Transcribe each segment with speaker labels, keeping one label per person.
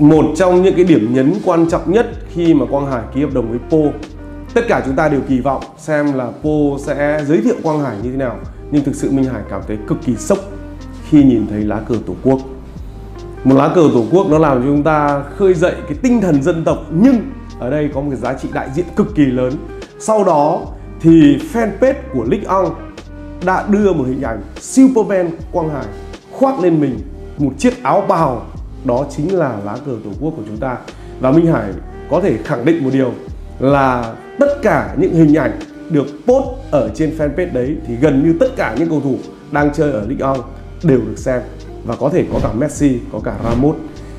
Speaker 1: một trong những cái điểm nhấn quan trọng nhất khi mà Quang Hải ký hợp đồng với Po tất cả chúng ta đều kỳ vọng xem là Po sẽ giới thiệu Quang Hải như thế nào, nhưng thực sự Minh Hải cảm thấy cực kỳ sốc khi nhìn thấy lá cờ tổ quốc. Một lá cờ tổ quốc nó làm cho chúng ta khơi dậy cái tinh thần dân tộc, nhưng ở đây có một cái giá trị đại diện cực kỳ lớn. Sau đó thì fanpage của Lick On đã đưa một hình ảnh Superman Quang Hải khoác lên mình một chiếc áo bào đó chính là lá cờ tổ quốc của chúng ta và Minh Hải có thể khẳng định một điều là tất cả những hình ảnh được post ở trên fanpage đấy thì gần như tất cả những cầu thủ đang chơi ở League On đều được xem và có thể có cả Messi, có cả Ramos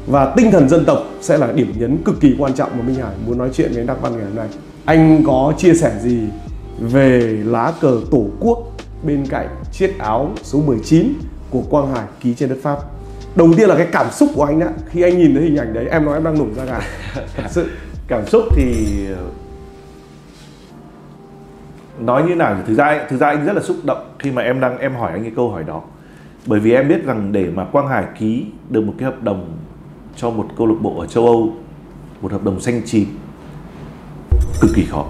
Speaker 1: và tinh thần dân tộc sẽ là điểm nhấn cực kỳ quan trọng mà Minh Hải muốn nói chuyện với anh Đắc Văn ngày hôm nay. Anh có chia sẻ gì về lá cờ tổ quốc bên cạnh chiếc áo số 19 của Quang Hải ký trên đất Pháp? Đầu tiên là cái cảm xúc của anh đã khi anh nhìn thấy hình ảnh đấy, em nói em đang nổi da gà. Thật sự
Speaker 2: cảm xúc thì nói như nào thực ra thực ra anh rất là xúc động khi mà em đang em hỏi anh cái câu hỏi đó. Bởi vì em biết rằng để mà Quang Hải ký được một cái hợp đồng cho một câu lạc bộ ở châu Âu một hợp đồng xanh chín cực kỳ khó.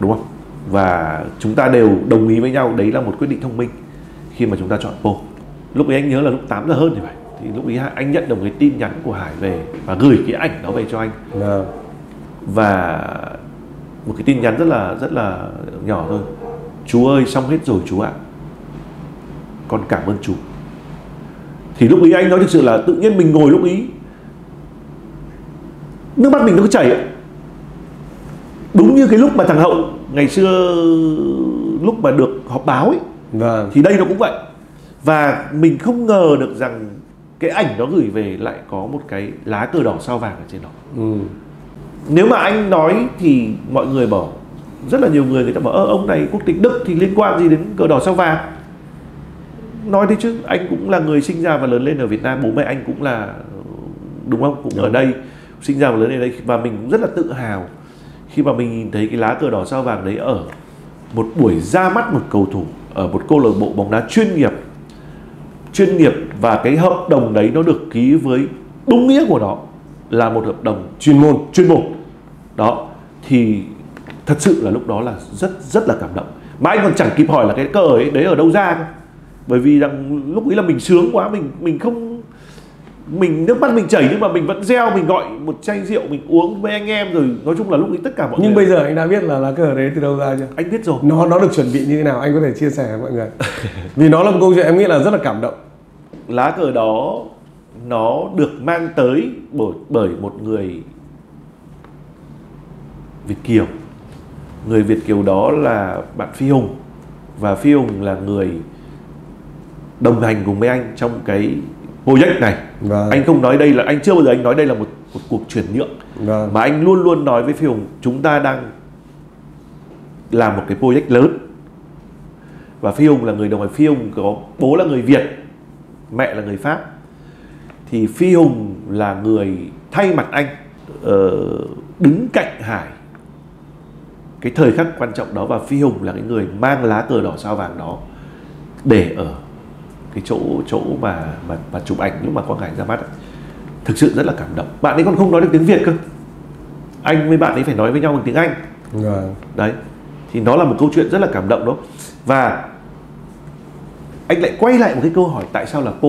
Speaker 2: Đúng không? Và chúng ta đều đồng ý với nhau đấy là một quyết định thông minh khi mà chúng ta chọn Po lúc ấy anh nhớ là lúc 8 giờ hơn thì phải thì lúc ấy anh nhận được cái tin nhắn của Hải về và gửi cái ảnh đó về cho anh
Speaker 1: yeah.
Speaker 2: và một cái tin nhắn rất là rất là nhỏ thôi chú ơi xong hết rồi chú ạ con cảm ơn chú thì lúc ấy anh nói thực sự là tự nhiên mình ngồi lúc ấy nước mắt mình nó cứ chảy ấy. đúng như cái lúc mà thằng hậu ngày xưa lúc mà được họp báo ấy
Speaker 1: Vâng.
Speaker 2: thì đây nó cũng vậy và mình không ngờ được rằng cái ảnh đó gửi về lại có một cái lá cờ đỏ sao vàng ở trên đó
Speaker 1: Ừ.
Speaker 2: nếu mà anh nói thì mọi người bảo rất là nhiều người người ta bảo ơ ông này quốc tịch Đức thì liên quan gì đến cờ đỏ sao vàng nói thế chứ anh cũng là người sinh ra và lớn lên ở Việt Nam bố mẹ anh cũng là đúng không cũng
Speaker 1: Đúng.
Speaker 2: ở đây sinh ra và lớn lên đây và mình cũng rất là tự hào khi mà mình nhìn thấy cái lá cờ đỏ sao vàng đấy ở một buổi ra mắt một cầu thủ ở một câu lạc bộ bóng đá chuyên nghiệp chuyên nghiệp và cái hợp đồng đấy nó được ký với đúng nghĩa của nó là một hợp đồng
Speaker 1: Chuyên môn.
Speaker 2: chuyên môn đó, thì thật sự là lúc đó là rất rất là cảm động mà anh còn chẳng kịp hỏi là cái cờ ấy, đấy ở đâu ra cơ. bởi vì rằng lúc ấy là mình sướng quá, mình mình không mình nước mắt mình chảy nhưng mà mình vẫn reo mình gọi một chai rượu mình uống với anh em rồi nói chung là lúc ấy tất cả mọi
Speaker 1: Nhưng
Speaker 2: người
Speaker 1: bây giờ anh đã biết là lá cờ đấy từ đâu ra chưa?
Speaker 2: anh biết rồi
Speaker 1: Nó nó được chuẩn bị như thế nào? Anh có thể chia sẻ với mọi người. Vì nó là một câu chuyện em nghĩ là rất là cảm động.
Speaker 2: lá cờ đó nó được mang tới bởi, bởi một người Việt Kiều người Việt Kiều đó là bạn Phi Hùng và Phi Hùng là người đồng hành cùng với anh trong cái project này
Speaker 1: Vâng.
Speaker 2: anh không nói đây là anh chưa bao giờ anh nói đây là một, một cuộc chuyển nhượng.
Speaker 1: Vâng.
Speaker 2: mà anh luôn luôn nói với Phi Hùng chúng ta đang làm một cái project lớn. Và Phi Hùng là người đồng hành. Phi Hùng có bố là người Việt mẹ là người Pháp. Thì Phi Hùng là người thay mặt anh ờ, đứng cạnh Hải. Cái thời khắc quan trọng đó và Phi Hùng là cái người mang lá cờ đỏ sao vàng đó để ở cái chỗ chỗ mà mà, mà chụp ảnh lúc mà Quang Hải ra mắt ấy. thực sự rất là cảm động. Bạn ấy còn không nói được tiếng Việt cơ. Anh với bạn ấy phải nói với nhau bằng tiếng Anh.
Speaker 1: Vâng.
Speaker 2: đấy. Thì nó là một câu chuyện rất là cảm động đó. Và anh lại quay lại một cái câu hỏi tại sao là Po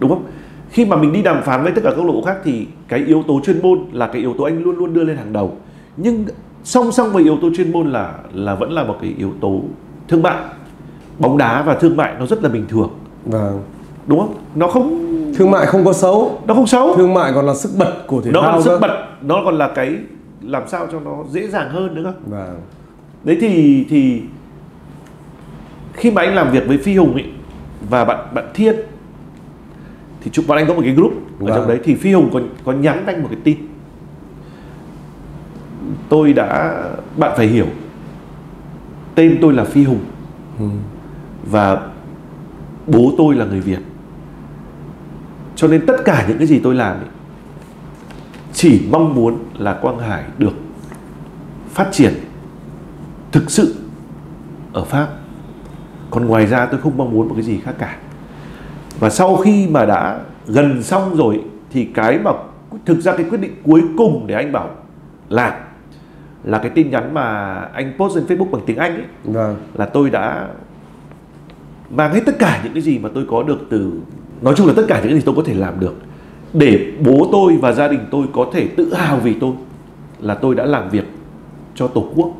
Speaker 2: đúng không? Khi mà mình đi đàm phán với tất cả các câu lạc bộ khác thì cái yếu tố chuyên môn là cái yếu tố anh luôn luôn đưa lên hàng đầu. Nhưng song song với yếu tố chuyên môn là là vẫn là một cái yếu tố thương mại bóng đá và thương mại nó rất là bình thường
Speaker 1: Vâng.
Speaker 2: đúng không nó không
Speaker 1: Thương mại không có xấu.
Speaker 2: nó không xấu
Speaker 1: Thương mại còn là sức bật của thể
Speaker 2: nó
Speaker 1: thao
Speaker 2: còn sức
Speaker 1: cơ.
Speaker 2: bật nó còn là cái làm sao cho nó dễ dàng hơn nữa cơ
Speaker 1: Vâng.
Speaker 2: đấy thì thì khi mà anh làm việc với phi hùng ấy và bạn bạn thiên thì chúng bọn anh có một cái group ở
Speaker 1: Vâng.
Speaker 2: trong đấy thì phi hùng có có nhắn anh một cái tin tôi đã bạn phải hiểu tên tôi là phi hùng
Speaker 1: Ừ.
Speaker 2: và bố tôi là người việt. Cho nên tất cả những cái gì tôi làm ấy, chỉ mong muốn là quang hải được phát triển thực sự ở pháp. Còn ngoài ra tôi không mong muốn một cái gì khác cả. Và sau khi mà đã gần xong rồi thì cái mà thực ra cái quyết định cuối cùng để anh bảo làm là cái tin nhắn mà anh post trên Facebook bằng tiếng Anh ấy
Speaker 1: vâng.
Speaker 2: là tôi đã mang hết tất cả những cái gì mà tôi có được từ, nói chung là tất cả những cái gì tôi có thể làm được, để bố tôi và gia đình tôi có thể tự hào vì tôi, là tôi đã làm việc cho tổ quốc.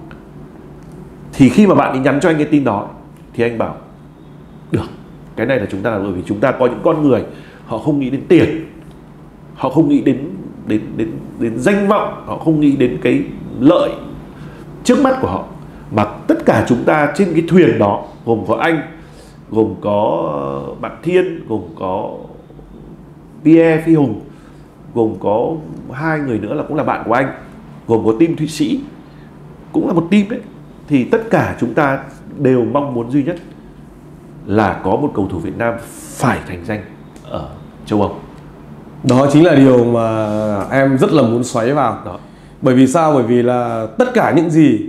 Speaker 2: Thì khi mà bạn ấy nhắn cho anh cái tin đó, thì anh bảo, được, cái này là chúng ta là bởi vì chúng ta có những con người, họ không nghĩ đến tiền, họ không nghĩ đến đến đến đến danh vọng, họ không nghĩ đến cái lợi trước mắt của họ. Mà tất cả chúng ta trên cái thuyền đó, gồm có anh gồm có bạn Thiên gồm có Pierre Phi Hùng gồm có hai người nữa là cũng là bạn của anh gồm có team Thụy Sĩ. Cũng là một team đấy. Thì tất cả chúng ta đều mong muốn duy nhất là có một cầu thủ Việt Nam phải thành danh ở châu Âu.
Speaker 1: Đó chính là điều mà em rất là muốn xoáy vào.
Speaker 2: Đó.
Speaker 1: Bởi vì sao? Bởi vì là tất cả những gì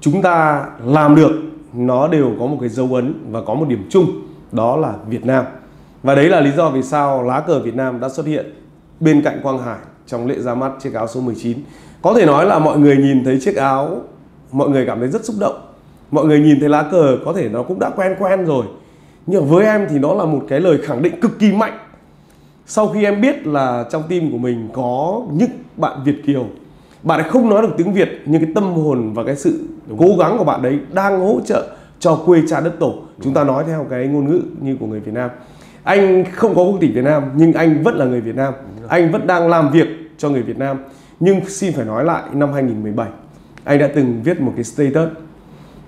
Speaker 1: chúng ta làm được nó đều có một cái dấu ấn và có một điểm chung, đó là Việt Nam. Và đấy là lý do vì sao lá cờ Việt Nam đã xuất hiện bên cạnh Quang Hải trong lễ ra mắt chiếc áo số 19 có thể nói là mọi người nhìn thấy chiếc áo, mọi người cảm thấy rất xúc động. Mọi người nhìn thấy lá cờ, có thể nó cũng đã quen quen rồi. Nhưng với em thì nó là một cái lời khẳng định cực kỳ mạnh. Sau khi em biết là trong team của mình có những bạn Việt kiều bạn ấy không nói được tiếng Việt nhưng cái tâm hồn và cái sự cố gắng của bạn đấy đang hỗ trợ cho quê cha đất tổ. Chúng ta nói theo cái ngôn ngữ như của người Việt Nam. Anh không có quốc tịch Việt Nam nhưng anh vẫn là người Việt Nam. Anh vẫn đang làm việc cho người Việt Nam. Nhưng xin phải nói lại năm 2017 anh đã từng viết một cái status.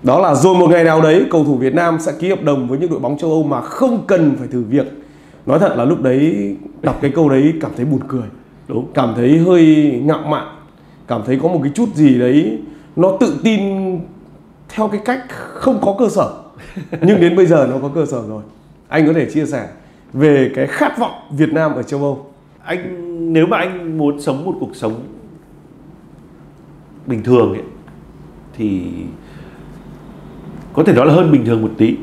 Speaker 1: Đó là rồi một ngày nào đấy cầu thủ Việt Nam sẽ ký hợp đồng với những đội bóng châu Âu mà không cần phải thử việc. Nói thật là lúc đấy đọc cái câu đấy cảm thấy buồn cười.
Speaker 2: Đúng.
Speaker 1: Cảm thấy hơi ngạo mạn cảm thấy có một cái chút gì đấy nó tự tin theo cái cách không có cơ sở. Nhưng đến bây giờ nó có cơ sở rồi. Anh có thể chia sẻ về cái khát vọng Việt Nam ở châu Âu?
Speaker 2: Anh nếu mà anh muốn sống một cuộc sống bình thường ấy, thì có thể nói là hơn bình thường một tí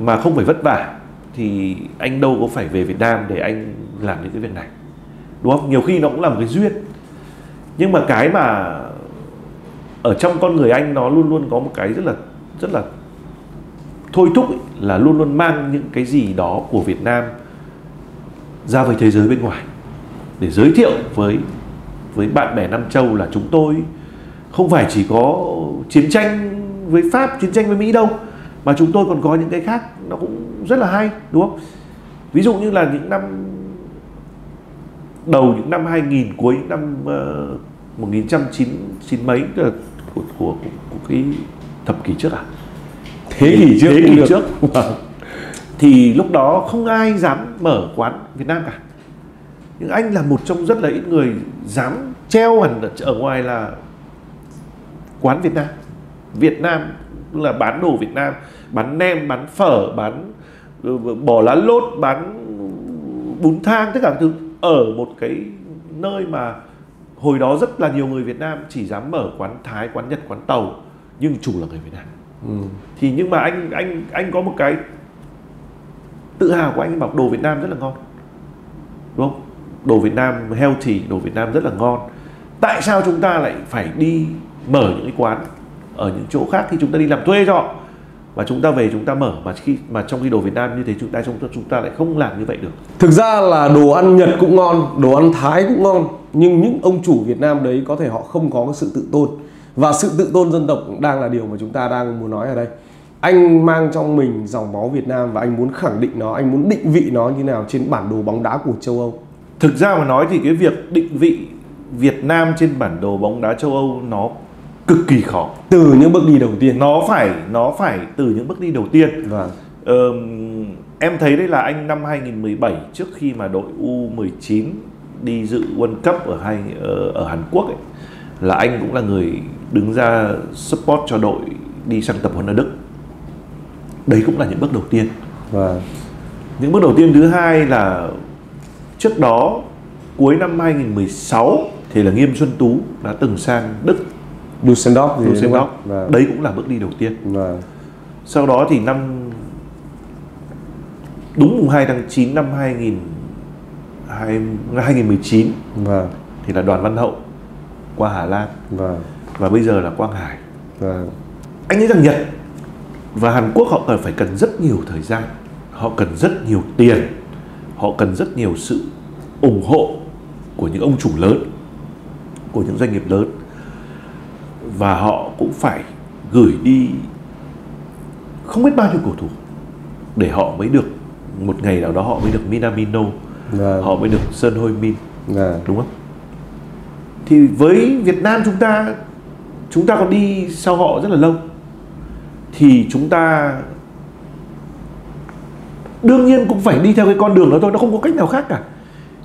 Speaker 2: mà không phải vất vả thì anh đâu có phải về Việt Nam để anh làm những cái việc này. Đúng không? Nhiều khi nó cũng là một cái duyên nhưng mà cái mà ở trong con người anh nó luôn luôn có một cái rất là rất là thôi thúc ấy, là luôn luôn mang những cái gì đó của Việt Nam ra với thế giới bên ngoài để giới thiệu với với bạn bè Nam Châu là chúng tôi không phải chỉ có chiến tranh với Pháp, chiến tranh với Mỹ đâu mà chúng tôi còn có những cái khác nó cũng rất là hay đúng không? Ví dụ như là những năm đầu những năm 2000 cuối những năm uh, 1990 mấy là của, của, của, của cái thập kỷ trước à?
Speaker 1: thế kỷ trước
Speaker 2: thế kỷ trước. Thì lúc đó không ai dám mở quán Việt Nam cả. Nhưng anh là một trong rất là ít người dám treo hẳn ở, ngoài là quán Việt Nam. Việt Nam là bán đồ Việt Nam bán nem bán phở bán ờ, bò lá lốt bán bún thang tất cả các thứ ở một cái nơi mà hồi đó rất là nhiều người Việt Nam chỉ dám mở quán Thái quán Nhật quán Tàu nhưng chủ là người Việt Nam.
Speaker 1: Ừ.
Speaker 2: thì nhưng mà anh anh anh có một cái tự hào của anh bảo đồ Việt Nam rất là ngon. Đúng không? Đồ Việt Nam healthy đồ Việt Nam rất là ngon. Tại sao chúng ta lại phải đi mở những cái quán ở những chỗ khác khi chúng ta đi làm thuê cho họ và chúng ta về chúng ta mở. Mà khi mà trong khi đồ Việt Nam như thế chúng ta chúng ta chúng ta lại không làm như vậy được.
Speaker 1: Thực ra là đồ ăn Nhật cũng ngon, đồ ăn Thái cũng ngon Nhưng những ông chủ Việt Nam đấy có thể họ không có cái sự tự tôn. Và sự tự tôn dân tộc đang là điều mà chúng ta đang muốn nói ở đây. Anh mang trong mình dòng máu Việt Nam và anh muốn khẳng định nó, anh muốn định vị nó như nào trên bản đồ bóng đá của châu Âu?
Speaker 2: Thực ra mà nói thì cái việc định vị Việt Nam trên bản đồ bóng đá châu Âu nó cực kỳ khó.
Speaker 1: Từ những bước đi đầu tiên.
Speaker 2: Nó phải nó phải từ những bước đi đầu tiên.
Speaker 1: Vâng,
Speaker 2: Ờm, em thấy đây là anh năm 2017 trước khi mà đội U19 đi dự World Cup ở hai ở, ở Hàn Quốc ấy, là anh cũng là người đứng ra support cho đội đi sang tập huấn ở Đức. Đấy cũng là những bước đầu tiên.
Speaker 1: vâng,
Speaker 2: Những bước đầu tiên thứ hai là trước đó cuối năm 2016 thì là Nghiêm Xuân Tú đã từng sang Đức,
Speaker 1: Dusseldorf gì không? Vâng,
Speaker 2: Đấy cũng là bước đi đầu tiên.
Speaker 1: vâng,
Speaker 2: Sau đó thì năm đúng mùng 2 tháng 9 năm 2000 hai, 2019
Speaker 1: vâng.
Speaker 2: thì là Đoàn Văn Hậu qua Hà Lan.
Speaker 1: Vâng.
Speaker 2: Và bây giờ là Quang Hải.
Speaker 1: Vâng.
Speaker 2: Anh nghĩ rằng Nhật và Hàn Quốc họ cần phải cần rất nhiều thời gian họ cần rất nhiều tiền họ cần rất nhiều sự ủng hộ của những ông chủ lớn của những doanh nghiệp lớn và họ cũng phải gửi đi không biết bao nhiêu cầu thủ để họ mới được một ngày nào đó họ mới được Minamino
Speaker 1: vâng.
Speaker 2: họ mới được Sơn Hôi Min.
Speaker 1: Vâng.
Speaker 2: Đúng không? Thì với Việt Nam chúng ta chúng ta còn đi sau họ rất là lâu. Thì chúng ta đương nhiên cũng phải đi theo cái con đường đó thôi nó không có cách nào khác cả.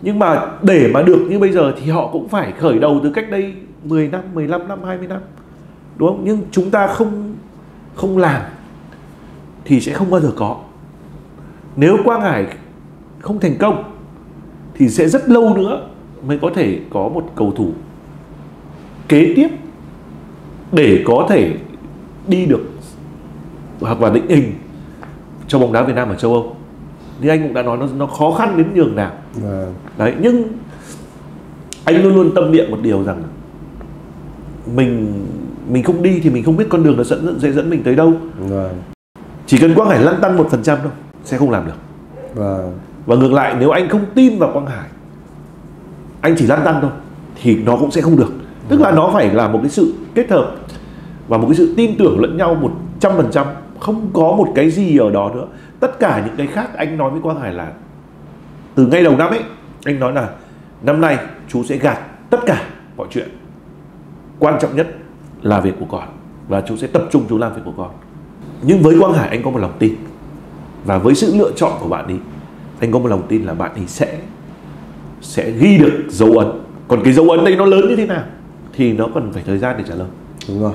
Speaker 2: Nhưng mà để mà được như bây giờ thì họ cũng phải khởi đầu từ cách đây 10 năm 15 năm 20 năm đúng không nhưng chúng ta không không làm thì sẽ không bao giờ có nếu Quang Hải không thành công thì sẽ rất lâu nữa mới có thể có một cầu thủ kế tiếp để có thể đi được hoặc là định hình cho bóng đá Việt Nam ở châu Âu. Như anh cũng đã nói nó nó khó khăn đến nhường nào.
Speaker 1: vâng
Speaker 2: Đấy, nhưng anh luôn luôn tâm niệm một điều rằng mình mình không đi thì mình không biết con đường nó dẫn sẽ dẫn mình tới đâu.
Speaker 1: vâng.
Speaker 2: Chỉ cần Quang Hải lăn tăn một phần trăm thôi sẽ không làm được.
Speaker 1: vâng.
Speaker 2: Và ngược lại nếu anh không tin vào Quang Hải Anh chỉ lăn tăn thôi Thì nó cũng sẽ không được. Tức là nó phải là một cái sự kết hợp Và một cái sự tin tưởng lẫn nhau 100% Không có một cái gì ở đó nữa. Tất cả những cái khác anh nói với Quang Hải là Từ ngay đầu năm ấy Anh nói là Năm nay chú sẽ gạt tất cả mọi chuyện Quan trọng nhất là việc của con Và chú sẽ tập trung chú làm việc của con Nhưng với Quang Hải, anh có một lòng tin và với sự lựa chọn của bạn ấy, anh có một lòng tin là bạn ấy sẽ sẽ ghi được dấu ấn còn cái dấu ấn đấy nó lớn như thế nào thì nó cần phải thời gian để trả lời
Speaker 1: Đúng rồi.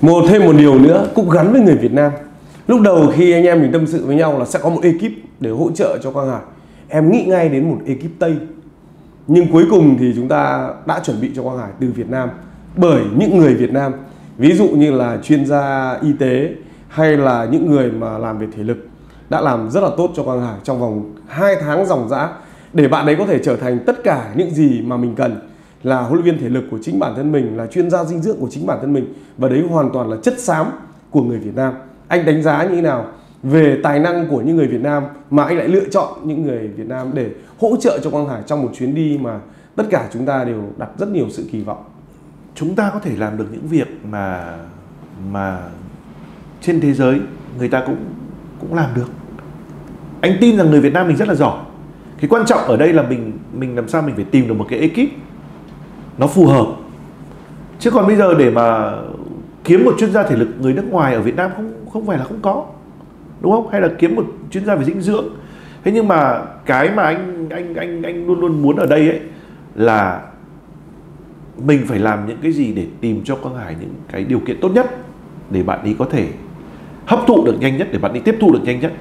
Speaker 1: Một, thêm một điều nữa, cũng gắn với người Việt Nam. Lúc đầu khi anh em mình tâm sự với nhau là sẽ có một ekip để hỗ trợ cho Quang Hải. Em nghĩ ngay đến một ekip Tây. Nhưng cuối cùng thì chúng ta đã chuẩn bị cho Quang Hải từ Việt Nam bởi những người Việt Nam. Ví dụ như là chuyên gia y tế hay là những người mà làm về thể lực, đã làm rất là tốt cho Quang Hải trong vòng 2 tháng dòng dã để bạn ấy có thể trở thành tất cả những gì mà mình cần là huấn luyện viên thể lực của chính bản thân mình, là chuyên gia dinh dưỡng của chính bản thân mình và đấy hoàn toàn là chất xám của người Việt Nam anh đánh giá như thế nào về tài năng của những người Việt Nam mà anh lại lựa chọn những người Việt Nam để hỗ trợ cho Quang Hải trong một chuyến đi mà tất cả chúng ta đều đặt rất nhiều sự kỳ vọng
Speaker 2: chúng ta có thể làm được những việc mà mà trên thế giới người ta cũng cũng làm được. Anh tin rằng người Việt Nam mình rất là giỏi. Cái quan trọng ở đây là mình mình làm sao mình phải tìm được một cái ekip nó phù hợp. Chứ còn bây giờ để mà kiếm một chuyên gia thể lực người nước ngoài ở Việt Nam không không phải là không có, đúng không? Hay là kiếm một chuyên gia về dinh dưỡng. Thế nhưng mà cái mà anh anh anh anh luôn luôn muốn ở đây ấy là mình phải làm những cái gì để tìm cho Quang Hải những cái điều kiện tốt nhất để bạn ấy có thể hấp thụ được nhanh nhất để bạn ấy tiếp thu được nhanh nhất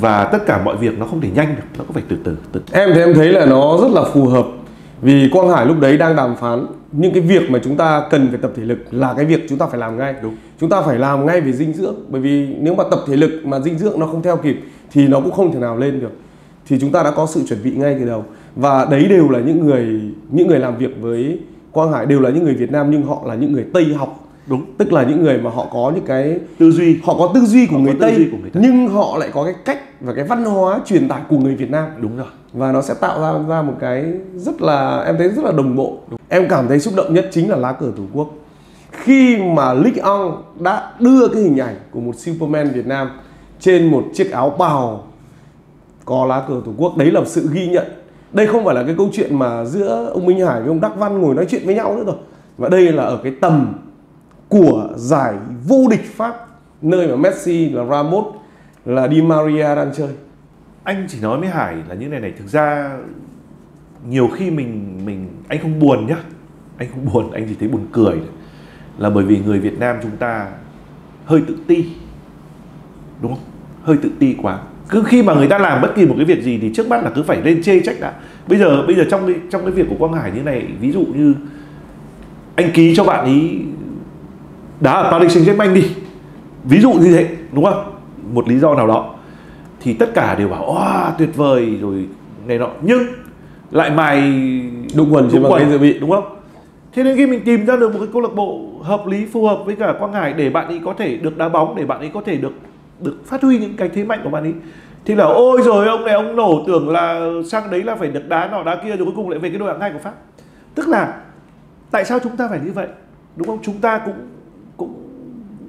Speaker 2: và tất cả mọi việc nó không thể nhanh được nó cũng phải từ từ từ
Speaker 1: Em thì em thấy là nó rất là phù hợp vì Quang Hải lúc đấy đang đàm phán những cái việc mà chúng ta cần phải tập thể lực là cái việc chúng ta phải làm ngay.
Speaker 2: Đúng.
Speaker 1: Chúng ta phải làm ngay về dinh dưỡng bởi vì nếu mà tập thể lực mà dinh dưỡng nó không theo kịp thì nó cũng không thể nào lên được. Thì chúng ta đã có sự chuẩn bị ngay từ đầu. Và đấy đều là những người những người làm việc với Quang Hải đều là những người Việt Nam nhưng họ là những người Tây học.
Speaker 2: Đúng.
Speaker 1: Tức là những người mà họ có những cái
Speaker 2: tư duy.
Speaker 1: Họ có tư duy của
Speaker 2: Họ
Speaker 1: người Tây
Speaker 2: duy của người Tây.
Speaker 1: nhưng họ lại có cái cách và cái văn hóa truyền tải của người Việt Nam.
Speaker 2: Đúng rồi.
Speaker 1: Và nó sẽ tạo ra ra một cái rất là em thấy rất là đồng bộ. Em cảm thấy xúc động nhất chính là lá cờ tổ quốc. Khi mà Lick On đã đưa cái hình ảnh của một Superman Việt Nam trên một chiếc áo bào có lá cờ tổ quốc. Đấy là sự ghi nhận. Đây không phải là cái câu chuyện mà giữa ông Minh Hải với ông Đắc Văn ngồi nói chuyện với nhau nữa rồi. Và đây là ở cái tầm của giải vô địch Pháp, nơi mà Messi là Ramos là Di Maria đang chơi.
Speaker 2: Anh chỉ nói với Hải là như này này, thực ra nhiều khi mình mình, anh không buồn nhá. Anh không buồn, anh chỉ thấy buồn cười là bởi vì người Việt Nam chúng ta hơi tự ti. Đúng không? Hơi tự ti quá cứ khi mà người ta làm bất kỳ một cái việc gì thì trước mắt là cứ phải lên chê trách đã. Bây giờ bây giờ trong cái trong cái việc của Quang Hải như này ví dụ như anh ký cho bạn ý đá ở Paris Saint-Germain đi. Ví dụ như thế đúng không? Một lý do nào đó. Thì tất cả đều bảo wow tuyệt vời rồi này nọ. Nhưng lại mài
Speaker 1: Đụng quần trên cái dự bị.
Speaker 2: đúng không? Thế nên khi mình tìm ra được một cái câu lạc bộ hợp lý phù hợp với cả Quang Hải để bạn ấy có thể được đá bóng để bạn ấy có thể được được phát huy những cái thế mạnh của bạn ấy thì là ôi rồi ông này ông nổ tưởng là sang đấy là phải được đá nọ đá kia rồi cuối cùng lại về cái đội hạng hai của Pháp. Tức là tại sao chúng ta phải như vậy? Đúng không? Chúng ta cũng cũng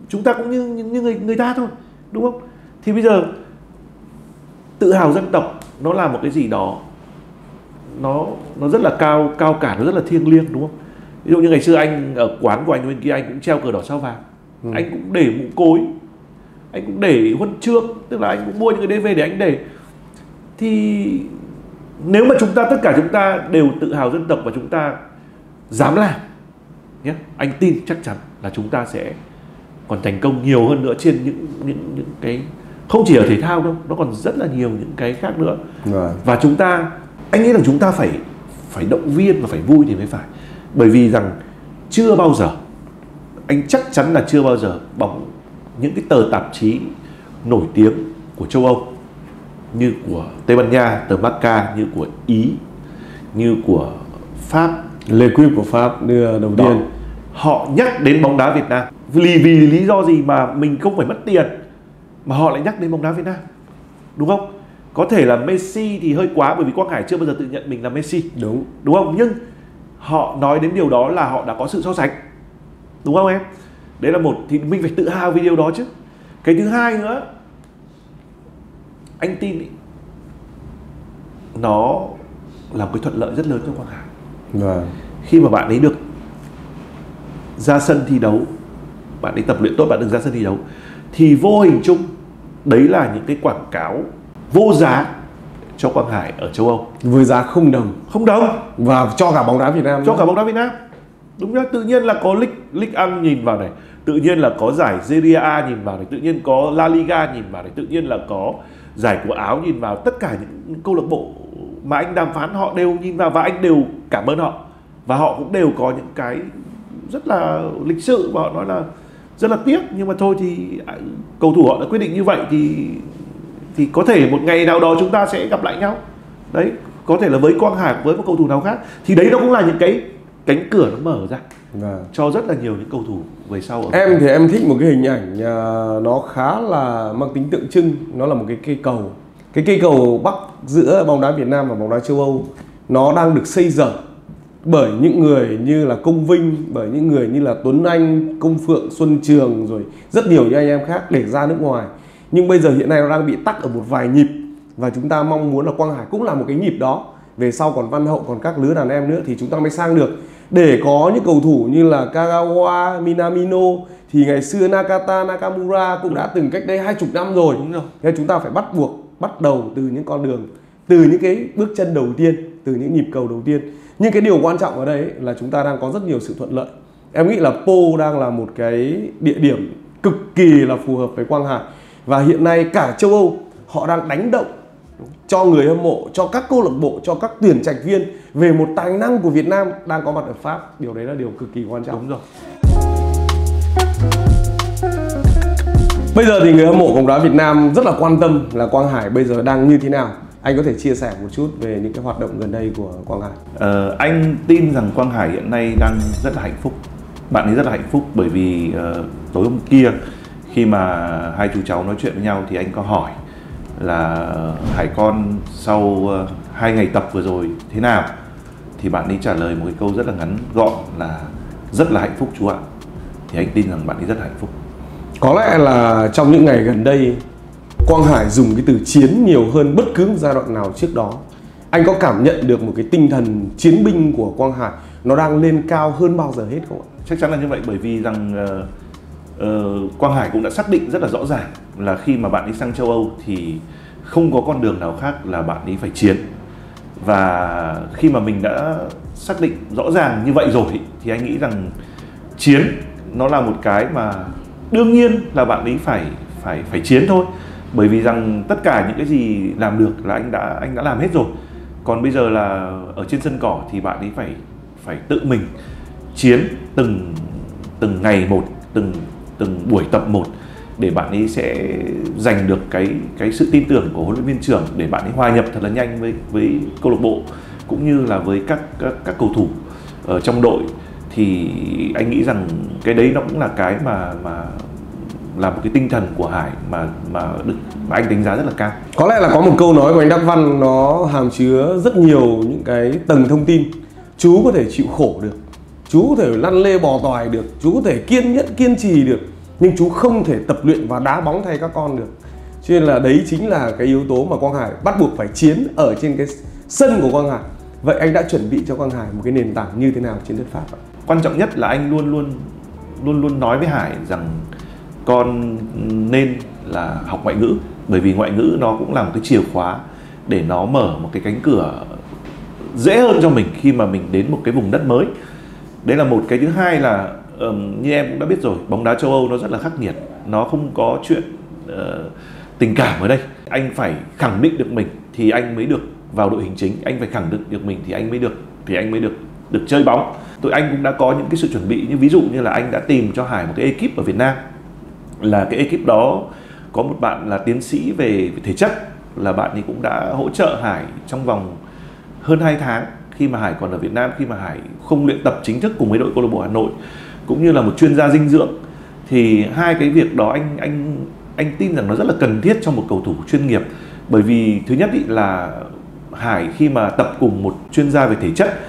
Speaker 2: chúng ta cũng như như, như người người ta thôi đúng không? Thì bây giờ tự hào dân tộc nó là một cái gì đó nó nó rất là cao cao cả nó rất là thiêng liêng đúng không? Ví dụ như ngày xưa anh ở quán của anh bên kia anh cũng treo cờ đỏ sao vàng.
Speaker 1: Ừ.
Speaker 2: anh cũng để mũ cối anh cũng để huân chương tức là anh cũng mua những cái đấy về để anh để. Thì nếu mà chúng ta tất cả chúng ta đều tự hào dân tộc và chúng ta dám làm nhé anh tin chắc chắn là chúng ta sẽ còn thành công nhiều hơn nữa trên những những những cái không chỉ ở thể thao đâu nó còn rất là nhiều những cái khác nữa.
Speaker 1: Vâng.
Speaker 2: và chúng ta anh nghĩ rằng chúng ta phải phải động viên và phải vui thì mới phải. Bởi vì rằng chưa bao giờ anh chắc chắn là chưa bao giờ bóng những cái tờ tạp chí nổi tiếng của châu Âu như của Tây Ban Nha, tờ Marca như của Ý, như của Pháp.
Speaker 1: Lê Quyếp của Pháp đưa đầu tiên.
Speaker 2: họ nhắc đến bóng đá Việt Nam. Vì vì lý do gì mà mình không phải mất tiền mà họ lại nhắc đến bóng đá Việt Nam? Đúng không? Có thể là Messi thì hơi quá bởi vì Quang Hải chưa bao giờ tự nhận mình là Messi.
Speaker 1: Đúng.
Speaker 2: đúng không? Nhưng họ nói đến điều đó là họ đã có sự so sánh. Đúng không em đấy là một thì mình phải tự hào vì điều đó chứ. Cái thứ hai nữa anh tin ý, nó là một cái thuận lợi rất lớn cho Quang Hải
Speaker 1: Vâng.
Speaker 2: khi mà bạn ấy được ra sân thi đấu bạn ấy tập luyện tốt bạn được ra sân thi đấu thì vô hình chung đấy là những cái quảng cáo vô giá cho Quang Hải ở châu Âu.
Speaker 1: Với giá không đồng.
Speaker 2: Không đồng.
Speaker 1: Và cho cả bóng đá Việt Nam
Speaker 2: cho
Speaker 1: nữa.
Speaker 2: cả bóng đá Việt Nam đúng chưa tự nhiên là có League League ăn nhìn vào này, tự nhiên là có giải Serie A nhìn vào này, tự nhiên có La Liga nhìn vào này, tự nhiên là có giải của Áo nhìn vào. Tất cả những câu lạc bộ mà anh đàm phán họ đều nhìn vào và anh đều cảm ơn họ. Và họ cũng đều có những cái rất là lịch sự và họ nói là rất là tiếc. Nhưng mà thôi thì à, cầu thủ họ đã quyết định như vậy thì thì có thể một ngày nào đó chúng ta sẽ gặp lại nhau. Đấy, có thể là với Quang Hải, với một cầu thủ nào khác. Thì đấy nó cũng là những cái cánh cửa nó mở ra
Speaker 1: Vâng.
Speaker 2: cho rất là nhiều những cầu thủ về sau ở
Speaker 1: Em thì em thích một cái hình ảnh à, nó khá là mang tính tượng trưng, nó là một cái cây cầu. Cái cây cầu bắc giữa bóng đá Việt Nam và bóng đá châu Âu nó đang được xây dựng bởi những người như là Công Vinh, bởi những người như là Tuấn Anh, Công Phượng, Xuân Trường rồi rất nhiều những anh em khác để ra nước ngoài. Nhưng bây giờ hiện nay nó đang bị tắc ở một vài nhịp và chúng ta mong muốn là Quang Hải cũng là một cái nhịp đó. Về sau còn Văn Hậu còn các lứa đàn em nữa thì chúng ta mới sang được để có những cầu thủ như là Kagawa, Minamino thì ngày xưa Nakata, Nakamura cũng đã từng cách đây hai chục năm rồi.
Speaker 2: Đúng rồi.
Speaker 1: Nên chúng ta phải bắt buộc bắt đầu từ những con đường, từ những cái bước chân đầu tiên, từ những nhịp cầu đầu tiên. Nhưng cái điều quan trọng ở đây ấy là chúng ta đang có rất nhiều sự thuận lợi. Em nghĩ là Po đang là một cái địa điểm cực kỳ là phù hợp với Quang Hải và hiện nay cả châu Âu họ đang đánh động cho người hâm mộ, cho các câu lạc bộ, cho các tuyển trạch viên về một tài năng của Việt Nam đang có mặt ở Pháp. Điều đấy là điều cực kỳ quan trọng.
Speaker 2: đúng rồi
Speaker 1: Bây giờ thì người hâm mộ bóng đá Việt Nam rất là quan tâm là Quang Hải bây giờ đang như thế nào. Anh có thể chia sẻ một chút về những cái hoạt động gần đây của Quang Hải.
Speaker 2: Ờ, anh tin rằng Quang Hải hiện nay đang rất là hạnh phúc bạn ấy rất là hạnh phúc bởi vì ờ, tối hôm kia khi mà hai chú cháu nói chuyện với nhau thì anh có hỏi là Hải con sau ờ, hai ngày tập vừa rồi thế nào thì bạn ấy trả lời một cái câu rất là ngắn gọn là rất là hạnh phúc chú ạ thì anh tin rằng bạn ấy rất là hạnh phúc
Speaker 1: Có lẽ là trong những ngày gần đây Quang Hải dùng cái từ chiến nhiều hơn bất cứ giai đoạn nào trước đó. Anh có cảm nhận được một cái tinh thần chiến binh của Quang Hải nó đang lên cao hơn bao giờ hết không ạ?
Speaker 2: chắc chắn là như vậy bởi vì rằng ờ, Ờ, Quang Hải cũng đã xác định rất là rõ ràng là khi mà bạn đi sang châu Âu thì không có con đường nào khác là bạn ấy phải chiến. Và khi mà mình đã xác định rõ ràng như vậy rồi thì anh nghĩ rằng chiến nó là một cái mà đương nhiên là bạn ấy phải phải phải chiến thôi. Bởi vì rằng tất cả những cái gì làm được là anh đã anh đã làm hết rồi. Còn bây giờ là ở trên sân cỏ thì bạn ấy phải phải tự mình chiến từng từng ngày một, từng từng buổi tập một để bạn ấy sẽ giành được cái cái sự tin tưởng của huấn luyện viên trưởng để bạn ấy hòa nhập thật là nhanh với với câu lạc bộ cũng như là với các các, các cầu thủ ở trong đội thì anh nghĩ rằng cái đấy nó cũng là cái mà mà là một cái tinh thần của Hải mà mà được mà anh đánh giá rất là cao.
Speaker 1: Có lẽ là có một câu nói của anh Đắc Văn nó hàm chứa rất nhiều những cái tầng thông tin. Chú có thể chịu khổ được, chú có thể lăn lê bò tòi được, chú có thể kiên nhẫn kiên trì được, nhưng chú không thể tập luyện và đá bóng thay các con được. Cho nên là đấy chính là cái yếu tố mà Quang Hải bắt buộc phải chiến ở trên cái sân của Quang Hải. Vậy anh đã chuẩn bị cho Quang Hải một cái nền tảng như thế nào trên đất Pháp ạ?
Speaker 2: Quan trọng nhất là anh luôn luôn luôn luôn nói với Hải rằng con nên là học ngoại ngữ, bởi vì ngoại ngữ nó cũng là một cái chìa khóa để nó mở một cái cánh cửa dễ hơn cho mình khi mà mình đến một cái vùng đất mới đấy là một cái thứ hai là um, như em cũng đã biết rồi bóng đá châu âu nó rất là khắc nghiệt. Nó không có chuyện uh, tình cảm ở đây. Anh phải khẳng định được mình thì anh mới được vào đội hình chính. Anh phải khẳng định được mình thì anh mới được thì anh mới được được chơi bóng. Tụi anh cũng đã có những cái sự chuẩn bị như ví dụ như là anh đã tìm cho hải một cái ekip ở việt nam. Là cái ekip đó có một bạn là tiến sĩ về thể chất là bạn ấy cũng đã hỗ trợ Hải trong vòng hơn 2 tháng khi mà Hải còn ở Việt Nam khi mà Hải không luyện tập chính thức cùng với đội câu lạc bộ Hà Nội cũng như là một chuyên gia dinh dưỡng, thì hai cái việc đó anh anh anh tin rằng nó rất là cần thiết cho một cầu thủ chuyên nghiệp. Bởi vì thứ nhất ý là Hải khi mà tập cùng một chuyên gia về thể chất,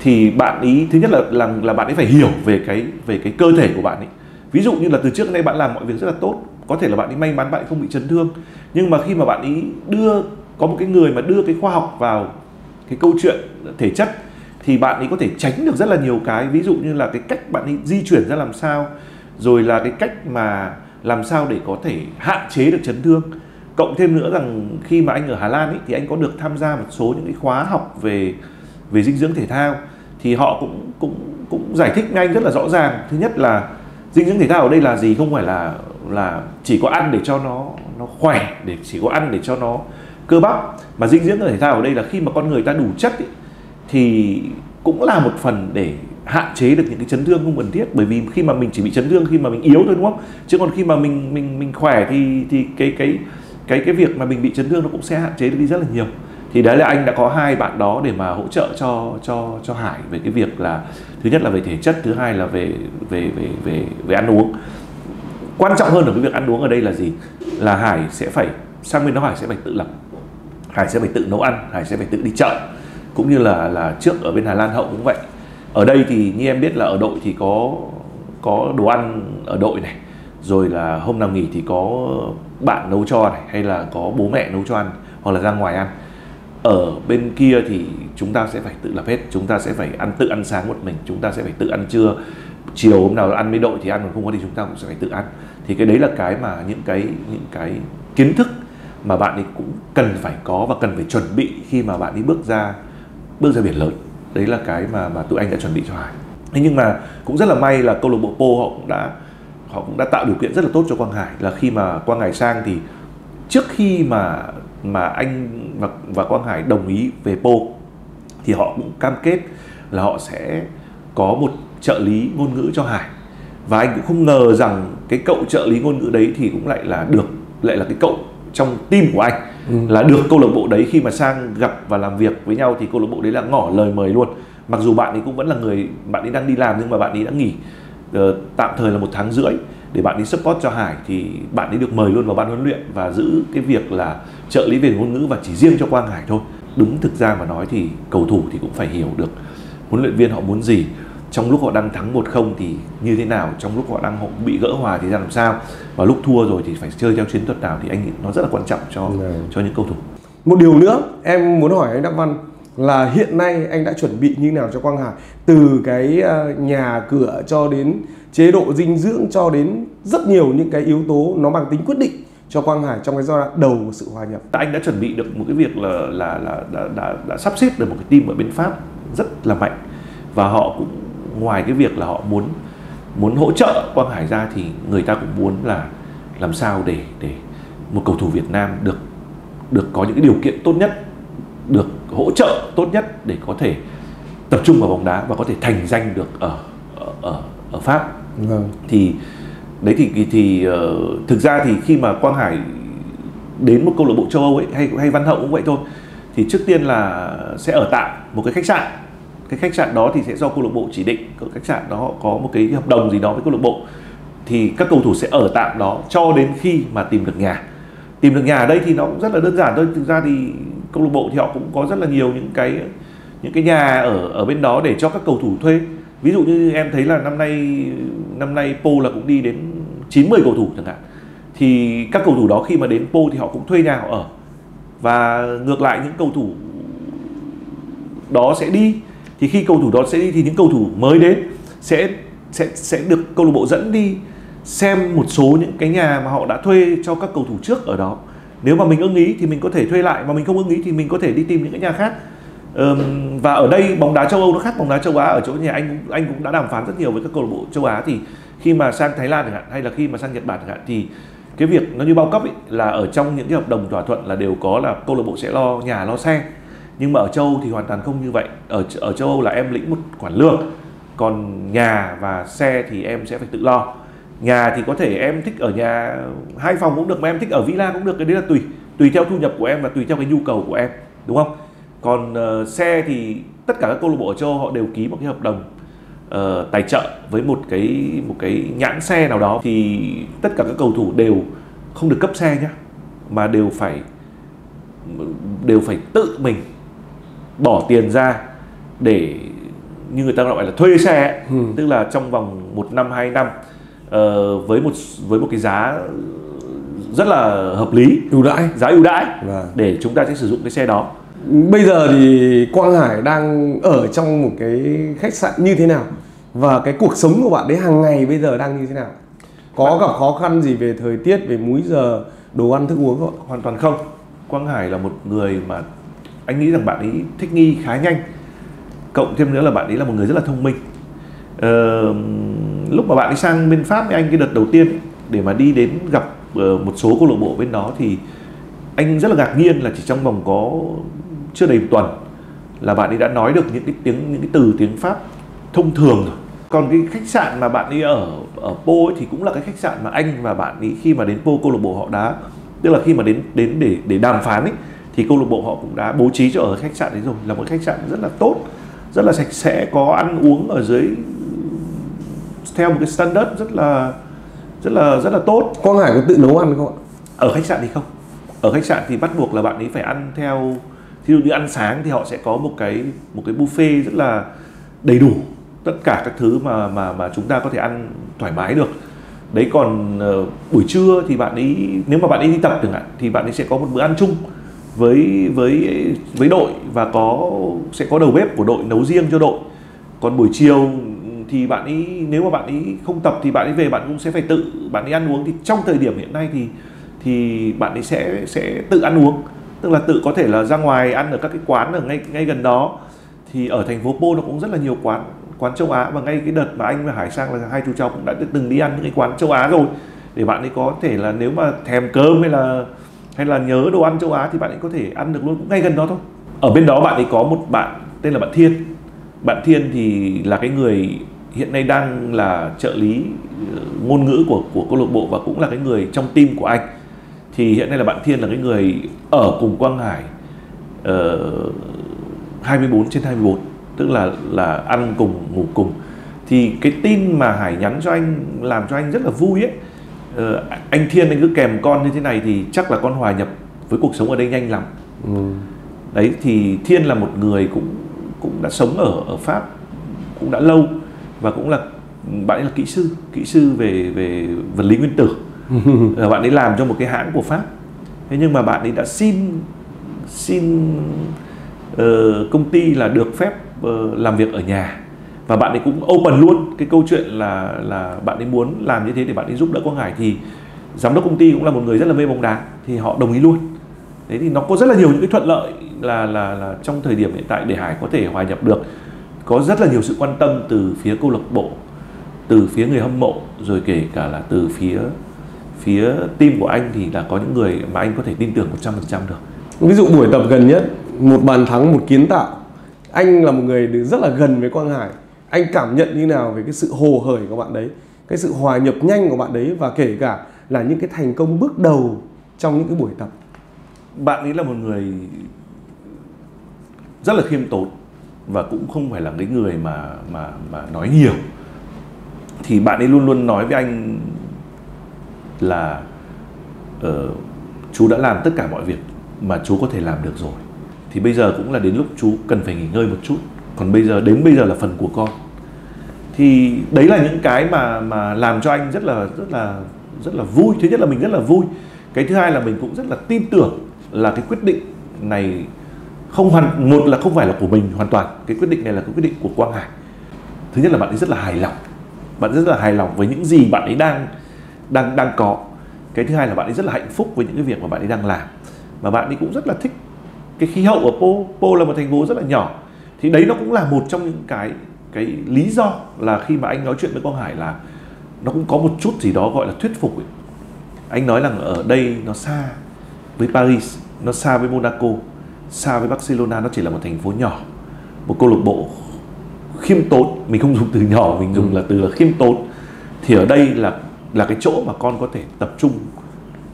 Speaker 2: thì bạn ý, thứ nhất là là là bạn ấy phải hiểu về cái về cái cơ thể của bạn ấy ví dụ như là từ trước đến nay bạn làm mọi việc rất là tốt, có thể là bạn ấy may mắn bạn ấy không bị chấn thương, nhưng mà khi mà bạn ấy đưa, có một cái người mà đưa cái khoa học vào cái câu chuyện thể chất thì bạn ấy có thể tránh được rất là nhiều cái. Ví dụ như là cái cách bạn ấy di chuyển ra làm sao rồi là cái cách mà làm sao để có thể hạn chế được chấn thương. Cộng thêm nữa rằng khi mà anh ở Hà Lan ấy, thì anh có được tham gia một số những cái khóa học về về dinh dưỡng thể thao thì họ cũng cũng cũng giải thích ngay rất là rõ ràng. Thứ nhất là dinh dưỡng thể thao ở đây là gì? Không phải là là chỉ có ăn để cho nó nó khỏe để chỉ có ăn để cho nó cơ bắp. Mà dinh dưỡng thể thao ở đây là khi mà con người ta đủ chất ý, thì cũng là một phần để hạn chế được những cái chấn thương không cần thiết. Bởi vì khi mà mình chỉ bị chấn thương khi mà mình yếu thôi, đúng không? Chứ còn khi mà mình mình mình khỏe thì thì cái cái cái cái việc mà mình bị chấn thương nó cũng sẽ hạn chế được đi rất là nhiều. Thì đấy là anh đã có hai bạn đó để mà hỗ trợ cho cho cho Hải về cái việc là, thứ nhất là về thể chất, thứ hai là về về về về về ăn uống. Quan trọng hơn ở cái việc ăn uống ở đây là gì? Là Hải sẽ phải, sang bên đó Hải sẽ phải tự lập. Hải sẽ phải tự nấu ăn, Hải sẽ phải tự đi chợ cũng như là là trước ở bên Hà Lan hậu cũng vậy. Ở đây thì như em biết là ở đội thì có có đồ ăn ở đội này, rồi là hôm nào nghỉ thì có bạn nấu cho này, hay là có bố mẹ nấu cho ăn, hoặc là ra ngoài ăn. Ở bên kia thì chúng ta sẽ phải tự lập hết, chúng ta sẽ phải ăn, tự ăn sáng một mình, chúng ta sẽ phải tự ăn trưa. Chiều hôm nào ăn với đội thì ăn, còn không có thì chúng ta cũng sẽ phải tự ăn. Thì cái đấy là cái mà những cái những cái kiến thức mà bạn ấy cũng cần phải có và cần phải chuẩn bị khi mà bạn ấy bước ra bước ra biển lớn. Đấy là cái mà mà tụi anh đã chuẩn bị cho Hải. Thế nhưng mà cũng rất là may là câu lạc bộ Po họ cũng đã, họ cũng đã tạo điều kiện rất là tốt cho Quang Hải. Là khi mà Quang Hải sang thì trước khi mà mà anh và và Quang Hải đồng ý về Po thì họ cũng cam kết là họ sẽ có một trợ lý ngôn ngữ cho Hải. Và anh cũng không ngờ rằng cái cậu trợ lý ngôn ngữ đấy thì cũng lại là được, lại là cái cậu trong team của anh ừ. là được câu lạc bộ đấy khi mà sang gặp và làm việc với nhau thì câu lạc bộ đấy là ngỏ lời mời luôn. Mặc dù bạn ấy cũng vẫn là người bạn ấy đang đi làm nhưng mà bạn ấy đã nghỉ uh, tạm thời là một tháng rưỡi để bạn ấy support cho Hải thì bạn ấy được mời luôn vào ban huấn luyện và giữ cái việc là trợ lý về ngôn ngữ và chỉ riêng cho Quang Hải thôi. Đúng thực ra mà nói thì cầu thủ thì cũng phải hiểu được huấn luyện viên họ muốn gì trong lúc họ đang thắng 1-0 thì như thế nào trong lúc họ đang họ bị gỡ hòa thì ra làm sao và lúc thua rồi thì phải chơi theo chiến thuật nào thì anh nghĩ nó rất là quan trọng cho yeah. Vâng. cho những cầu thủ
Speaker 1: một điều nữa em muốn hỏi anh Đắc Văn là hiện nay anh đã chuẩn bị như nào cho Quang Hải từ cái ờ, nhà cửa cho đến chế độ dinh dưỡng cho đến rất nhiều những cái yếu tố nó mang tính quyết định cho Quang Hải trong cái giai đoạn đầu của sự hòa nhập.
Speaker 2: Anh đã chuẩn bị được một cái việc là là là đã, đã, đã sắp xếp được một cái team ở bên Pháp rất là mạnh và họ cũng ngoài cái việc là họ muốn muốn hỗ trợ Quang Hải ra thì người ta cũng muốn là làm sao để để một cầu thủ Việt Nam được được có những cái điều kiện tốt nhất, được hỗ trợ tốt nhất để có thể tập trung vào bóng đá và có thể thành danh được ở ở ở, Pháp. Vâng. Thì đấy thì thì, thì uh, thực ra thì khi mà Quang Hải đến một câu lạc bộ châu Âu ấy hay hay Văn Hậu cũng vậy thôi thì trước tiên là sẽ ở tạm một cái khách sạn cái khách sạn đó thì sẽ do câu lạc bộ chỉ định. Cái khách sạn đó có một cái hợp đồng gì đó với câu lạc bộ. Thì các cầu thủ sẽ ở tạm đó cho đến khi mà tìm được nhà. Tìm được nhà ở đây thì nó cũng rất là đơn giản thôi. Thực ra thì câu lạc bộ thì họ cũng có rất là nhiều những cái những cái nhà ở ở bên đó để cho các cầu thủ thuê. Ví dụ như em thấy là năm nay năm nay Po là cũng đi đến 90 cầu thủ chẳng hạn. Thì các cầu thủ đó khi mà đến Po thì họ cũng thuê nhà họ ở. Và ngược lại những cầu thủ đó sẽ đi thì khi cầu thủ đó sẽ đi thì những cầu thủ mới đến sẽ sẽ sẽ được câu lạc bộ dẫn đi xem một số những cái nhà mà họ đã thuê cho các cầu thủ trước ở đó. Nếu mà mình ưng ý thì mình có thể thuê lại mà mình không ưng ý thì mình có thể đi tìm những cái nhà khác. Và ở đây bóng đá châu Âu nó khác bóng đá châu Á. Ở chỗ nhà anh cũng anh cũng đã đàm phán rất nhiều với các câu lạc bộ châu Á. Thì khi mà sang Thái Lan chẳng hạn hay là khi mà sang Nhật Bản chẳng hạn thì cái việc nó như bao cấp ấy, là ở trong những cái hợp đồng thỏa thuận là đều có là câu lạc bộ sẽ lo nhà lo xe nhưng mà ở châu Âu thì hoàn toàn không như vậy. Ở ở châu Âu là em lĩnh một khoản lương còn nhà và xe thì em sẽ phải tự lo. Nhà thì có thể em thích ở nhà hai phòng cũng được mà em thích ở villa cũng được cái đấy là tùy tùy theo thu nhập của em và tùy theo cái nhu cầu của em đúng không? Còn uh, xe thì tất cả các câu lạc bộ ở châu Âu họ đều ký một cái hợp đồng uh, tài trợ với một cái một cái nhãn xe nào đó. Thì tất cả các cầu thủ đều không được cấp xe nhá mà đều phải đều phải tự mình bỏ tiền ra để như người ta gọi là thuê xe ừ. tức là trong vòng một năm hai năm uh, với một với một cái giá rất là hợp lý
Speaker 1: ưu đãi.
Speaker 2: giá ưu đãi vâng. để chúng ta sẽ sử dụng cái xe đó.
Speaker 1: Bây giờ thì Quang Hải đang ở trong một cái khách sạn như thế nào? Và cái cuộc sống của bạn đấy hàng ngày bây giờ đang như thế nào? Có gặp khó khăn gì về thời tiết về múi giờ đồ ăn thức uống không?
Speaker 2: Hoàn toàn không. Quang Hải là một người mà anh nghĩ rằng bạn ấy thích nghi khá nhanh. Cộng thêm nữa là bạn ấy là một người rất là thông minh. Ờ, lúc mà bạn ấy sang bên pháp với anh cái đợt đầu tiên để mà đi đến gặp ờ, một số câu lạc bộ bên đó thì anh rất là ngạc nhiên là chỉ trong vòng có chưa đầy một tuần là bạn ấy đã nói được những cái tiếng những cái từ tiếng pháp thông thường rồi. Còn cái khách sạn mà bạn ấy ở ở Po ấy thì cũng là cái khách sạn mà anh và bạn ấy khi mà đến Po câu lạc bộ họ đá tức là khi mà đến đến để để đàm phán ấy thì câu lạc bộ họ cũng đã bố trí cho ở khách sạn đấy rồi. Là một khách sạn rất là tốt rất là sạch sẽ có ăn uống ở dưới theo một cái standard rất là rất là rất là tốt.
Speaker 1: Quang Hải có tự nấu ăn không ạ?
Speaker 2: Ở khách sạn thì không. Ở khách sạn thì bắt buộc là bạn ấy phải ăn theo ví dụ như ăn sáng thì họ sẽ có một cái một cái buffet rất là đầy đủ. Tất cả các thứ mà mà mà chúng ta có thể ăn thoải mái được. Đấy còn uh, buổi trưa thì bạn ấy nếu mà bạn ấy đi tập chẳng hạn thì bạn ấy sẽ có một bữa ăn chung với với với đội và có, sẽ có đầu bếp của đội nấu riêng cho đội. Còn buổi chiều thì bạn ấy, nếu mà bạn ấy không tập thì bạn ấy về bạn cũng sẽ phải tự, bạn ấy ăn uống. Thì trong thời điểm hiện nay thì thì bạn ấy sẽ sẽ tự ăn uống. Tức là tự có thể là ra ngoài ăn ở các cái quán ở ngay ngay gần đó. Thì ở thành phố Po nó cũng rất là nhiều quán quán châu Á. Và ngay cái đợt mà anh và Hải sang là hai chú cháu cũng đã từng đi ăn những cái quán châu Á rồi. Để bạn ấy có thể là nếu mà thèm cơm hay là hay là nhớ đồ ăn châu Á thì bạn ấy có thể ăn được luôn cũng ngay gần đó thôi. Ở bên đó bạn ấy có một bạn tên là bạn Thiên. Bạn Thiên thì là cái người hiện nay đang là trợ lý ờ, ngôn ngữ của của câu lạc bộ và cũng là cái người trong team của anh. Thì hiện nay là bạn Thiên là cái người ở cùng Quang Hải ờ, uh, 24 trên 24 tức là là ăn cùng ngủ cùng. Thì cái tin mà Hải nhắn cho anh làm cho anh rất là vui ấy uh, anh Thiên anh cứ kèm con như thế này thì chắc là con hòa nhập với cuộc sống ở đây nhanh lắm. Ừ. đấy thì Thiên là một người cũng cũng đã sống ở ở Pháp cũng đã lâu và cũng là bạn ấy là kỹ sư kỹ sư về về vật lý nguyên tử. Bạn ấy làm cho một cái hãng của pháp. Thế nhưng mà bạn ấy đã xin xin uh, công ty là được phép uh, làm việc ở nhà và bạn ấy cũng open luôn cái câu chuyện là là bạn ấy muốn làm như thế để bạn ấy giúp đỡ Quang Hải. Thì giám đốc công ty cũng là một người rất là mê bóng đá, thì họ đồng ý luôn. Thế thì nó có rất là nhiều những cái thuận lợi là là là trong thời điểm hiện tại để Hải có thể hòa nhập được. Có rất là nhiều sự quan tâm từ phía câu lạc bộ, từ phía người hâm mộ, rồi kể cả là từ phía phía team của anh thì là có những người mà anh có thể tin tưởng 100% được.
Speaker 1: Ví dụ buổi tập gần nhất, một bàn thắng, một kiến tạo. Anh là một người rất là gần với Quang Hải anh cảm nhận như nào về cái sự hồ hởi của bạn đấy cái sự hòa nhập nhanh của bạn đấy và kể cả là những cái thành công bước đầu trong những cái buổi tập?
Speaker 2: Bạn ấy là một người rất là khiêm tốn và cũng không phải là cái người mà mà mà nói nhiều. Thì bạn ấy luôn luôn nói với anh là uh, chú đã làm tất cả mọi việc mà chú có thể làm được rồi. Thì bây giờ cũng là đến lúc chú cần phải nghỉ ngơi một chút còn bây giờ, đến bây giờ là phần của con. Thì đấy là những cái mà mà làm cho anh rất là rất là rất là vui. Thứ nhất là mình rất là vui. Cái thứ hai là mình cũng rất là tin tưởng là cái quyết định này không hoàn, một là không phải là của mình hoàn toàn. Cái quyết định này là cái quyết định của Quang Hải. Thứ nhất là bạn ấy rất là hài lòng. Bạn rất là hài lòng với những gì bạn ấy đang đang đang có. Cái thứ hai là bạn ấy rất là hạnh phúc với những cái việc mà bạn ấy đang làm. Và bạn ấy cũng rất là thích cái khí hậu ở Po Po là một thành phố rất là nhỏ thì đấy nó cũng là một trong những cái cái lý do là khi mà anh nói chuyện với Quang Hải là nó cũng có một chút gì đó gọi là thuyết phục ấy. anh nói rằng ở đây nó xa với Paris nó xa với Monaco xa với Barcelona nó chỉ là một thành phố nhỏ một câu lạc bộ khiêm tốn. Mình không dùng từ nhỏ mình dùng là từ là khiêm tốn. Thì ở đây là là cái chỗ mà con có thể tập trung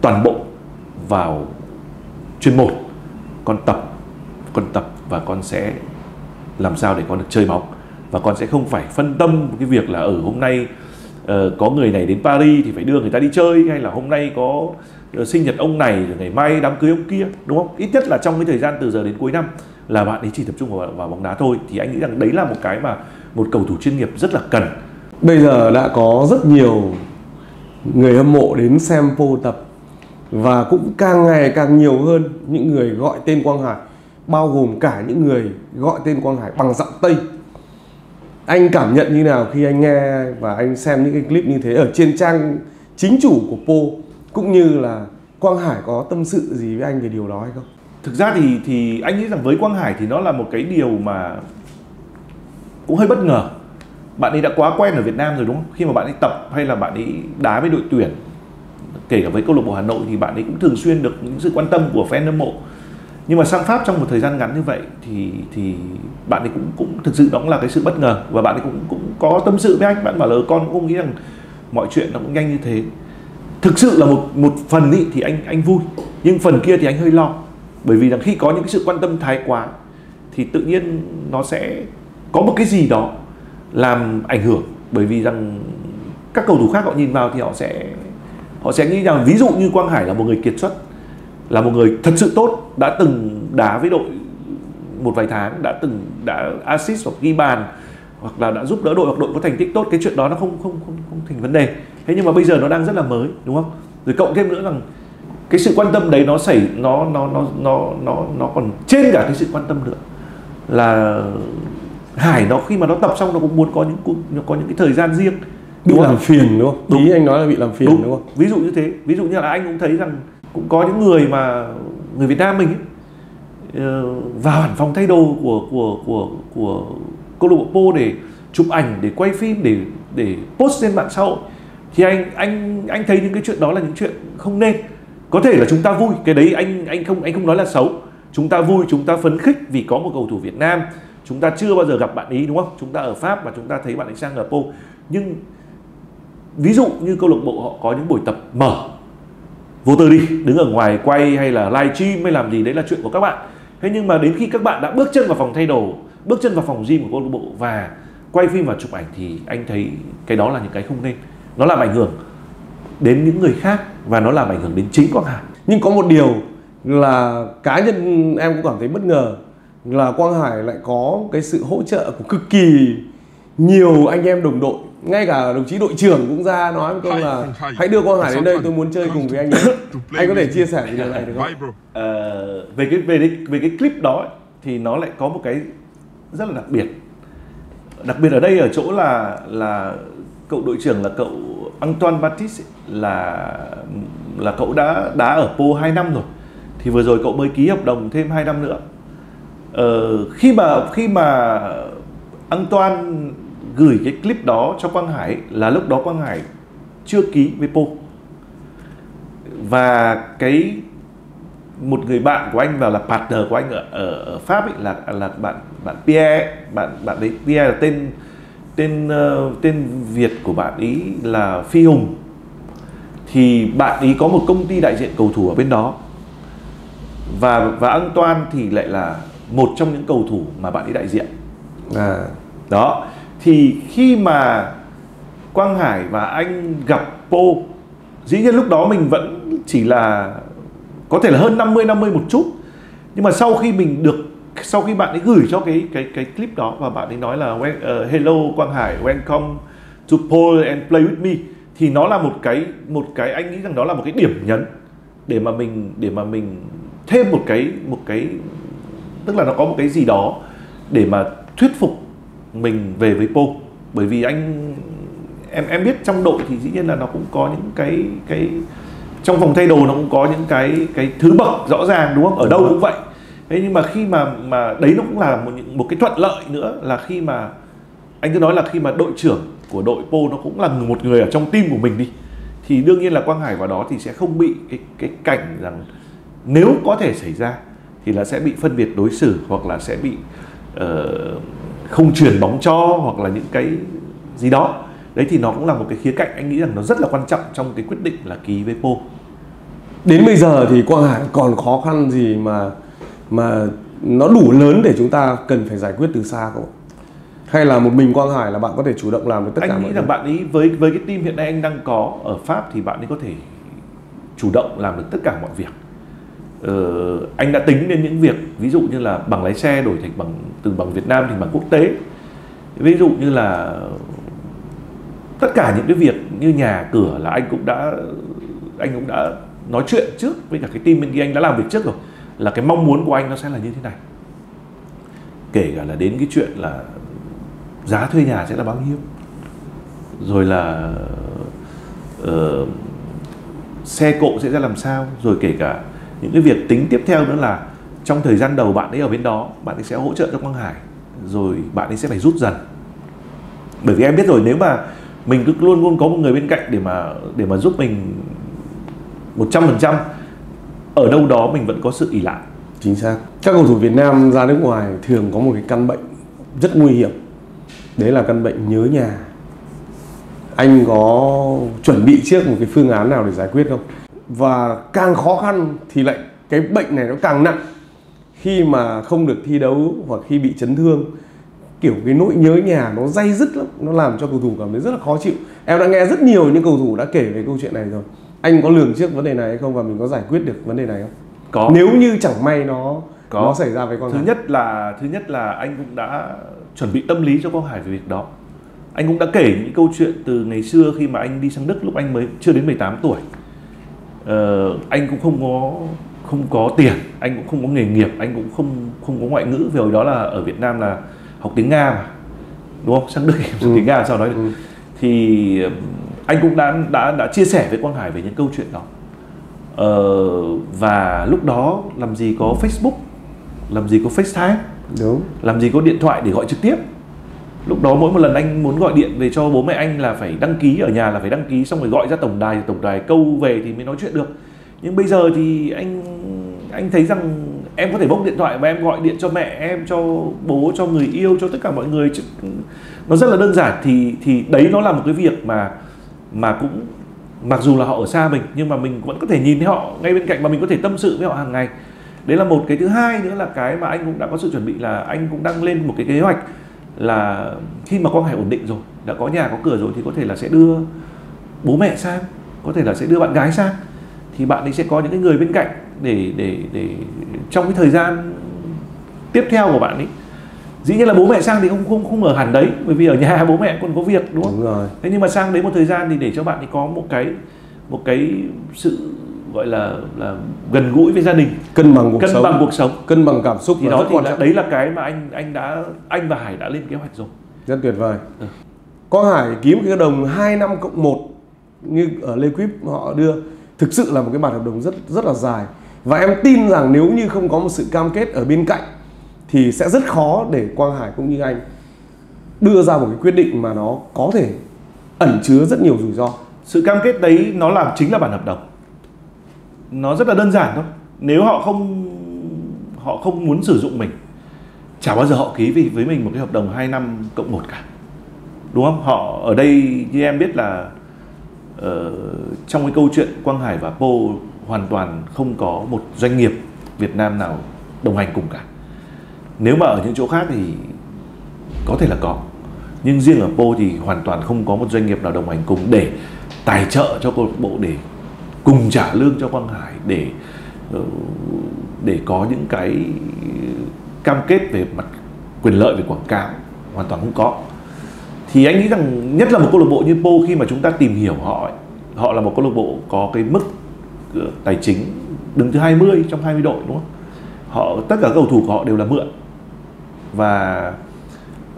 Speaker 2: toàn bộ vào chuyên môn. Con tập con tập và con sẽ làm sao để con được chơi bóng. Và con sẽ không phải phân tâm cái việc là ở hôm nay uh, có người này đến Paris thì phải đưa người ta đi chơi hay là hôm nay có uh, sinh nhật ông này rồi ngày mai đám cưới ông kia. Đúng không? Ít nhất là trong cái thời gian từ giờ đến cuối năm là bạn ấy chỉ tập trung vào, vào bóng đá thôi. Thì anh nghĩ rằng đấy là một cái mà một cầu thủ chuyên nghiệp rất là cần.
Speaker 1: Bây giờ đã có rất nhiều người hâm mộ đến xem vô tập và cũng càng ngày càng nhiều hơn những người gọi tên Quang Hải bao gồm cả những người gọi tên Quang Hải bằng giọng Tây anh cảm nhận như nào khi anh nghe và anh xem những cái clip như thế ở trên trang chính chủ của Po cũng như là Quang Hải có tâm sự gì với anh về điều đó hay không?
Speaker 2: Thực ra thì thì anh nghĩ rằng với Quang Hải thì nó là một cái điều mà cũng hơi bất ngờ. Bạn ấy đã quá quen ở Việt Nam rồi đúng không? Khi mà bạn ấy tập hay là bạn ấy đá với đội tuyển, kể cả với câu lạc bộ Hà Nội thì bạn ấy cũng thường xuyên được những sự quan tâm của fan hâm mộ nhưng mà sang Pháp trong một thời gian ngắn như vậy thì thì bạn ấy cũng cũng thực sự đó cũng là cái sự bất ngờ. Và bạn ấy cũng cũng có tâm sự với anh. Bạn bảo là con cũng không nghĩ rằng mọi chuyện nó cũng nhanh như thế. Thực sự là một một phần ý, thì anh anh vui. Nhưng phần kia thì anh hơi lo. Bởi vì rằng khi có những cái sự quan tâm thái quá thì tự nhiên nó sẽ có một cái gì đó làm ảnh hưởng. Bởi vì rằng các cầu thủ khác họ nhìn vào thì họ sẽ họ sẽ nghĩ rằng ví dụ như Quang Hải là một người kiệt xuất là một người thật sự tốt đã từng đá với đội một vài tháng đã từng đã assist hoặc ghi bàn hoặc là đã giúp đỡ đội hoặc đội có thành tích tốt cái chuyện đó nó không không không không thành vấn đề thế nhưng mà bây giờ nó đang rất là mới đúng không rồi cộng thêm nữa rằng cái sự quan tâm đấy nó xảy nó nó nó nó nó nó còn trên cả cái sự quan tâm nữa là Hải nó khi mà nó tập xong nó cũng muốn có những nó có những cái thời gian riêng
Speaker 1: bị làm phiền đúng không? Đúng. Ý anh nói là bị làm phiền đúng. đúng không?
Speaker 2: Ví dụ như thế, ví dụ như là anh cũng thấy rằng cũng có những người mà người Việt Nam mình ấy, ờ, vào hẳn phòng thay đồ của của của của câu lạc bộ Po để chụp ảnh để quay phim để để post trên mạng xã hội. Thì anh anh anh thấy những cái chuyện đó là những chuyện không nên. Có thể là chúng ta vui cái đấy anh anh không anh không nói là xấu. Chúng ta vui chúng ta phấn khích vì có một cầu thủ Việt Nam. Chúng ta chưa bao giờ gặp bạn ý đúng không? Chúng ta ở Pháp và chúng ta thấy bạn ấy sang ở Po nhưng ví dụ như câu lạc bộ họ có những buổi tập mở vô tư đi, đứng ở ngoài quay hay là live stream hay làm gì, đấy là chuyện của các bạn. Thế nhưng mà đến khi các bạn đã bước chân vào phòng thay đồ, bước chân vào phòng gym của câu lạc bộ và quay phim và chụp ảnh thì anh thấy cái đó là những cái không nên. Nó làm ảnh hưởng đến những người khác và nó làm ảnh hưởng đến chính Quang Hải
Speaker 1: nhưng có một điều là cá nhân em cũng cảm thấy bất ngờ là Quang Hải lại có cái sự hỗ trợ của cực kỳ nhiều anh em đồng đội ngay cả đồng chí đội trưởng cũng ra nói một câu là hãy đưa quang hải đến đây tôi muốn chơi cùng với anh ấy. Anh có thể chia sẻ về điều này được không?
Speaker 2: Ờ, về cái về cái về cái clip đó thì nó lại có một cái rất là đặc biệt. Đặc biệt ở đây ở chỗ là là cậu đội trưởng là cậu Antoine Baptiste là là cậu đã đá ở Po 2 năm rồi. Thì vừa rồi cậu mới ký hợp đồng thêm 2 năm nữa. Ờ, khi mà khi mà Antoine gửi cái clip đó cho Quang Hải là lúc đó Quang Hải chưa ký với Po và cái một người bạn của anh và là partner của anh ở ở, ở Pháp ấy là là bạn bạn Pierre bạn bạn đấy Pierre là tên tên ờ, tên Việt của bạn ý là Phi Hùng. Thì bạn ý có một công ty đại diện cầu thủ ở bên đó. Và và Antoine thì lại là một trong những cầu thủ mà bạn ấy đại diện.
Speaker 1: À.
Speaker 2: Đó thì khi mà Quang Hải và anh gặp Po dĩ nhiên lúc đó mình vẫn chỉ là có thể là hơn 50 50 một chút. Nhưng mà sau khi mình được sau khi bạn ấy gửi cho cái cái cái clip đó và bạn ấy nói là uh, hello Quang Hải welcome to Paul and play with me. Thì nó là một cái một cái anh nghĩ rằng đó là một cái điểm nhấn để mà mình để mà mình thêm một cái một cái tức là nó có một cái gì đó để mà thuyết phục mình về với Po bởi vì anh em em biết trong đội thì dĩ nhiên là nó cũng có những cái cái trong vòng thay đồ nó cũng có những cái cái thứ bậc rõ ràng đúng không? Ở đâu cũng vậy. Thế nhưng mà khi mà mà đấy nó cũng là một một cái thuận lợi nữa là khi mà anh cứ nói là khi mà đội trưởng của đội Po nó cũng là một người ở trong team của mình đi thì đương nhiên là Quang Hải vào đó thì sẽ không bị cái cái cảnh rằng nếu có thể xảy ra thì là sẽ bị phân biệt đối xử hoặc là sẽ bị ờ, không truyền bóng cho hoặc là những cái gì đó. Đấy thì nó cũng là một cái khía cạnh anh nghĩ rằng nó rất là quan trọng trong cái quyết định là ký với Po
Speaker 1: đến bây giờ thì Quang Hải còn khó khăn gì mà mà nó đủ lớn để chúng ta cần phải giải quyết từ xa không? Hay là một mình Quang Hải là bạn có thể chủ động làm được tất cả
Speaker 2: anh nghĩ rằng bạn ấy với với cái team hiện nay anh đang có ở Pháp thì bạn ấy có thể chủ động làm được tất cả mọi việc. Ờ, anh đã tính đến những việc ví dụ như là bằng lái xe đổi thành bằng từ bằng Việt Nam thành bằng quốc tế. Ví dụ như là tất cả những cái việc như nhà cửa là anh cũng đã anh cũng đã nói chuyện trước với cả cái team bên kia anh đã làm việc trước rồi là cái mong muốn của anh nó sẽ là như thế này. Kể cả là đến cái chuyện là giá thuê nhà sẽ là bao nhiêu rồi là uh, xe cộ sẽ ra làm sao rồi kể cả những cái việc tính tiếp theo nữa là trong thời gian đầu bạn ấy ở bên đó, bạn ấy sẽ hỗ trợ cho Quang Hải, rồi bạn ấy sẽ phải rút dần bởi vì em biết rồi, nếu mà mình cứ luôn luôn có một người bên cạnh để mà để mà giúp mình 100% ở đâu đó mình vẫn có sự ỷ lại
Speaker 1: Chính xác. Các cầu thủ Việt Nam ra nước ngoài thường có một cái căn bệnh rất nguy hiểm. Đấy là căn bệnh nhớ nhà. Anh có chuẩn bị trước một cái phương án nào để giải quyết không? Và càng khó khăn thì lại cái bệnh này nó càng nặng khi mà không được thi đấu hoặc khi bị chấn thương kiểu cái nỗi nhớ nhà nó dây dứt lắm nó làm cho cầu thủ cảm thấy rất là khó chịu. Em đã nghe rất nhiều những cầu thủ đã kể về câu chuyện này rồi. Anh có lường trước vấn đề này hay không và mình có giải quyết được vấn đề này không?
Speaker 2: Có.
Speaker 1: Nếu như chẳng may nó
Speaker 2: Có.
Speaker 1: nó xảy ra với con
Speaker 2: thứ
Speaker 1: Hải.
Speaker 2: nhất là thứ nhất là anh cũng đã chuẩn bị tâm lý cho Quang Hải về việc đó. Anh cũng đã kể những câu chuyện từ ngày xưa khi mà anh đi sang Đức lúc anh mới chưa đến 18 tuổi. Ờ, anh cũng không có không có tiền anh cũng không có nghề nghiệp anh cũng không không có ngoại ngữ. Vì hồi đó là ở Việt Nam là học tiếng Nga mà đúng không? Sang Đức học
Speaker 1: Ừ.
Speaker 2: tiếng Nga sao nói được
Speaker 1: Ừ.
Speaker 2: thì anh cũng đã đã đã chia sẻ với Quang Hải về những câu chuyện đó. Ờ, và lúc đó làm gì có Facebook làm gì có FaceTime
Speaker 1: đúng.
Speaker 2: làm gì có điện thoại để gọi trực tiếp. Lúc đó mỗi một lần anh muốn gọi điện về cho bố mẹ anh là phải đăng ký ở nhà là phải đăng ký xong rồi gọi ra tổng đài tổng đài câu về thì mới nói chuyện được nhưng bây giờ thì anh anh thấy rằng em có thể bốc điện thoại và em gọi điện cho mẹ, em cho bố, cho người yêu, cho tất cả mọi người. Nó rất là đơn giản. Thì thì đấy nó là một cái việc mà mà cũng, mặc dù là họ ở xa mình, nhưng mà mình vẫn có thể nhìn thấy họ ngay bên cạnh và mình có thể tâm sự với họ hàng ngày. Đấy là một cái thứ hai nữa là cái mà anh cũng đã có sự chuẩn bị là anh cũng đang lên một cái kế hoạch là khi mà con Hải ổn định rồi, đã có nhà, có cửa rồi thì có thể là sẽ đưa bố mẹ sang, có thể là sẽ đưa bạn gái sang thì bạn ấy sẽ có những cái người bên cạnh để để để trong cái thời gian tiếp theo của bạn ấy. Dĩ nhiên là bố mẹ sang thì không không không ở hẳn đấy bởi vì ở nhà bố mẹ còn có việc đúng không?
Speaker 1: Đúng rồi.
Speaker 2: Thế nhưng mà sang đấy một thời gian thì để cho bạn ấy có một cái một cái sự gọi là là gần gũi với gia đình
Speaker 1: cân bằng cuộc
Speaker 2: cân
Speaker 1: sống.
Speaker 2: bằng cuộc sống.
Speaker 1: Cân bằng cảm xúc
Speaker 2: thì đó thì là, đấy là cái mà anh anh đã anh và Hải đã lên kế hoạch rồi.
Speaker 1: Rất tuyệt vời.
Speaker 2: Ừ.
Speaker 1: Quang Hải ký một cái hợp đồng 2 năm cộng 1 như ở Lê Quýp họ đưa thực sự là một cái bản hợp đồng rất rất là dài. Và em tin rằng nếu như không có một sự cam kết ở bên cạnh, thì sẽ rất khó để Quang Hải cũng như anh đưa ra một cái quyết định mà nó có thể ẩn chứa rất nhiều rủi ro.
Speaker 2: Sự cam kết đấy nó làm chính là bản hợp đồng. Nó rất là đơn giản thôi. Nếu họ không họ không muốn sử dụng mình, chả bao giờ họ ký với với mình một cái hợp đồng 2 năm cộng một cả. Đúng không? Họ ở đây như em biết là Ờ, trong cái câu chuyện Quang Hải và Po hoàn toàn không có một doanh nghiệp Việt Nam nào đồng hành cùng cả. Nếu mà ở những chỗ khác thì có thể là có, nhưng riêng ở Po thì hoàn toàn không có một doanh nghiệp nào đồng hành cùng để tài trợ cho câu lạc bộ, để cùng trả lương cho Quang Hải, để ờ, để có những cái cam kết về mặt quyền lợi, về quảng cáo, hoàn toàn không có thì anh nghĩ rằng nhất là một câu lạc bộ như Po khi mà chúng ta tìm hiểu họ ấy, họ là một câu lạc bộ có cái mức ờ, tài chính đứng thứ 20 trong 20 đội đúng không? Họ tất cả cầu thủ của họ đều là mượn. Và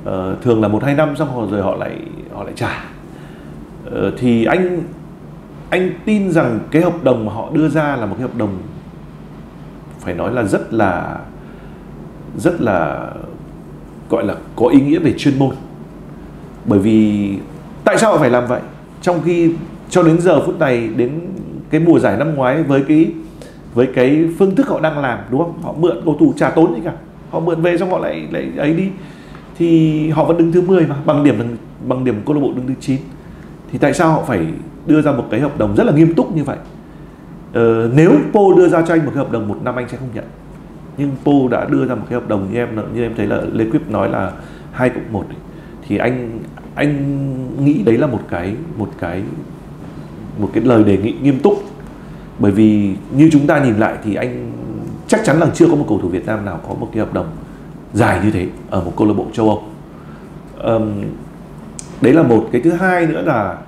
Speaker 2: uh, thường là một hai năm xong rồi họ lại họ lại trả. Uh, thì anh anh tin rằng cái hợp đồng mà họ đưa ra là một cái hợp đồng phải nói là rất là rất là gọi là có ý nghĩa về chuyên môn bởi vì tại sao họ phải làm vậy? Trong khi cho đến giờ phút này đến cái mùa giải năm ngoái với cái với cái phương thức họ đang làm đúng không? Họ mượn cầu thủ trả tốn gì cả. Họ mượn về xong họ lại lại ấy đi. Thì họ vẫn đứng thứ 10 mà bằng điểm bằng điểm câu lạc bộ đứng thứ 9 thì tại sao họ phải đưa ra một cái hợp đồng rất là nghiêm túc như vậy? Ờ, nếu Po đưa ra cho anh một cái hợp đồng một năm anh sẽ không nhận. Nhưng Po đã đưa ra một cái hợp đồng như em như em thấy là Lê Quyết nói là hai cộng một thì anh anh nghĩ đấy là một cái một cái một cái lời đề nghị nghiêm túc. Bởi vì như chúng ta nhìn lại thì anh chắc chắn là chưa có một cầu thủ Việt Nam nào có một cái hợp đồng dài như thế ở một câu lạc bộ châu Âu. Um, đấy là một. Cái thứ hai nữa là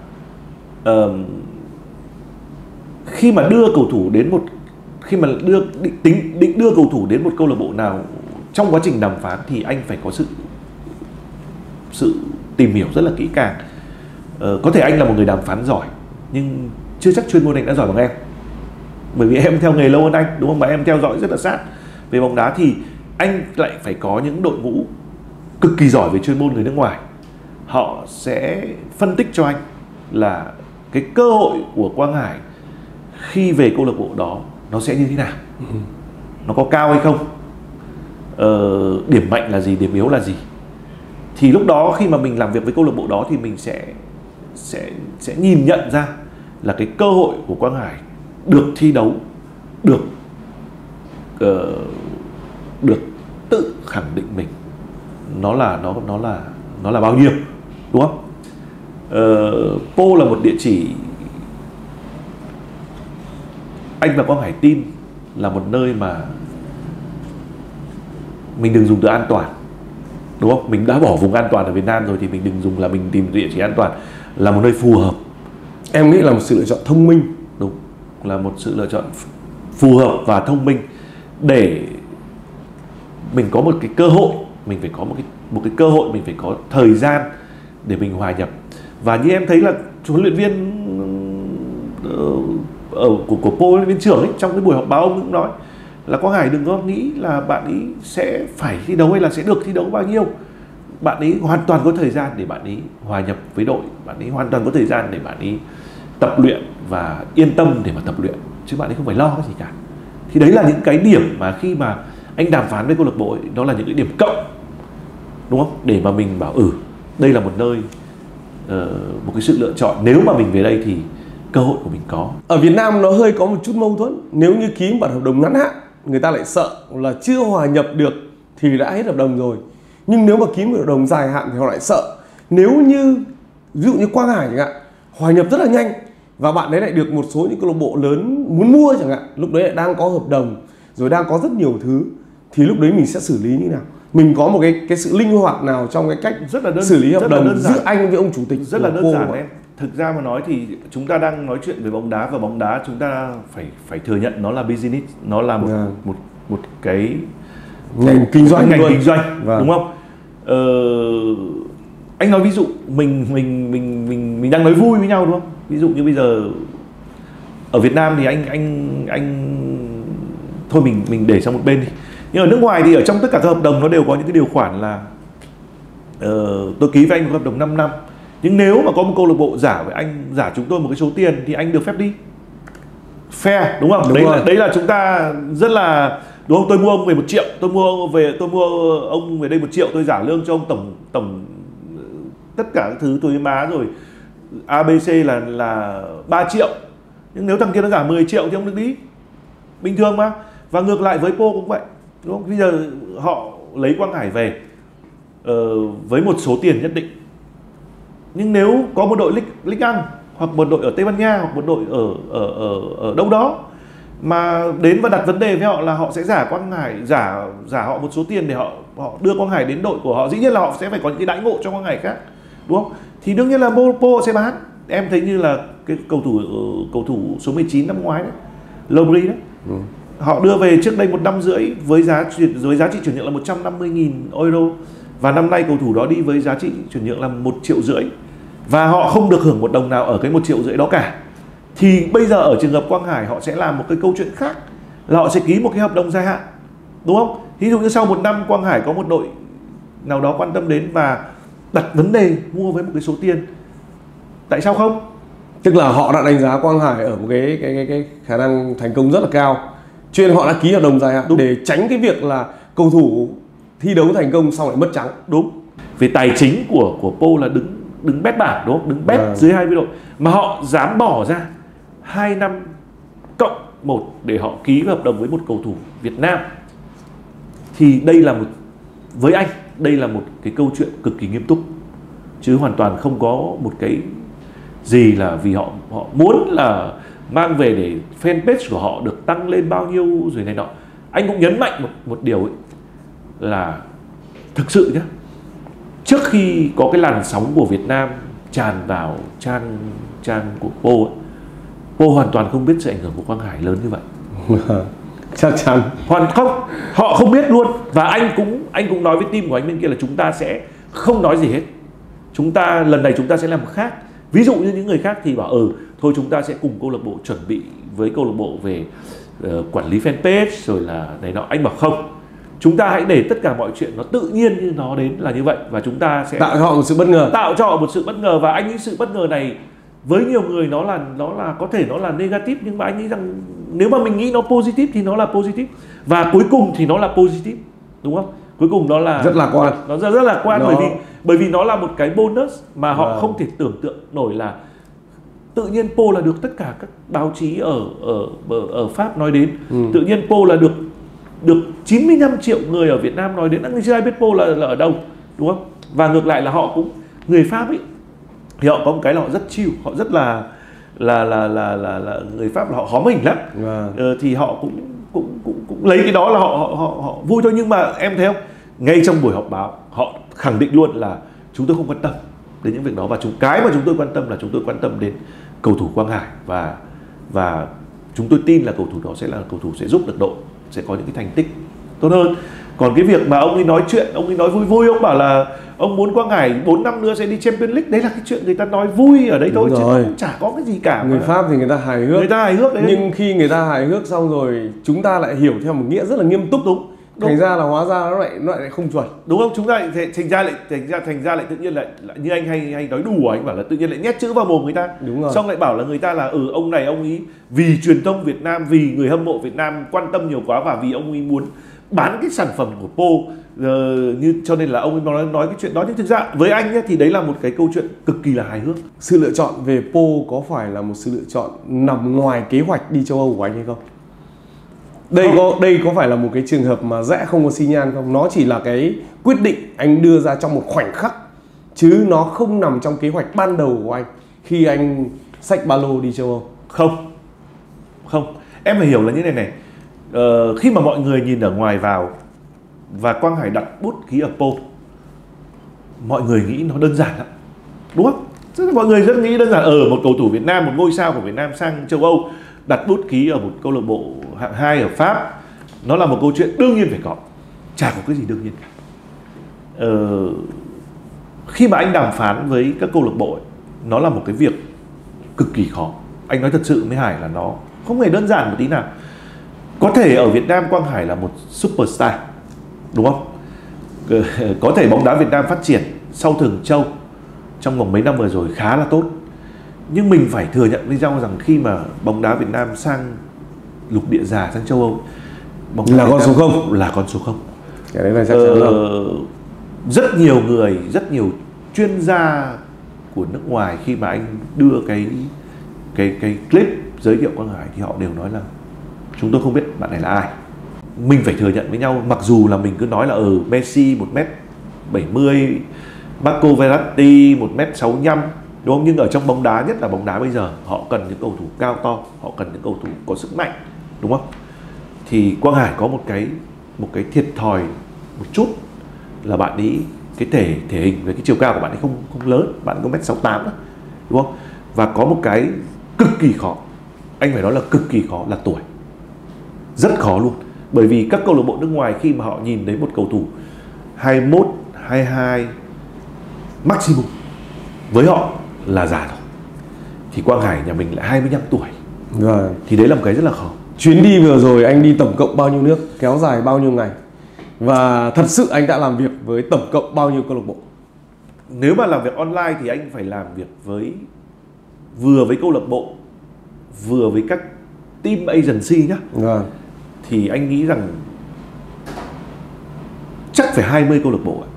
Speaker 2: um, khi mà đưa cầu thủ đến một khi mà đưa định tính định đưa cầu thủ đến một câu lạc bộ nào trong quá trình đàm phán thì anh phải có sự sự tìm hiểu rất là kỹ càng. Ờ, có thể anh là một người đàm phán giỏi nhưng chưa chắc chuyên môn anh đã giỏi bằng em. Bởi vì em theo nghề lâu hơn anh đúng không? Mà em theo dõi rất là sát. Về bóng đá thì anh lại phải có những đội ngũ cực kỳ giỏi về chuyên môn người nước ngoài. Họ sẽ phân tích cho anh là cái cơ hội của Quang Hải khi về câu lạc bộ đó nó sẽ như thế nào. Ừ. nó có cao hay không? Ờ, điểm mạnh là gì điểm yếu là gì thì lúc đó khi mà mình làm việc với câu lạc bộ đó thì mình sẽ sẽ sẽ nhìn nhận ra là cái cơ hội của Quang Hải được thi đấu được uh, được tự khẳng định mình. Nó là nó nó là nó là bao nhiêu đúng không? Ờ, uh, Po là một địa chỉ anh và Quang Hải tin là một nơi mà mình đừng dùng từ an toàn đúng không? Mình đã bỏ vùng an toàn ở Việt Nam rồi thì mình đừng dùng là mình tìm địa chỉ an toàn là một nơi phù hợp.
Speaker 1: Em nghĩ là một sự lựa chọn thông minh.
Speaker 2: Đúng là một sự lựa chọn phù hợp và thông minh để mình có một cái cơ hội mình phải có một cái một cái cơ hội mình phải có thời gian để mình hòa nhập. Và như em thấy là huấn luyện viên ờ, ở của của cô huấn luyện viên trưởng ấy trong cái buổi họp báo ông cũng nói là Quang Hải đừng có nghĩ là bạn ấy sẽ phải thi đấu hay là sẽ được thi đấu bao nhiêu. Bạn ấy hoàn toàn có thời gian để bạn ấy hòa nhập với đội. Bạn ấy hoàn toàn có thời gian để bạn ấy tập luyện và yên tâm để mà tập luyện. Chứ bạn ấy không phải lo cái gì cả. Thì đấy là những cái điểm mà khi mà anh đàm phán với câu lạc bộ ấy, đó là những cái điểm cộng. Đúng không? Để mà mình bảo ừ đây là một nơi uh, một cái sự lựa chọn. Nếu mà mình về đây thì cơ hội của mình có.
Speaker 1: Ở Việt Nam nó hơi có một chút mâu thuẫn. Nếu như ký bản hợp đồng ngắn hạn người ta lại sợ là chưa hòa nhập được thì đã hết hợp đồng rồi. Nhưng nếu mà ký một hợp đồng dài hạn thì họ lại sợ. Nếu như ví dụ như Quang Hải chẳng hạn hòa nhập rất là nhanh và bạn ấy lại được một số những câu lạc bộ lớn muốn mua chẳng hạn lúc đấy lại đang có hợp đồng rồi đang có rất nhiều thứ thì lúc đấy mình sẽ xử lý như nào? Mình có một cái cái sự linh hoạt nào trong cái cách
Speaker 2: rất là đơn
Speaker 1: xử lý hợp đồng giữa anh với ông chủ tịch
Speaker 2: rất là đơn giản em thực ra mà nói thì chúng ta đang nói chuyện về bóng đá và bóng đá chúng ta phải phải thừa nhận nó là business nó là một yeah. Dạ. một một cái
Speaker 1: ngành kinh doanh
Speaker 2: ngành kinh doanh vâng. đúng không ờ, anh nói ví dụ mình mình mình mình mình đang nói vui với nhau đúng không ví dụ như bây giờ ở Việt Nam thì anh anh anh thôi mình mình để sang một bên đi nhưng ở nước ngoài thì ở trong tất cả các hợp đồng nó đều có những cái điều khoản là uh, tôi ký với anh một hợp đồng 5 năm nhưng nếu mà có một câu lạc bộ giả với anh giả chúng tôi một cái số tiền thì anh được phép đi. Fair. Đúng không? Đúng đấy rồi. là đấy là chúng ta rất là đúng không? Tôi mua ông về một triệu tôi mua về tôi mua ông về đây một triệu tôi giả lương cho ông tổng tổng tất cả các thứ thuế má rồi. ABC là là 3 triệu. Nhưng nếu thằng kia nó giảm 10 triệu thì ông được đi. Bình thường mà. Và ngược lại với Po cũng vậy. Đúng không? Bây giờ họ lấy Quang Hải về uh, với một số tiền nhất định nhưng nếu có một đội Ligue, Ligue Ăn hoặc một đội ở Tây Ban Nha hoặc một đội ở ở ở ở đâu đó mà đến và đặt vấn đề với họ là họ sẽ giả Quang Hải giả giả họ một số tiền để họ họ đưa Quang Hải đến đội của họ. Dĩ nhiên là họ sẽ phải có những cái đãi ngộ cho Quang Hải khác đúng không? Thì đương nhiên là Po sẽ bán. Em thấy như là cái cầu thủ cầu thủ số 19 năm ngoái đấy Lobry đấy. Ừ. họ đưa về trước đây một năm rưỡi với giá với giá trị chuyển nhượng là 150.000 euro và năm nay cầu thủ đó đi với giá trị chuyển nhượng là một triệu rưỡi. Và họ không được hưởng một đồng nào ở cái một triệu rưỡi đó cả. Thì bây giờ ở trường hợp Quang Hải họ sẽ làm một cái câu chuyện khác. Là họ sẽ ký một cái hợp đồng dài hạn đúng không? Ví dụ như sau một năm Quang Hải có một đội nào đó quan tâm đến và đặt vấn đề mua với một cái số tiền tại sao không?
Speaker 1: Tức là họ đã đánh giá Quang Hải ở một cái cái cái, cái khả năng thành công rất là cao. Cho nên họ đã ký hợp đồng dài hạn Đúng. để tránh cái việc là cầu thủ thi đấu thành công xong lại mất trắng
Speaker 2: đúng. Về tài chính của của Po là đứng đứng bét bảng đúng không? Đứng bét à. dưới 20 độ. Mà họ dám bỏ ra 2 năm cộng một để họ ký hợp đồng với một cầu thủ Việt Nam. Thì đây là một với anh đây là một cái câu chuyện cực kỳ nghiêm túc. Chứ hoàn toàn không có một cái gì là vì họ họ muốn là mang về để fanpage của họ được tăng lên bao nhiêu rồi này nọ. Anh cũng nhấn mạnh một một điều ấy là thực sự nhé trước khi có cái làn sóng của Việt Nam tràn vào trang trang của Po ấy, Po hoàn toàn không biết sự ảnh hưởng của Quang Hải lớn như vậy.
Speaker 1: Chắc chắn.
Speaker 2: Hoàn không. Họ không biết luôn. Và anh cũng anh cũng nói với team của anh bên kia là chúng ta sẽ không nói gì hết. Chúng ta lần này chúng ta sẽ làm khác. Ví dụ như những người khác thì bảo ừ thôi chúng ta sẽ cùng câu lạc bộ chuẩn bị với câu lạc bộ về uh, quản lý fanpage rồi là này nọ. Anh bảo không chúng ta hãy để tất cả mọi chuyện nó tự nhiên như nó đến là như vậy và chúng ta sẽ
Speaker 1: tạo cho họ một sự bất ngờ
Speaker 2: tạo cho họ một sự bất ngờ và anh nghĩ sự bất ngờ này với nhiều người nó là nó là có thể nó là negative nhưng mà anh nghĩ rằng nếu mà mình nghĩ nó positive thì nó là positive và cuối cùng thì nó là positive đúng không cuối cùng nó là
Speaker 1: rất lạc quan
Speaker 2: nó rất rất lạc quan nó... bởi vì bởi vì nó là một cái bonus mà họ vâng. không thể tưởng tượng nổi là tự nhiên Po là được tất cả các báo chí ở ở ở, ở Pháp nói đến ừ. tự nhiên Po là được được 95 triệu người ở Việt Nam nói đến anh chưa ai biết Po là, là ở đâu đúng không? Và ngược lại là họ cũng người Pháp ấy thì họ có một cái là họ rất chill họ rất là là là là là, là người Pháp là họ khó mình lắm. À. ờ, thì họ cũng cũng cũng cũng lấy cái đó là họ họ họ, họ vui thôi. Nhưng mà em thấy không? Ngay trong buổi họp báo họ khẳng định luôn là chúng tôi không quan tâm đến những việc đó. Và chúng cái mà chúng tôi quan tâm là chúng tôi quan tâm đến cầu thủ Quang Hải. Và và chúng tôi tin là cầu thủ đó sẽ là cầu thủ sẽ giúp được đội sẽ có những cái thành tích tốt hơn. Còn cái việc mà ông ấy nói chuyện ông ấy nói vui vui ông bảo là ông muốn Quang Hải 4 năm nữa sẽ đi Champions League đấy là cái chuyện người ta nói vui ở đấy thôi chứ cũng chả có cái gì cả
Speaker 1: người mà. Pháp thì người ta hài hước.
Speaker 2: Người ta hài hước đấy.
Speaker 1: Nhưng khi người ta hài hước xong rồi chúng ta lại hiểu theo một nghĩa rất là nghiêm túc. Đúng Đúng. Thành ra là hóa ra nó lại nó lại không chuẩn.
Speaker 2: Đúng không? Chúng ta lại thành ra lại thành ra thành ra lại tự nhiên lại, lại như anh hay hay nói đùa anh bảo là tự nhiên lại nhét chữ vào mồm người ta.
Speaker 1: Đúng rồi.
Speaker 2: Xong lại bảo là người ta là ừ ông này ông ấy vì truyền thông Việt Nam vì người hâm mộ Việt Nam quan tâm nhiều quá và vì ông ấy muốn bán cái sản phẩm của Po uh, như cho nên là ông ấy nói nói cái chuyện đó. Nhưng thực ra với anh ấy, thì đấy là một cái câu chuyện cực kỳ là hài hước.
Speaker 1: Sự lựa chọn về Po có phải là một sự lựa chọn nằm ngoài kế hoạch đi châu Âu của anh hay không đây có đây có phải là một cái trường hợp mà rẽ không có xi nhan không? Nó chỉ là cái quyết định anh đưa ra trong một khoảnh khắc chứ nó không nằm trong kế hoạch ban đầu của anh khi anh xách ba lô đi châu âu.
Speaker 2: Không. Không. Em phải hiểu là như này này. Ờ, khi mà mọi người nhìn ở ngoài vào và quang hải đặt bút ký ở po mọi người nghĩ nó đơn giản lắm. Đúng không? Rất mọi người rất nghĩ đơn giản ở một cầu thủ Việt Nam một ngôi sao của Việt Nam sang châu Âu đặt bút ký ở một câu lạc bộ hạng 2 ở Pháp nó là một câu chuyện đương nhiên phải có chả có cái gì đương nhiên cả. Ờ, khi mà anh đàm phán với các câu lạc bộ ấy, nó là một cái việc cực kỳ khó. Anh nói thật sự với Hải là nó không hề đơn giản một tí nào. Có thể ở Việt Nam Quang Hải là một superstar đúng không? Ờ, có thể bóng đá Việt Nam phát triển sau Thường Châu trong vòng mấy năm vừa rồi khá là tốt. Nhưng mình phải thừa nhận với nhau rằng khi mà bóng đá Việt Nam sang lục địa già sang châu Âu.
Speaker 1: Bóng là con số không?
Speaker 2: Là con số không.
Speaker 1: Cái đấy là chắc chắn
Speaker 2: ờ, rất nhiều người rất nhiều chuyên gia của nước ngoài khi mà anh đưa cái cái cái clip giới thiệu Quang Hải thì họ đều nói là chúng tôi không biết bạn này là ai. Mình phải thừa nhận với nhau mặc dù là mình cứ nói là ở ừ, Messi 1 m 70 Marco Verratti 1 m 65 đúng không? Nhưng ở trong bóng đá nhất là bóng đá bây giờ họ cần những cầu thủ cao to họ cần những cầu thủ có sức mạnh đúng không? Thì Quang Hải có một cái một cái thiệt thòi một chút là bạn ấy cái thể thể hình với cái chiều cao của bạn ấy không không lớn bạn có mét sáu tám đúng không? Và có một cái cực kỳ khó anh phải nói là cực kỳ khó là tuổi. Rất khó luôn bởi vì các câu lạc bộ nước ngoài khi mà họ nhìn thấy một cầu thủ 21, 22 maximum với họ là già rồi. Thì Quang Hải nhà mình lại 25 tuổi.
Speaker 1: Vâng.
Speaker 2: thì đấy là một cái rất là khó
Speaker 1: Chuyến đi vừa rồi anh đi tổng cộng bao nhiêu nước, kéo dài bao nhiêu ngày? Và thật sự anh đã làm việc với tổng cộng bao nhiêu câu lạc bộ?
Speaker 2: nếu mà làm việc online thì anh phải làm việc với vừa với câu lạc bộ vừa với các team agency nhá.
Speaker 1: Vâng.
Speaker 2: thì anh nghĩ rằng chắc phải 20 câu lạc bộ ạ.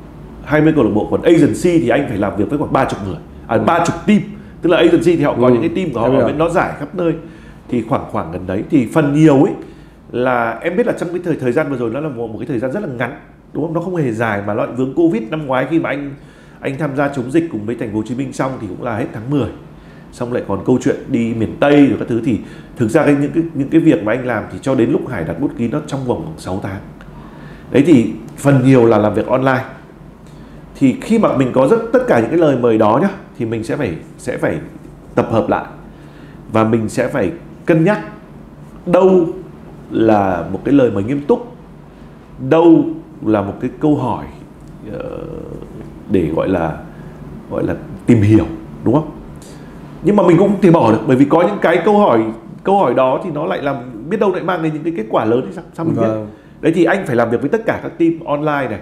Speaker 2: 20 câu lạc bộ còn agency thì anh phải làm việc với khoảng 30 người. À 30 team. Tức là agency thì họ có
Speaker 1: Ừ,
Speaker 2: những cái team của họ nó giải khắp nơi thì khoảng khoảng gần đấy thì phần nhiều ấy là em biết là trong cái thời thời gian vừa rồi nó là một, một cái thời gian rất là ngắn đúng không? Nó không hề dài mà loại vướng covid năm ngoái khi mà anh anh tham gia chống dịch cùng với thành phố Hồ Chí Minh xong thì cũng là hết tháng 10 xong lại còn câu chuyện đi miền Tây rồi các thứ thì thực ra cái những cái những cái việc mà anh làm thì cho đến lúc Hải đặt bút ký nó trong vòng khoảng 6 tháng. Đấy thì phần nhiều là làm việc online. Thì khi mà mình có rất tất cả những cái lời mời đó nhá thì mình sẽ phải sẽ phải tập hợp lại và mình sẽ phải cân nhắc. Đâu là một cái lời mời nghiêm túc đâu là một cái câu hỏi ờ, để gọi là gọi là tìm hiểu đúng không? Nhưng mà mình cũng thể bỏ được bởi vì có những cái câu hỏi câu hỏi đó thì nó lại làm biết đâu lại mang đến những cái kết quả lớn thì sao sao mình biết?
Speaker 1: Vâng.
Speaker 2: đấy thì anh phải làm việc với tất cả các team online này.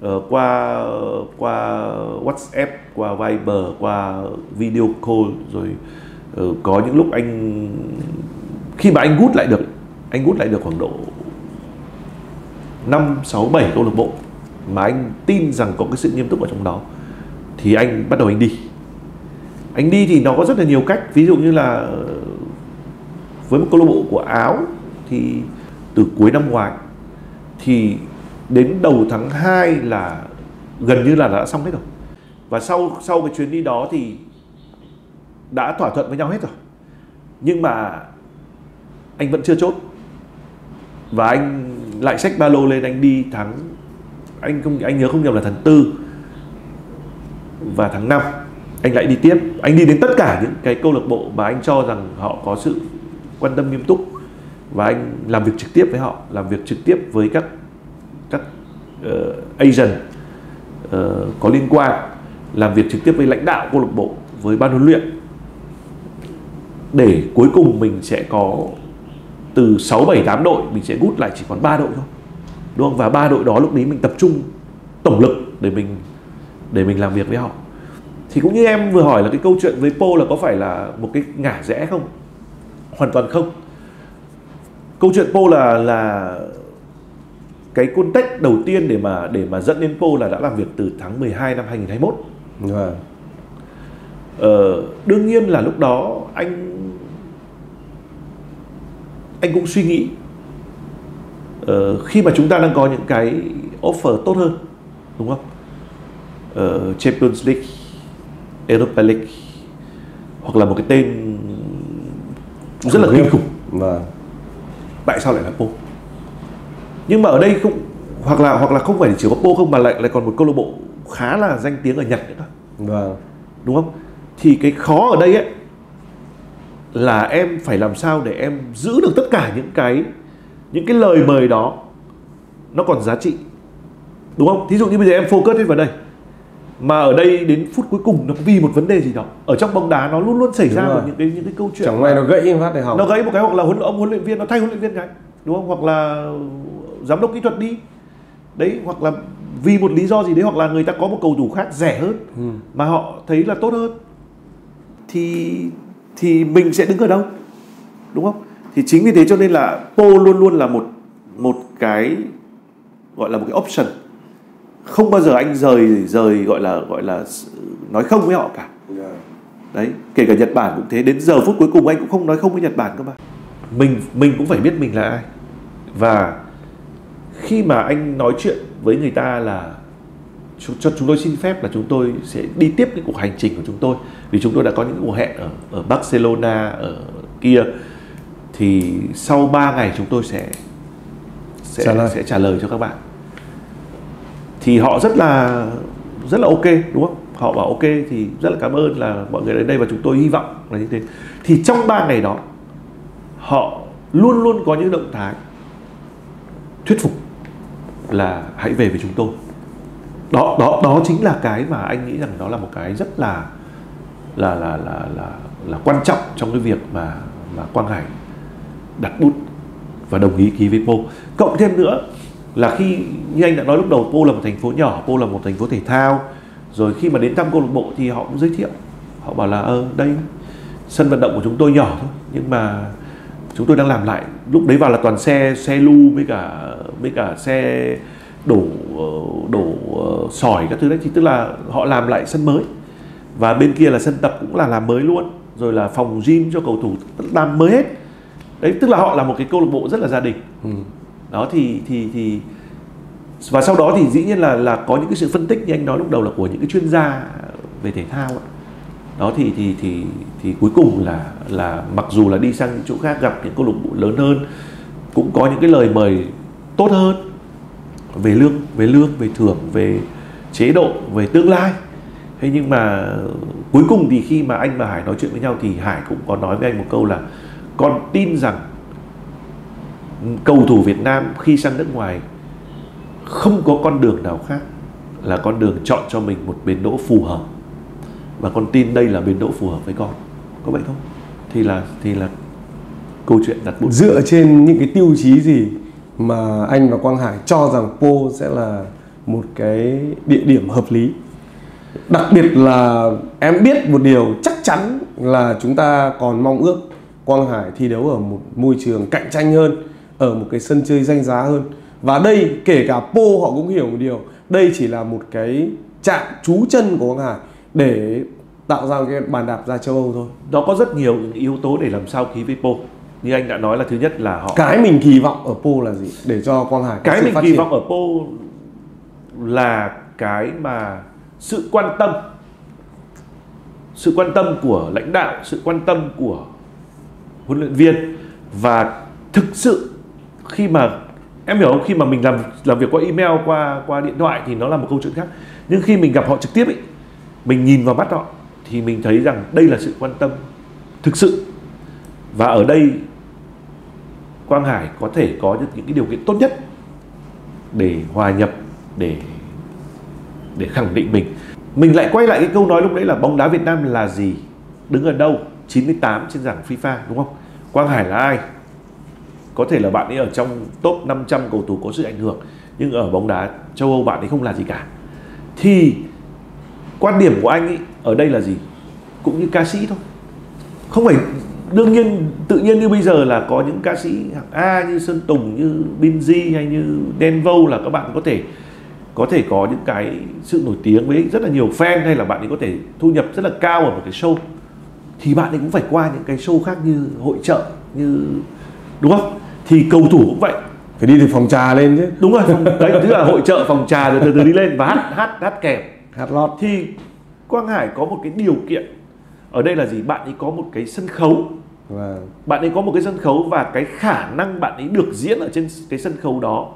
Speaker 2: Ờ, qua qua WhatsApp qua Viber qua video call rồi Ờ, có những lúc anh khi mà anh gút lại được anh gút lại được khoảng độ 5, 6, 7 câu lạc bộ mà anh tin rằng có cái sự nghiêm túc ở trong đó thì anh bắt đầu anh đi. Anh đi thì nó có rất là nhiều cách. Ví dụ như là ờ, với một câu lạc bộ của Áo thì từ cuối năm ngoái thì đến đầu tháng 2 là gần như là đã xong hết rồi. Và sau sau cái chuyến đi đó thì đã thỏa thuận với nhau hết rồi. Nhưng mà anh vẫn chưa chốt. Và anh lại xách ba lô lên anh đi tháng anh không anh nhớ không nhầm là tháng tư và tháng 5 anh lại đi tiếp. Anh đi đến tất cả những cái câu lạc bộ mà anh cho rằng họ có sự quan tâm nghiêm túc. Và anh làm việc trực tiếp với họ làm việc trực tiếp với các các uh, agent uh, có liên quan làm việc trực tiếp với lãnh đạo câu lạc bộ với ban huấn luyện để cuối cùng mình sẽ có từ 6 7 8 đội mình sẽ rút lại chỉ còn 3 đội thôi. Đúng không? Và ba đội đó lúc đấy mình tập trung tổng lực để mình để mình làm việc với họ. Thì cũng như em vừa hỏi là cái câu chuyện với Po là có phải là một cái ngả rẽ không? Hoàn toàn không. Câu chuyện Po là là cái context đầu tiên để mà để mà dẫn đến Po là đã làm việc từ tháng 12 năm 2021
Speaker 1: Vâng.
Speaker 2: Ờ, đương nhiên là lúc đó anh anh cũng suy nghĩ ờ, khi mà chúng ta đang có những cái offer tốt hơn đúng không? Ờ, Champions League Europa League hoặc là một cái tên rất là kinh khủng.
Speaker 1: Vâng.
Speaker 2: tại sao lại là Po nhưng mà ở đây không hoặc là hoặc là không phải chỉ có Po không mà lại lại còn một câu lạc bộ khá là danh tiếng ở Nhật nữa
Speaker 1: Vâng.
Speaker 2: đúng không? Thì cái khó ở đây ấy là em phải làm sao để em giữ được tất cả những cái những cái lời mời đó nó còn giá trị đúng không? Thí dụ như bây giờ em focus hết vào đây mà ở đây đến phút cuối cùng nó vì một vấn đề gì đó ở trong bóng đá nó luôn luôn xảy
Speaker 1: Đúng
Speaker 2: ra một những cái những cái câu chuyện
Speaker 1: Chẳng may nó gãy phát để hỏng.
Speaker 2: nó gãy một cái hoặc là huấn ông huấn luyện viên nó thay huấn luyện viên cái đúng không? Hoặc là giám đốc kỹ thuật đi. Đấy hoặc là vì một lý do gì đấy hoặc là người ta có một cầu thủ khác rẻ hơn
Speaker 1: Ừ.
Speaker 2: mà họ thấy là tốt hơn. Thì thì mình sẽ đứng ở đâu? Đúng không? Thì chính vì thế cho nên là Po luôn luôn là một một cái gọi là một cái option. Không bao giờ anh rời rời gọi là gọi là nói không với họ cả.
Speaker 1: Dạ.
Speaker 2: đấy kể cả Nhật Bản cũng thế. Đến giờ phút cuối cùng anh cũng không nói không với Nhật Bản cơ mà. Mình mình cũng phải biết mình là ai. Và khi mà anh nói chuyện với người ta là cho chúng tôi xin phép là chúng tôi sẽ đi tiếp cái cuộc hành trình của chúng tôi. Vì chúng tôi đã có những cuộc hẹn ở ở Barcelona ở kia. Thì sau 3 ngày chúng tôi sẽ sẽ
Speaker 1: Trả lời.
Speaker 2: sẽ trả lời cho các bạn. Thì họ rất là rất là ok đúng không? Họ bảo ok thì rất là cảm ơn là mọi người đến đây và chúng tôi hy vọng là như thế. Thì trong 3 ngày đó họ luôn luôn có những động thái thuyết phục là hãy về với chúng tôi đó đó đó chính là cái mà anh nghĩ rằng đó là một cái rất là là là là là là quan trọng trong cái việc mà mà Quang Hải đặt bút và đồng ý ký với Po. Cộng thêm nữa là khi như anh đã nói lúc đầu Po là một thành phố nhỏ, Po là một thành phố thể thao. Rồi khi mà đến thăm câu lạc bộ thì họ cũng giới thiệu. Họ bảo là ờ đây sân vận động của chúng tôi nhỏ thôi nhưng mà chúng tôi đang làm lại lúc đấy vào là toàn xe xe lu với cả với cả xe đổ đổ ờ, sỏi các thứ đấy thì tức là họ làm lại sân mới và bên kia là sân tập cũng là làm mới luôn rồi là phòng gym cho cầu thủ làm mới hết đấy tức là họ là một cái câu lạc bộ rất là gia đình
Speaker 1: Ừ.
Speaker 2: đó thì thì thì và sau đó thì dĩ nhiên là là có những cái sự phân tích như anh nói lúc đầu là của những cái chuyên gia về thể thao ấy. đó thì thì thì thì cuối cùng là là mặc dù là đi sang những chỗ khác gặp những câu lạc bộ lớn hơn cũng có những cái lời mời tốt hơn về lương về lương, về thưởng, về chế độ, về tương lai. Thế nhưng mà cuối cùng thì khi mà anh và Hải nói chuyện với nhau thì Hải cũng có nói với anh một câu là, con tin rằng cầu thủ Việt Nam khi sang nước ngoài không có con đường nào khác là con đường chọn cho mình một bến đỗ phù hợp. Và con tin đây là bến đỗ phù hợp với con. Có vậy không? Thì là thì là câu chuyện đặt bút.
Speaker 1: Dựa trên những cái tiêu chí gì mà anh và Quang Hải cho rằng Po sẽ là một cái địa điểm hợp lý? Đặc biệt là em biết một điều chắc chắn là chúng ta còn mong ước Quang Hải thi đấu ở một môi trường cạnh tranh hơn, ở một cái sân chơi danh giá hơn. Và đây kể cả Po họ cũng hiểu một điều, đây chỉ là một cái chạm trú chân của Quang Hải để tạo ra cái bàn đạp ra châu Âu thôi.
Speaker 2: nó có rất nhiều những yếu tố để làm sao ký với Po như anh đã nói là thứ nhất là họ
Speaker 1: Cái mình kỳ vọng ở Po là gì? Để cho Quang Hải
Speaker 2: cái mình kỳ
Speaker 1: triển?
Speaker 2: vọng ở Po là cái mà sự quan tâm sự quan tâm của lãnh đạo sự quan tâm của huấn luyện viên và thực sự khi mà em hiểu không? Khi mà mình làm làm việc qua email qua qua điện thoại thì nó là một câu chuyện khác. Nhưng khi mình gặp họ trực tiếp ấy mình nhìn vào mắt họ thì mình thấy rằng đây là sự quan tâm thực sự. Và ở đây Quang Hải có thể có những, những cái điều kiện tốt nhất để hòa nhập để để khẳng định mình. Mình lại quay lại cái câu nói lúc đấy là bóng đá Việt Nam là gì? Đứng ở đâu? 98 trên bảng FIFA đúng không? Quang Hải là ai? Có thể là bạn ấy ở trong top 500 cầu thủ có sự ảnh hưởng nhưng ở bóng đá châu Âu bạn ấy không là gì cả. Thì quan điểm của anh ấy ở đây là gì? Cũng như ca sĩ thôi. Không phải đương nhiên tự nhiên như bây giờ là có những ca sĩ hạng A như Sơn Tùng như Binz hay như Đen Vâu là các bạn có thể có thể có những cái sự nổi tiếng với rất là nhiều fan hay là bạn ấy có thể thu nhập rất là cao ở một cái show. Thì bạn ấy cũng phải qua những cái show khác như hội trợ như đúng không? Thì cầu thủ cũng vậy.
Speaker 1: Phải đi từ phòng trà lên chứ.
Speaker 2: Đúng rồi phòng, đấy tức là hội trợ phòng trà rồi từ từ đi lên và hát hát hát kèm.
Speaker 1: Hát lót.
Speaker 2: Thì Quang Hải có một cái điều kiện ở đây là gì? Bạn ấy có một cái sân khấu.
Speaker 1: Và
Speaker 2: bạn ấy có một cái sân khấu và cái khả năng bạn ấy được diễn ở trên cái sân khấu đó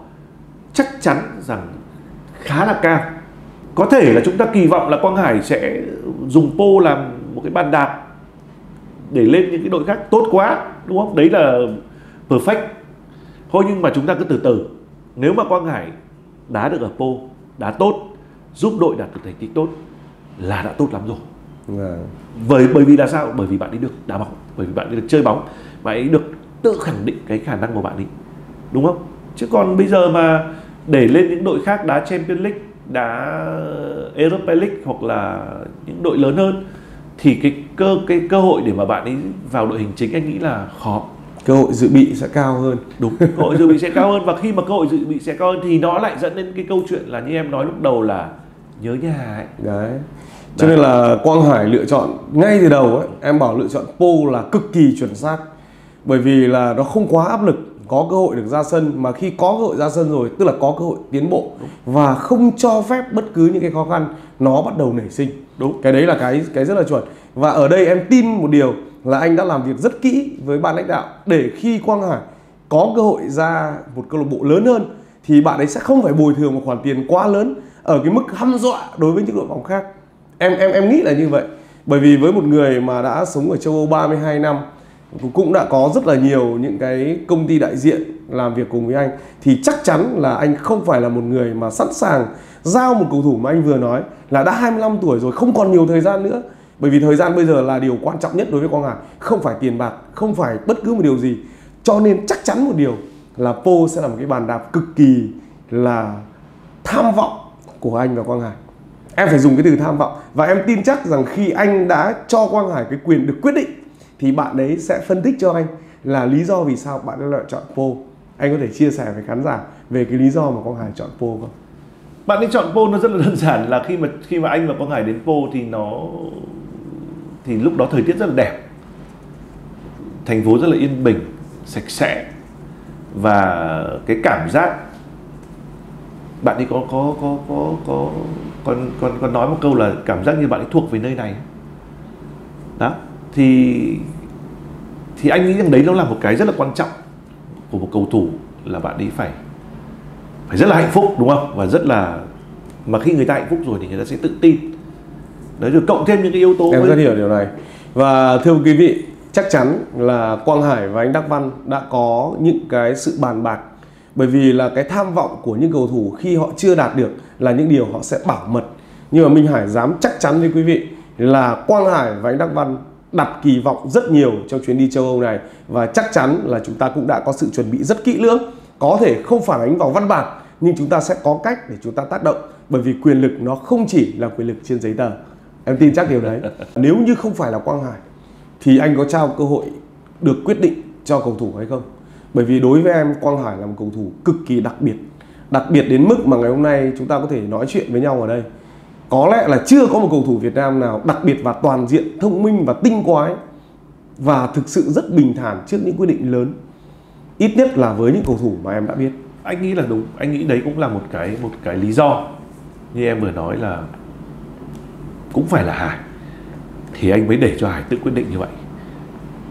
Speaker 2: chắc chắn rằng khá là cao. Có thể là chúng ta kỳ vọng là Quang Hải sẽ dùng Po làm một cái bàn đạp để lên những cái đội khác tốt quá đúng không? Đấy là perfect. Thôi nhưng mà chúng ta cứ từ từ. Nếu mà Quang Hải đá được ở Po đá tốt giúp đội đạt được thành tích tốt là đã tốt lắm rồi
Speaker 1: và
Speaker 2: bởi bởi vì là sao? Bởi vì bạn ấy được đá bóng bởi vì bạn ấy được chơi bóng bạn ấy được tự khẳng định cái khả năng của bạn ấy đúng không? Chứ còn bây giờ mà để lên những đội khác đá Champions League đá Europa League hoặc là những đội lớn hơn thì cái cơ cái cơ hội để mà bạn ấy vào đội hình chính anh nghĩ là khó.
Speaker 1: Cơ hội dự bị sẽ cao hơn.
Speaker 2: Đúng cơ hội dự bị sẽ cao hơn. Và khi mà cơ hội dự bị sẽ cao hơn thì nó lại dẫn đến cái câu chuyện là như em nói lúc đầu là nhớ nhà ấy.
Speaker 1: Đấy cho nên là Quang Hải lựa chọn ngay từ đầu ấy em bảo lựa chọn Po là cực kỳ chuẩn xác. Bởi vì là nó không quá áp lực có cơ hội được ra sân mà khi có cơ hội ra sân rồi tức là có cơ hội tiến bộ và không cho phép bất cứ những cái khó khăn nó bắt đầu nảy sinh.
Speaker 2: Đúng.
Speaker 1: cái đấy là cái cái rất là chuẩn. Và ở đây em tin một điều là anh đã làm việc rất kỹ với ban lãnh đạo. Để khi Quang Hải có cơ hội ra một câu lạc bộ lớn hơn thì bạn ấy sẽ không phải bồi thường một khoản tiền quá lớn ở cái mức hăm dọa đối với những đội bóng khác em em em nghĩ là như vậy. Bởi vì với một người mà đã sống ở châu Âu 32 năm, cũng đã có rất là nhiều những cái công ty đại diện làm việc cùng với anh, thì chắc chắn là anh không phải là một người mà sẵn sàng giao một cầu thủ mà anh vừa nói là đã 25 tuổi rồi, không còn nhiều thời gian nữa. Bởi vì thời gian bây giờ là điều quan trọng nhất đối với Quang Hải không phải tiền bạc, không phải bất cứ một điều gì. Cho nên chắc chắn một điều là Po sẽ là một cái bàn đạp cực kỳ là tham vọng của anh và Quang Hải em phải dùng cái từ tham vọng. Và em tin chắc rằng khi anh đã cho Quang Hải cái quyền được quyết định, thì bạn đấy sẽ phân tích cho anh là lý do vì sao bạn đã lựa chọn Po anh có thể chia sẻ với khán giả về cái lý do mà Quang Hải chọn Po không?
Speaker 2: Bạn ấy chọn Po nó rất là đơn giản là khi mà khi mà anh và Quang Hải đến Po thì nó, thì lúc đó thời tiết rất là đẹp. Thành phố rất là yên bình, sạch sẽ. Và cái cảm giác, bạn ấy có có có có có còn còn còn nói một câu là cảm giác như bạn ấy thuộc về nơi này. Đó thì thì anh nghĩ rằng đấy nó là một cái rất là quan trọng của một cầu thủ là bạn ấy phải phải rất là hạnh phúc đúng không? Và rất là mà khi người ta hạnh phúc rồi thì người ta sẽ tự tin. Đấy rồi cộng thêm những cái yếu tố
Speaker 1: em
Speaker 2: với-
Speaker 1: rất hiểu điều này. Và thưa quý vị chắc chắn là Quang Hải và anh Đắc Văn đã có những cái sự bàn bạc. Bởi vì là cái tham vọng của những cầu thủ khi họ chưa đạt được là những điều họ sẽ bảo mật. Nhưng mà Minh Hải dám chắc chắn với quý vị là Quang Hải và anh Đắc Văn đặt kỳ vọng rất nhiều trong chuyến đi châu Âu này. Và chắc chắn là chúng ta cũng đã có sự chuẩn bị rất kỹ lưỡng. Có thể không phản ánh vào văn bản, nhưng chúng ta sẽ có cách để chúng ta tác động. Bởi vì quyền lực nó không chỉ là quyền lực trên giấy tờ. Em tin chắc điều đấy. Nếu như không phải là Quang Hải, thì anh có trao cơ hội được quyết định cho cầu thủ hay không? Bởi vì đối với em, Quang Hải là một cầu thủ cực kỳ đặc biệt đặc biệt đến mức mà ngày hôm nay chúng ta có thể nói chuyện với nhau ở đây. Có lẽ là chưa có một cầu thủ Việt Nam nào đặc biệt và toàn diện, thông minh và tinh quái và thực sự rất bình thản trước những quyết định lớn. Ít nhất là với những cầu thủ mà em đã biết.
Speaker 2: Anh nghĩ là đúng. Anh nghĩ đấy cũng là một cái một cái lý do. Như em vừa nói là cũng phải là Hải, thì anh mới để cho Hải tự quyết định như vậy.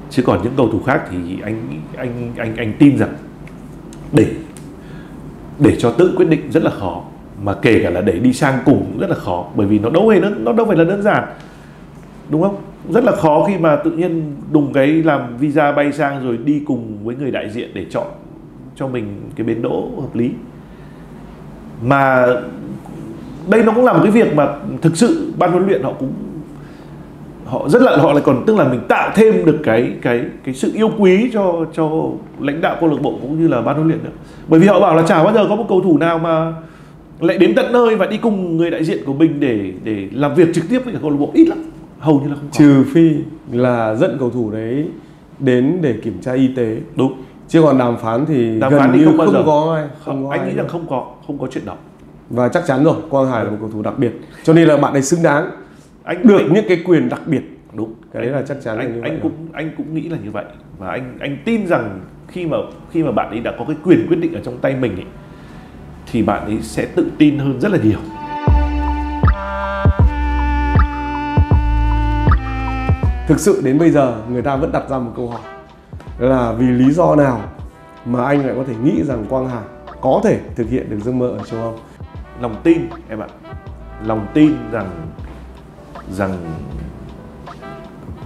Speaker 2: Chứ còn những cầu thủ khác thì anh anh anh anh tin rằng để để cho tự quyết định rất là khó, mà kể cả là để đi sang cùng cũng rất là khó, bởi vì nó đâu hề đơn- nó đâu phải là đơn giản, đúng không? Rất là khó khi mà tự nhiên đùng cái làm visa bay sang rồi đi cùng với người đại diện để chọn cho mình cái bến đỗ hợp lý. Mà đây nó cũng là một cái việc mà thực sự ban huấn luyện họ cũng họ rất là họ lại còn tức là mình tạo thêm được cái cái cái sự yêu quý cho cho lãnh đạo câu lạc bộ cũng như là ban huấn luyện nữa. Bởi vì họ bảo là chả bao giờ có một cầu thủ nào mà lại đến tận nơi và đi cùng người đại diện của mình để để làm việc trực tiếp với cả câu lạc bộ. Ít lắm hầu như là không có.
Speaker 1: Trừ phi là dẫn cầu thủ đấy đến để kiểm tra y tế.
Speaker 2: Đúng.
Speaker 1: Chứ còn đàm phán thì
Speaker 2: Đàm
Speaker 1: gần
Speaker 2: phán thì
Speaker 1: như
Speaker 2: không bao
Speaker 1: không
Speaker 2: giờ.
Speaker 1: có ai không có
Speaker 2: anh
Speaker 1: ai
Speaker 2: nghĩ rằng không có không có chuyện đó.
Speaker 1: Và chắc chắn rồi Quang Hải là một cầu thủ đặc biệt. Cho nên là bạn ấy xứng đáng
Speaker 2: anh
Speaker 1: được
Speaker 2: anh-
Speaker 1: những cái quyền đặc biệt.
Speaker 2: Đúng.
Speaker 1: Cái đấy là chắc chắn là
Speaker 2: anh
Speaker 1: như vậy
Speaker 2: anh
Speaker 1: rồi.
Speaker 2: cũng anh cũng nghĩ là như vậy. Và anh anh tin rằng khi mà khi mà bạn ấy đã có cái quyền quyết định ở trong tay mình ấy, thì bạn ấy sẽ tự tin hơn rất là nhiều.
Speaker 1: Thực sự đến bây giờ người ta vẫn đặt ra một câu hỏi là vì lý do nào mà anh lại có thể nghĩ rằng Quang Hải có thể thực hiện được giấc mơ ở châu Âu?
Speaker 2: Lòng tin em ạ. Lòng tin rằng rằng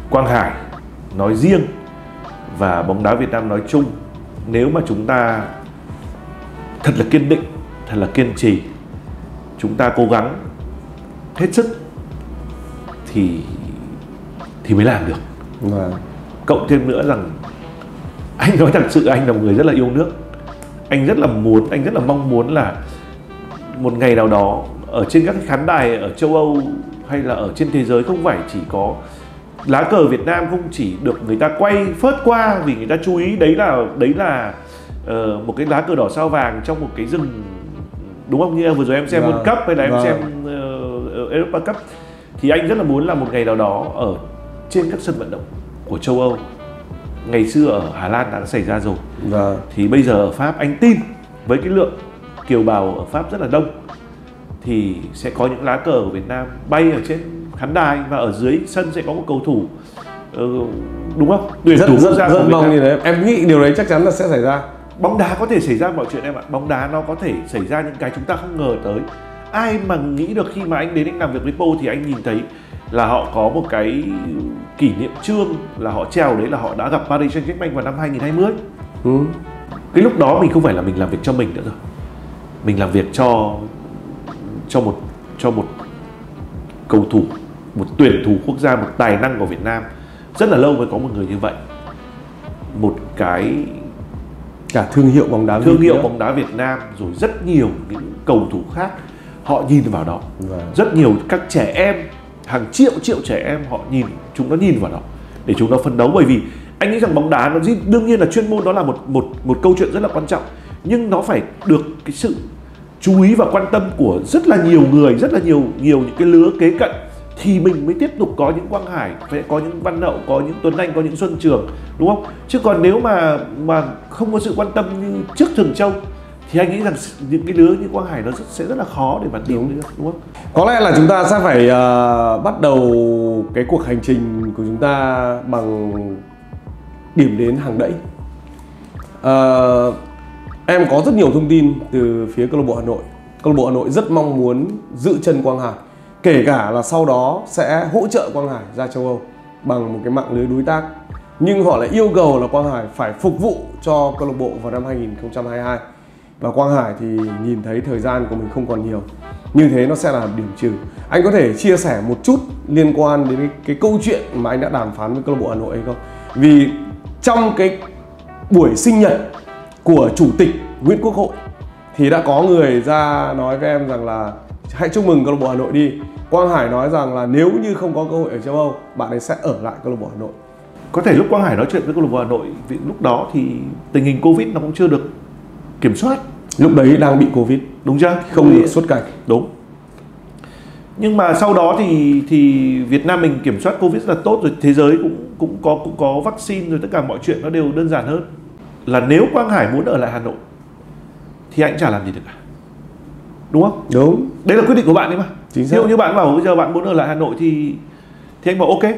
Speaker 2: Quang Hải nói riêng và bóng đá Việt Nam nói chung nếu mà chúng ta thật là kiên định thật là kiên trì chúng ta cố gắng hết sức thì thì mới làm được.
Speaker 1: Và
Speaker 2: cộng thêm nữa rằng anh nói thật sự anh là một người rất là yêu nước. Anh rất là muốn anh rất là mong muốn là một ngày nào đó ở trên các khán đài ở châu Âu hay là ở trên thế giới không phải chỉ có lá cờ Việt Nam không chỉ được người ta quay phớt qua vì người ta chú ý đấy là đấy là uh, một cái lá cờ đỏ sao vàng trong một cái rừng đúng không? Như vừa rồi em xem
Speaker 1: Vâng,
Speaker 2: World Cup hay là em
Speaker 1: vâng.
Speaker 2: xem uh, Europa Cup. Thì anh rất là muốn là một ngày nào đó ở trên các sân vận động của châu Âu ngày xưa ở Hà Lan đã xảy ra rồi.
Speaker 1: Và
Speaker 2: thì bây giờ ở Pháp anh tin với cái lượng kiều bào ở Pháp rất là đông thì sẽ có những lá cờ của Việt Nam bay ở trên khán đài và ở dưới sân sẽ có một cầu thủ ừ, đúng không? Tuyển
Speaker 1: rất
Speaker 2: thủ
Speaker 1: rất
Speaker 2: của
Speaker 1: rất mong như thế. Em nghĩ điều đấy chắc chắn là sẽ xảy ra.
Speaker 2: Bóng đá có thể xảy ra mọi chuyện em ạ. Bóng đá nó có thể xảy ra những cái chúng ta không ngờ tới. Ai mà nghĩ được khi mà anh đến anh làm việc với Po thì anh nhìn thấy là họ có một cái kỷ niệm trương là họ treo đấy là họ đã gặp Paris Saint-Germain vào năm 2020
Speaker 1: ừ.
Speaker 2: cái lúc đó mình không phải là mình làm việc cho mình nữa rồi. Mình làm việc cho cho một cho một cầu thủ một tuyển thủ quốc gia một tài năng của Việt Nam. Rất là lâu mới có một người như vậy. Một cái
Speaker 1: cả thương hiệu bóng đá
Speaker 2: thương hiệu bóng đá Việt Nam rồi rất nhiều những cầu thủ khác họ nhìn vào đó.
Speaker 1: Vâng.
Speaker 2: rất nhiều các trẻ em hàng triệu triệu trẻ em họ nhìn chúng nó nhìn vào đó để chúng nó phấn đấu. Bởi vì anh nghĩ rằng bóng đá nó dĩ- đương nhiên là chuyên môn đó là một một một câu chuyện rất là quan trọng nhưng nó phải được cái sự chú ý và quan tâm của rất là nhiều người rất là nhiều nhiều những cái lứa kế cận thì mình mới tiếp tục có những Quang Hải, phải có những Văn Hậu, có những Tuấn Anh, có những Xuân Trường, đúng không? Chứ còn nếu mà mà không có sự quan tâm như trước Thường Châu thì anh nghĩ rằng những cái lứa như Quang Hải nó rất, sẽ rất là khó để mà tìm được, đúng không?
Speaker 1: Có lẽ là chúng ta sẽ phải ờ, bắt đầu cái cuộc hành trình của chúng ta bằng điểm đến hàng đẫy. Ờ, em có rất nhiều thông tin từ phía câu lạc bộ Hà Nội. Câu lạc bộ Hà Nội rất mong muốn giữ chân Quang Hải, kể cả là sau đó sẽ hỗ trợ Quang Hải ra châu Âu bằng một cái mạng lưới đối tác. Nhưng họ lại yêu cầu là Quang Hải phải phục vụ cho câu lạc bộ vào năm 2022 và Quang Hải thì nhìn thấy thời gian của mình không còn nhiều như thế nó sẽ là điểm trừ anh có thể chia sẻ một chút liên quan đến cái, cái câu chuyện mà anh đã đàm phán với câu lạc bộ Hà Nội hay không vì trong cái buổi sinh nhật của chủ tịch Nguyễn Quốc Hội. Thì đã có người ra nói với em rằng là hãy chúc mừng câu lạc bộ Hà Nội đi. Quang Hải nói rằng là nếu như không có cơ hội ở châu Âu bạn ấy sẽ ở lại câu lạc bộ Hà Nội.
Speaker 2: Có thể lúc Quang Hải nói chuyện với câu lạc bộ Hà Nội vì lúc đó thì tình hình Covid nó cũng chưa được kiểm soát,
Speaker 1: lúc đấy đang bị Covid.
Speaker 2: Đúng chưa?
Speaker 1: không
Speaker 2: Vì-
Speaker 1: được xuất cảnh.
Speaker 2: Đúng. Nhưng mà sau đó thì thì Việt Nam mình kiểm soát Covid rất là tốt rồi thế giới cũng cũng có cũng có vaccine rồi tất cả mọi chuyện nó đều đơn giản hơn là nếu Quang Hải muốn ở lại Hà Nội thì anh chả làm gì được cả đúng không?
Speaker 1: Đúng.
Speaker 2: Đấy là quyết định của bạn ấy mà.
Speaker 1: Chính xác.
Speaker 2: như bạn bảo bây giờ bạn muốn ở lại Hà Nội thì thì anh bảo ok.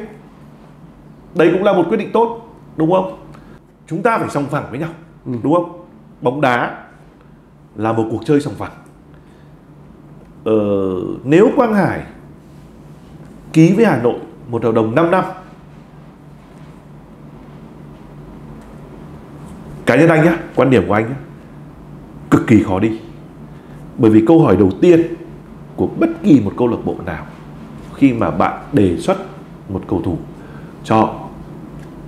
Speaker 2: Đấy cũng là một quyết định tốt đúng không? Chúng ta phải sòng phẳng với nhau đúng không? Bóng đá là một cuộc chơi sòng phẳng. Ờ, nếu Quang Hải ký với Hà Nội một hợp đồng 5 năm cá nhân anh nhá quan điểm của anh nhá cực kỳ khó đi. Bởi vì câu hỏi đầu tiên của bất kỳ một câu lạc bộ nào khi mà bạn đề xuất một cầu thủ cho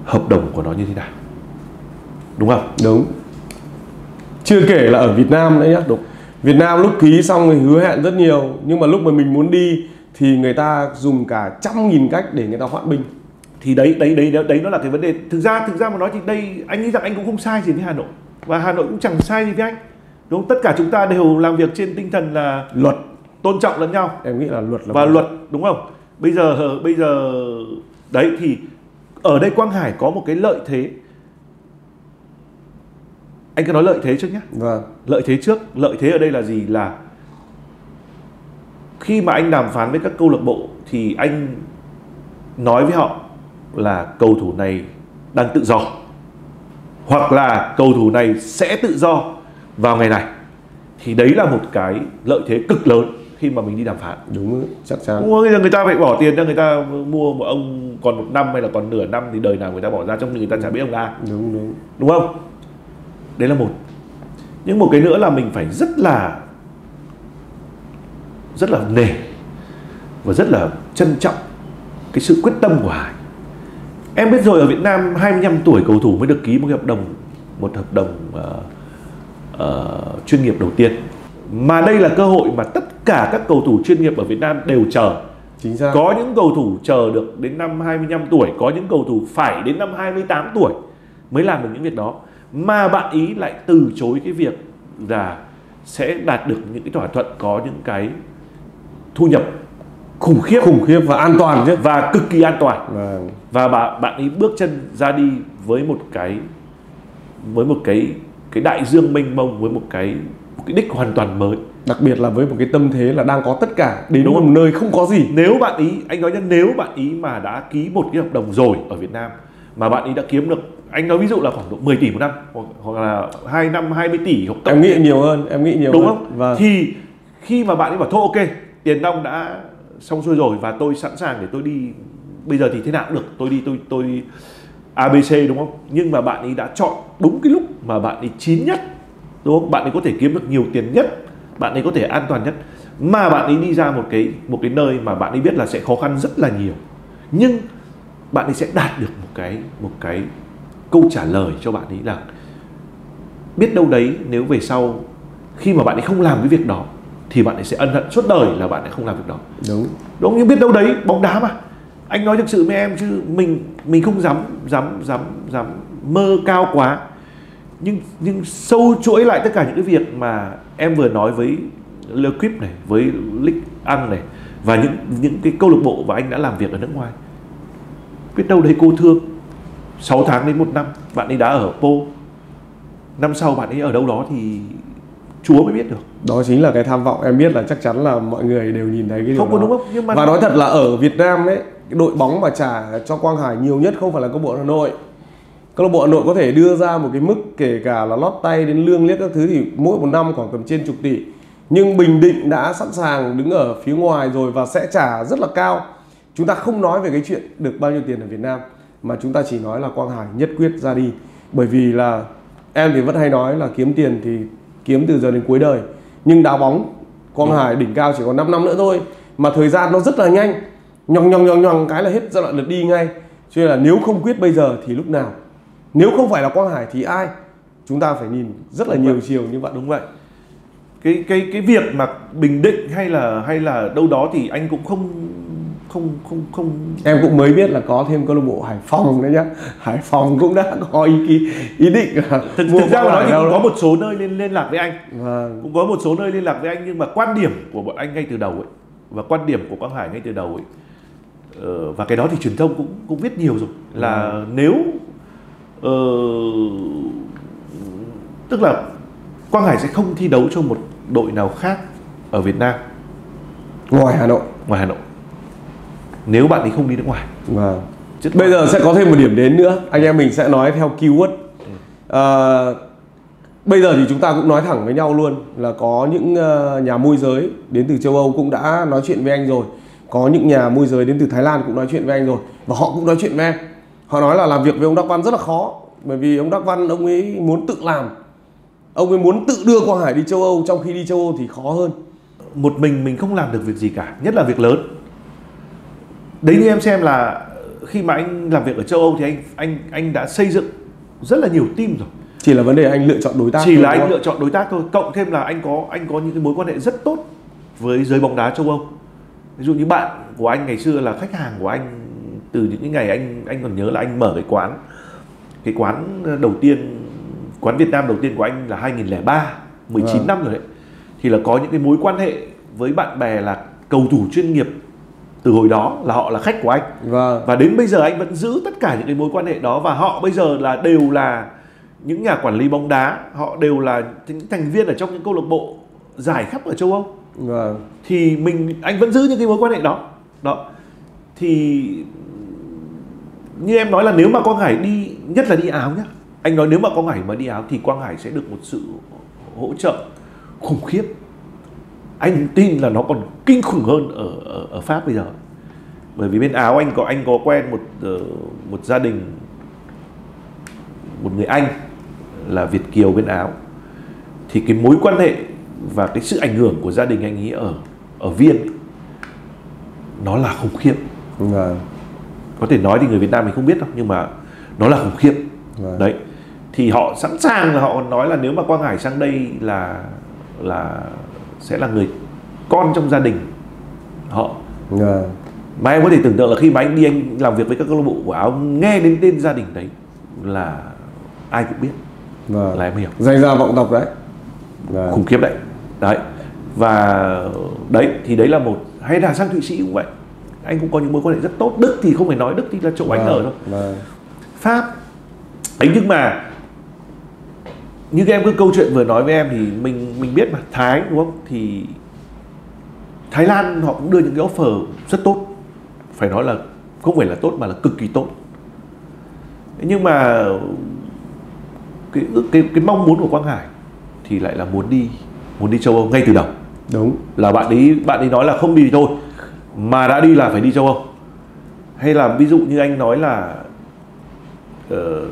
Speaker 2: hợp đồng của nó như thế nào. Đúng không?
Speaker 1: Đúng. Chưa kể là ở Việt Nam đấy nhá.
Speaker 2: Đúng.
Speaker 1: Việt Nam lúc ký xong thì hứa hẹn rất nhiều nhưng mà lúc mà mình muốn đi thì người ta dùng cả trăm nghìn cách để người ta hoãn binh
Speaker 2: thì đấy đấy đấy đấy, đấy nó là cái vấn đề. Thực ra thực ra mà nói thì đây anh nghĩ rằng anh cũng không sai gì với Hà Nội. Và Hà Nội cũng chẳng sai gì với anh. Đúng không? tất cả chúng ta đều làm việc trên tinh thần là
Speaker 1: luật.
Speaker 2: tôn trọng lẫn nhau.
Speaker 1: Em nghĩ là luật là
Speaker 2: và luật đúng không? Bây giờ bây giờ đấy thì ở đây Quang Hải có một cái lợi thế. Anh cứ nói lợi thế trước nhé
Speaker 1: vâng.
Speaker 2: Lợi thế trước. Lợi thế ở đây là gì? Là khi mà anh đàm phán với các câu lạc bộ thì anh nói với họ là cầu thủ này đang tự do hoặc là cầu thủ này sẽ tự do vào ngày này thì đấy là một cái lợi thế cực lớn khi mà mình đi đàm phán.
Speaker 1: Đúng chắc chắn.
Speaker 2: Không? Bây giờ người ta phải bỏ tiền cho người ta mua một ông còn một năm hay là còn nửa năm thì đời nào người ta bỏ ra trong khi người ta chả biết ông là
Speaker 1: đúng đúng.
Speaker 2: Đúng không? Đấy là một. Nhưng một cái nữa là mình phải rất là rất là nể và rất là trân trọng cái sự quyết tâm của Hải em biết rồi ở Việt Nam 25 tuổi cầu thủ mới được ký một hợp đồng một hợp đồng ờ, ờ, chuyên nghiệp đầu tiên. Mà đây là cơ hội mà tất cả các cầu thủ chuyên nghiệp ở Việt Nam đều chờ.
Speaker 1: Chính xác.
Speaker 2: Có những cầu thủ chờ được đến năm 25 tuổi có những cầu thủ phải đến năm 28 tuổi mới làm được những việc đó. Mà bạn ý lại từ chối cái việc là sẽ đạt được những cái thỏa thuận có những cái thu nhập khủng khiếp.
Speaker 1: Khủng khiếp và an toàn chứ.
Speaker 2: Và cực kỳ an toàn.
Speaker 1: Và
Speaker 2: và bạn bạn ấy bước chân ra đi với một cái với một cái cái đại dương mênh mông với một cái một cái đích hoàn toàn mới.
Speaker 1: Đặc biệt là với một cái tâm thế là đang có tất cả đến
Speaker 2: Đúng
Speaker 1: một
Speaker 2: không?
Speaker 1: nơi không có gì.
Speaker 2: Nếu bạn ý anh nói nhá nếu bạn ý mà đã ký một cái hợp đồng rồi ở Việt Nam mà bạn ý đã kiếm được anh nói ví dụ là khoảng độ 10 tỷ một năm hoặc, hoặc là hai năm 20 tỷ hoặc
Speaker 1: em nghĩ nhiều hơn em nghĩ nhiều
Speaker 2: đúng
Speaker 1: hơn.
Speaker 2: không?
Speaker 1: Và
Speaker 2: thì khi mà bạn ấy bảo thôi ok tiền nong đã xong xuôi rồi và tôi sẵn sàng để tôi đi, bây giờ thì thế nào cũng được, tôi đi, tôi tôi ABC đúng không? Nhưng mà bạn ấy đã chọn đúng cái lúc mà bạn ấy chín nhất, đúng không? Bạn ấy có thể kiếm được nhiều tiền nhất, bạn ấy có thể an toàn nhất. Mà bạn ấy đi ra một cái một cái nơi mà bạn ấy biết là sẽ khó khăn rất là nhiều. Nhưng bạn ấy sẽ đạt được một cái một cái câu trả lời cho bạn ấy là biết đâu đấy, nếu về sau khi mà bạn ấy không làm cái việc đó thì bạn ấy sẽ ân hận suốt đời là bạn ấy không làm việc đó.
Speaker 1: Đúng.
Speaker 2: Đúng nhưng biết đâu đấy bóng đá mà. Anh nói thực sự với em chứ mình mình không dám dám dám dám mơ cao quá. Nhưng nhưng sâu chuỗi lại tất cả những cái việc mà em vừa nói với Le Quip này với Lick Ăn này và những những cái câu lạc bộ và anh đã làm việc ở nước ngoài. Biết đâu đấy cô thương. 6 tháng đến một năm bạn ấy đã ở Po năm sau bạn ấy ở đâu đó thì Chúa mới biết được
Speaker 1: đó chính là cái tham vọng. Em biết là chắc chắn là mọi người đều nhìn thấy cái điều
Speaker 2: không
Speaker 1: đó.
Speaker 2: đúng không? Nhưng mà
Speaker 1: và nói thật là ở Việt Nam ấy cái đội bóng mà trả cho Quang Hải nhiều nhất không phải là câu lạc bộ Hà Nội. Câu lạc bộ Hà Nội có thể đưa ra một cái mức kể cả là lót tay đến lương liếc các thứ thì mỗi một năm khoảng tầm trên chục tỷ. Nhưng Bình Định đã sẵn sàng đứng ở phía ngoài rồi và sẽ trả rất là cao. Chúng ta không nói về cái chuyện được bao nhiêu tiền ở Việt Nam mà chúng ta chỉ nói là Quang Hải nhất quyết ra đi. Bởi vì là em thì vẫn hay nói là kiếm tiền thì kiếm từ giờ đến cuối đời nhưng đá bóng Quang Hải đỉnh cao chỉ còn 5 năm nữa thôi. Mà thời gian nó rất là nhanh. Nhòng nhòng nhòng nhòng cái là hết giai đoạn lượt đi ngay. Cho nên là nếu không quyết bây giờ thì lúc nào? Nếu không phải là Quang Hải thì ai? Chúng ta phải nhìn rất là
Speaker 2: Đúng
Speaker 1: nhiều
Speaker 2: vậy.
Speaker 1: chiều như vậy.
Speaker 2: Đúng vậy. Cái cái cái việc mà bình định hay là hay là đâu đó thì anh cũng không không không không.
Speaker 1: Em cũng mới biết là có thêm câu lạc bộ Hải Phòng đấy nhá. Hải Phòng cũng đã có ý ý, ý định là
Speaker 2: thực,
Speaker 1: mua
Speaker 2: thực ra mà nói thì cũng có
Speaker 1: đó.
Speaker 2: một số nơi liên liên lạc với anh.
Speaker 1: Và
Speaker 2: cũng có một số nơi liên lạc với anh nhưng mà quan điểm của bọn anh ngay từ đầu ấy và quan điểm của Quang Hải ngay từ đầu ấy ờ, và cái đó thì truyền thông cũng cũng viết nhiều rồi. Là nếu ờ, tức là Quang Hải sẽ không thi đấu cho một đội nào khác ở Việt Nam.
Speaker 1: Ngoài Hà Nội.
Speaker 2: Ngoài Hà Nội nếu bạn ấy không đi nước ngoài.
Speaker 1: Và
Speaker 2: Chứ
Speaker 1: bây giờ sẽ có thêm một điểm đến nữa. Anh em mình sẽ nói theo keyword. À, bây giờ thì chúng ta cũng nói thẳng với nhau luôn là có những ờ, nhà môi giới đến từ châu Âu cũng đã nói chuyện với anh rồi. Có những nhà môi giới đến từ Thái Lan cũng nói chuyện với anh rồi. Và họ cũng nói chuyện với em. Họ nói là làm việc với ông Đắc Văn rất là khó. Bởi vì ông Đắc Văn ông ấy muốn tự làm. Ông ấy muốn tự đưa Quang Hải đi châu Âu. Trong khi đi châu Âu thì khó hơn.
Speaker 2: Một mình mình không làm được việc gì cả. Nhất là việc lớn đấy như em xem là khi mà anh làm việc ở châu Âu thì anh anh anh đã xây dựng rất là nhiều team rồi
Speaker 1: chỉ là vấn đề anh lựa chọn đối tác
Speaker 2: chỉ là anh
Speaker 1: không?
Speaker 2: lựa chọn đối tác thôi cộng thêm là anh có anh có những cái mối quan hệ rất tốt với giới bóng đá châu Âu ví dụ như bạn của anh ngày xưa là khách hàng của anh từ những cái ngày anh anh còn nhớ là anh mở cái quán cái quán đầu tiên quán Việt Nam đầu tiên của anh là 2003 19
Speaker 1: Vâng.
Speaker 2: năm rồi đấy thì là có những cái mối quan hệ với bạn bè là cầu thủ chuyên nghiệp từ hồi đó là họ là khách của anh.
Speaker 1: Và
Speaker 2: và đến bây giờ anh vẫn giữ tất cả những cái mối quan hệ đó và họ bây giờ là đều là những nhà quản lý bóng đá họ đều là những thành viên ở trong những câu lạc bộ giải khắp ở châu Âu.
Speaker 1: Và
Speaker 2: thì mình anh vẫn giữ những cái mối quan hệ đó. Đó. Thì như em nói là nếu mà Quang Hải đi nhất là đi áo nhá. Anh nói nếu mà Quang Hải mà đi áo thì Quang Hải sẽ được một sự hỗ trợ khủng khiếp anh tin là nó còn kinh khủng hơn ở ở, ở Pháp bây giờ. Bởi vì bên áo anh có anh có quen một ờ, một gia đình một người anh là Việt kiều bên áo. Thì cái mối quan hệ và cái sự ảnh hưởng của gia đình anh ấy ở ở Viên nó là khủng khiếp.
Speaker 1: Và
Speaker 2: có thể nói thì người Việt Nam mình không biết đâu nhưng mà nó là khủng khiếp.
Speaker 1: Vâng.
Speaker 2: đấy. Thì họ sẵn sàng là họ nói là nếu mà Quang Hải sang đây là là sẽ là người con trong gia đình họ.
Speaker 1: Và
Speaker 2: mà em có thể tưởng tượng là khi mà anh đi anh làm việc với các câu lạc bộ của áo nghe đến tên gia đình đấy là ai cũng biết
Speaker 1: Vâng.
Speaker 2: là em hiểu.
Speaker 1: Danh gia vọng tộc đấy. Vâng.
Speaker 2: khủng khiếp đấy. Đấy. Và đấy thì đấy là một hay là sang thụy sĩ cũng vậy. Anh cũng có những mối quan hệ rất tốt. Đức thì không phải nói đức thì là chỗ anh ở thôi
Speaker 1: Vâng.
Speaker 2: pháp. Ấy nhưng mà như em cái câu chuyện vừa nói với em thì mình mình biết mà thái đúng không? Thì thái lan họ cũng đưa những cái offer rất tốt. Phải nói là không phải là tốt mà là cực kỳ tốt. Nhưng mà cái cái cái mong muốn của quang hải thì lại là muốn đi muốn đi châu âu ngay từ đầu.
Speaker 1: Đúng.
Speaker 2: là bạn ấy bạn ấy nói là không đi thì thôi mà đã đi là phải đi châu Âu. Hay là ví dụ như anh nói là ờ,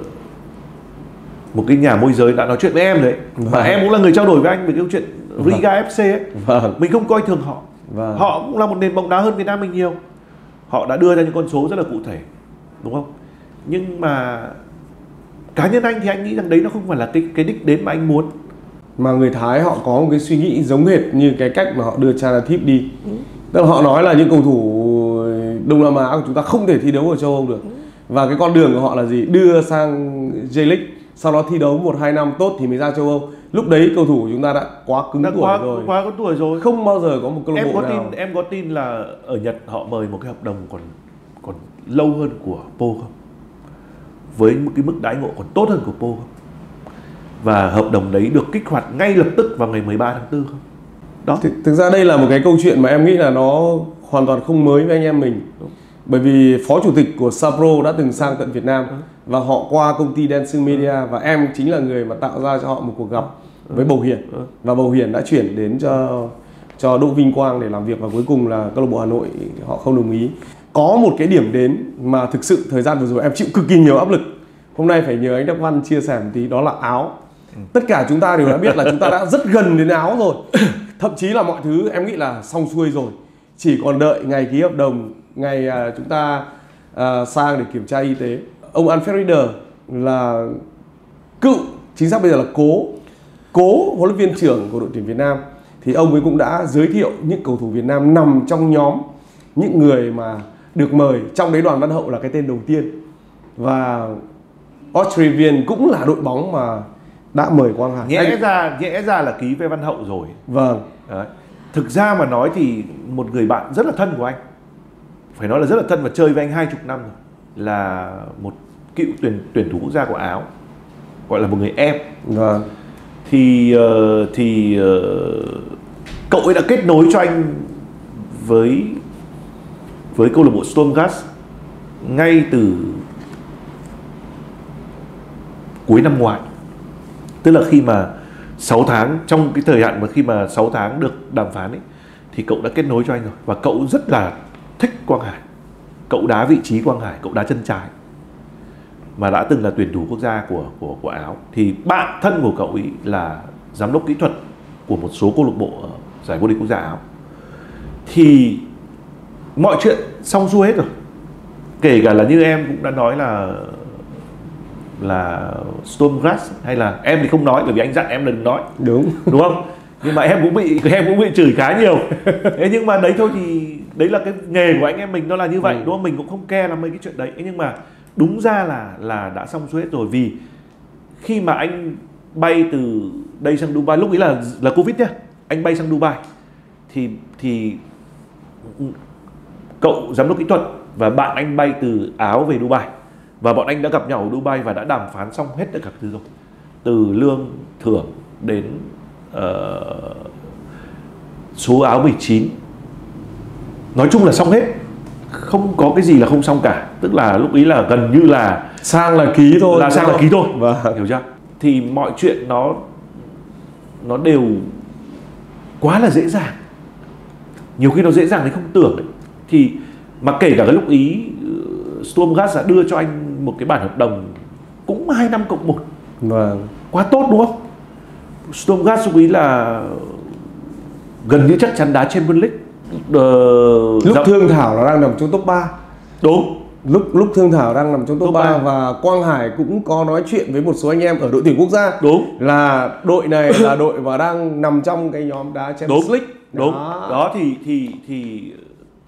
Speaker 2: một cái nhà môi giới đã nói chuyện với em đấy.
Speaker 1: Vâng.
Speaker 2: em cũng là người trao đổi với anh về cái câu chuyện Riga FC ấy.
Speaker 1: Vâng.
Speaker 2: mình không coi thường họ.
Speaker 1: Vâng.
Speaker 2: họ cũng là một nền bóng đá hơn Việt Nam mình nhiều. Họ đã đưa ra những con số rất là cụ thể đúng không? Nhưng mà cá nhân anh thì anh nghĩ rằng đấy nó không phải là cái cái đích đến mà anh muốn.
Speaker 1: Mà người Thái họ có một cái suy nghĩ giống hệt như cái cách mà họ đưa Chanatip đi. Tức là họ nói là những cầu thủ Đông Nam Á của chúng ta không thể thi đấu ở châu Âu được. Và cái con đường của họ là gì? Đưa sang J-League sau đó thi đấu một hai năm tốt thì mới ra châu Âu lúc đấy cầu thủ chúng ta đã quá cứng
Speaker 2: đã
Speaker 1: tuổi
Speaker 2: quá
Speaker 1: rồi
Speaker 2: quá có tuổi rồi
Speaker 1: không bao giờ có một câu lạc
Speaker 2: em
Speaker 1: bộ
Speaker 2: có
Speaker 1: nào
Speaker 2: tin em có tin là ở Nhật họ mời một cái hợp đồng còn còn lâu hơn của Po không? Với một cái mức đãi ngộ còn tốt hơn của Po không? Và hợp đồng đấy được kích hoạt ngay lập tức vào ngày 13 tháng 4 không? Đó.
Speaker 1: Thực, thực ra đây là một cái câu chuyện mà em nghĩ là nó hoàn toàn không mới với anh em mình bởi vì phó chủ tịch của Sapro đã từng sang tận Việt Nam và họ qua công ty Dancing Media và em chính là người mà tạo ra cho họ một cuộc gặp với Bầu Hiển. Và Bầu Hiển đã chuyển đến cho cho Đỗ Vinh Quang để làm việc và cuối cùng là câu lạc bộ Hà Nội, họ không đồng ý. Có một cái điểm đến mà thực sự thời gian vừa rồi em chịu cực kỳ nhiều áp lực. Hôm nay phải nhờ anh Đắc Văn chia sẻ một tí, đó là áo. Tất cả chúng ta đều đã biết là chúng ta đã rất gần đến áo rồi. Thậm chí là mọi thứ em nghĩ là xong xuôi rồi chỉ còn đợi ngày ký hợp đồng ngày à, chúng ta à, sang để kiểm tra y tế. Ông Alfred Rieder là cựu chính xác bây giờ là cố cố huấn luyện viên trưởng của đội tuyển Việt Nam. Thì ông ấy cũng đã giới thiệu những cầu thủ Việt Nam nằm trong nhóm những người mà được mời trong đấy đoàn Văn Hậu là cái tên đầu tiên. Và Australian cũng là đội bóng mà đã mời Quang Hải
Speaker 2: Nhẽ
Speaker 1: Anh-
Speaker 2: ra nhẽ ra là ký với Văn Hậu rồi.
Speaker 1: vâng.
Speaker 2: Đấy. Thực ra mà nói thì một người bạn rất là thân của anh phải nói là rất là thân và chơi với anh hai chục năm rồi là một cựu tuyển tuyển thủ quốc gia của Áo gọi là một người em.
Speaker 1: Vâng.
Speaker 2: Thì ờ, thì ờ, cậu ấy đã kết nối cho anh với với câu lạc bộ Stormgrass ngay từ cuối năm ngoái. Tức là khi mà 6 tháng, trong cái thời hạn mà khi mà 6 tháng được đàm phán ấy, thì cậu đã kết nối cho anh rồi. Và cậu rất là thích Quang Hải. Cậu đá vị trí Quang Hải, cậu đá chân trái. Mà đã từng là tuyển thủ quốc gia của của của Áo. Thì bạn thân của cậu ấy là giám đốc kỹ thuật của một số câu lạc bộ ở giải vô địch quốc gia Áo. Thì mọi chuyện xong xuôi hết rồi. Kể cả là như em cũng đã nói là là Stormgrass hay là em thì không nói bởi vì anh dặn em đừng nói.
Speaker 1: Đúng.
Speaker 2: Đúng không? Nhưng mà em cũng bị em cũng bị chửi khá nhiều. Thế nhưng mà đấy thôi thì đấy là cái nghề của anh em mình nó là như vậy
Speaker 1: Ừ.
Speaker 2: đúng không? Mình cũng không care làm mấy cái chuyện đấy. Thế nhưng mà đúng ra là là đã xong xuôi hết rồi vì khi mà anh bay từ đây sang Dubai lúc ấy là là covid nhá anh bay sang Dubai thì thì cậu giám đốc kỹ thuật và bạn anh bay từ Áo về Dubai và bọn anh đã gặp nhau ở Dubai và đã đàm phán xong hết tất cả các thứ rồi. Từ lương thưởng đến ờ, số áo 19 nói chung là xong hết. Không có cái gì là không xong cả. Tức là lúc ý là gần như là
Speaker 1: sang là ký thôi
Speaker 2: là sang là ký thôi.
Speaker 1: Vâng.
Speaker 2: Hiểu chưa? Thì mọi chuyện nó nó đều quá là dễ dàng. Nhiều khi nó dễ dàng đến không tưởng đấy thì mà kể cả cái lúc ý ờ, Stormgrass đã đưa cho anh một cái bản hợp đồng cũng 2 năm cộng một.
Speaker 1: Vâng.
Speaker 2: Quá tốt đúng không? Stormgrass lúc ý là gần như chắc chắn đá Champions League. Ờ,
Speaker 1: lúc
Speaker 2: dạo-
Speaker 1: Thương Thảo là đang nằm trong top 3
Speaker 2: đúng.
Speaker 1: Lúc lúc Thương Thảo đang nằm trong top,
Speaker 2: Top
Speaker 1: 3
Speaker 2: ba.
Speaker 1: và Quang Hải cũng có nói chuyện với một số anh em ở đội tuyển quốc gia
Speaker 2: đúng.
Speaker 1: là đội này là đội mà đang nằm trong cái nhóm đá Champions
Speaker 2: Đúng.
Speaker 1: League.
Speaker 2: Đúng. Đó. thì thì thì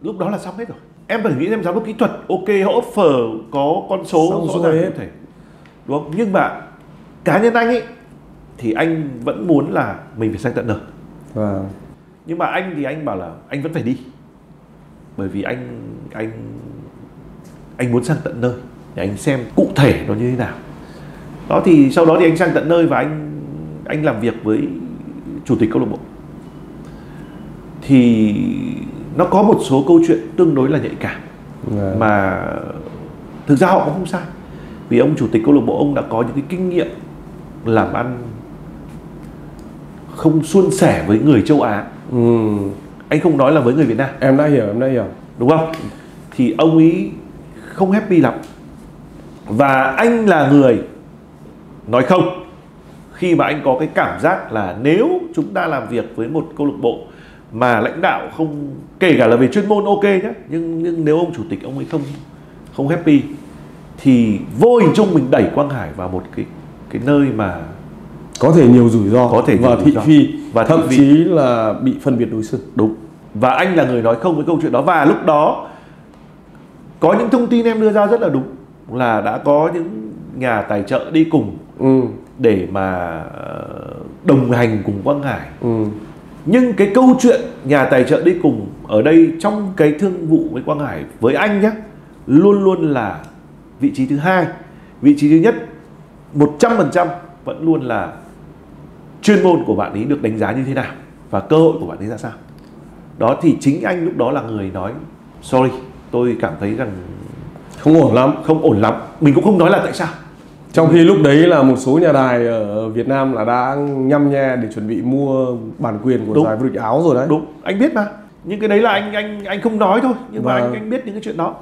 Speaker 2: lúc đó là xong hết rồi em phải nghĩ xem giám đốc kỹ thuật ok họ offer có con số rõ ràng
Speaker 1: hết.
Speaker 2: thể. Đúng không? Nhưng mà cá nhân anh ấy thì anh vẫn muốn là mình phải sang tận nơi.
Speaker 1: Và
Speaker 2: nhưng mà anh thì anh bảo là anh vẫn phải đi. Bởi vì anh anh anh muốn sang tận nơi. Để anh xem cụ thể nó như thế nào. Đó thì sau đó thì anh sang tận nơi và anh anh làm việc với chủ tịch câu lạc bộ. Thì nó có một số câu chuyện tương đối là nhạy cảm
Speaker 1: và
Speaker 2: mà thực ra họ cũng không sai. Vì ông chủ tịch câu lạc bộ ông đã có những cái kinh nghiệm làm ăn không suôn sẻ với người châu Á.
Speaker 1: Ừ,
Speaker 2: anh không nói là với người Việt Nam.
Speaker 1: Em đã hiểu em đã hiểu.
Speaker 2: Đúng không? Thì ông ấy không happy lắm. Và anh là người nói không. Khi mà anh có cái cảm giác là nếu chúng ta làm việc với một câu lạc bộ mà lãnh đạo không kể cả là về chuyên môn ok nhé nhưng nhưng nếu ông chủ tịch ông ấy không không happy thì vô hình chung mình đẩy Quang Hải vào một cái cái nơi mà
Speaker 1: có thể nhiều rủi ro
Speaker 2: Có thể
Speaker 1: và thị phi
Speaker 2: Và
Speaker 1: thậm chí là bị phân biệt đối xử.
Speaker 2: Đúng. Và anh là người nói không với câu chuyện đó. Và lúc đó có những thông tin em đưa ra rất là đúng là đã có những nhà tài trợ đi cùng
Speaker 1: ừ,
Speaker 2: để mà ờ, đồng hành cùng Quang Hải.
Speaker 1: Ừ,
Speaker 2: nhưng cái câu chuyện nhà tài trợ đi cùng ở đây trong cái thương vụ với Quang Hải với anh nhé luôn luôn là vị trí thứ hai. Vị trí thứ nhất 100% vẫn luôn là chuyên môn của bạn ấy được đánh giá như thế nào và cơ hội của bạn ấy ra sao. Đó thì chính anh lúc đó là người nói sorry tôi cảm thấy rằng
Speaker 1: không ổn lắm.
Speaker 2: không ổn lắm. Mình cũng không nói là tại sao
Speaker 1: trong khi lúc đấy là một số nhà đài ở Việt Nam là đã nhăm nhe để chuẩn bị mua bản quyền của
Speaker 2: Đúng.
Speaker 1: giải vô địch áo rồi đấy
Speaker 2: đúng anh biết mà nhưng cái đấy là anh anh anh không nói thôi nhưng mà
Speaker 1: Vâng.
Speaker 2: anh anh biết những cái chuyện đó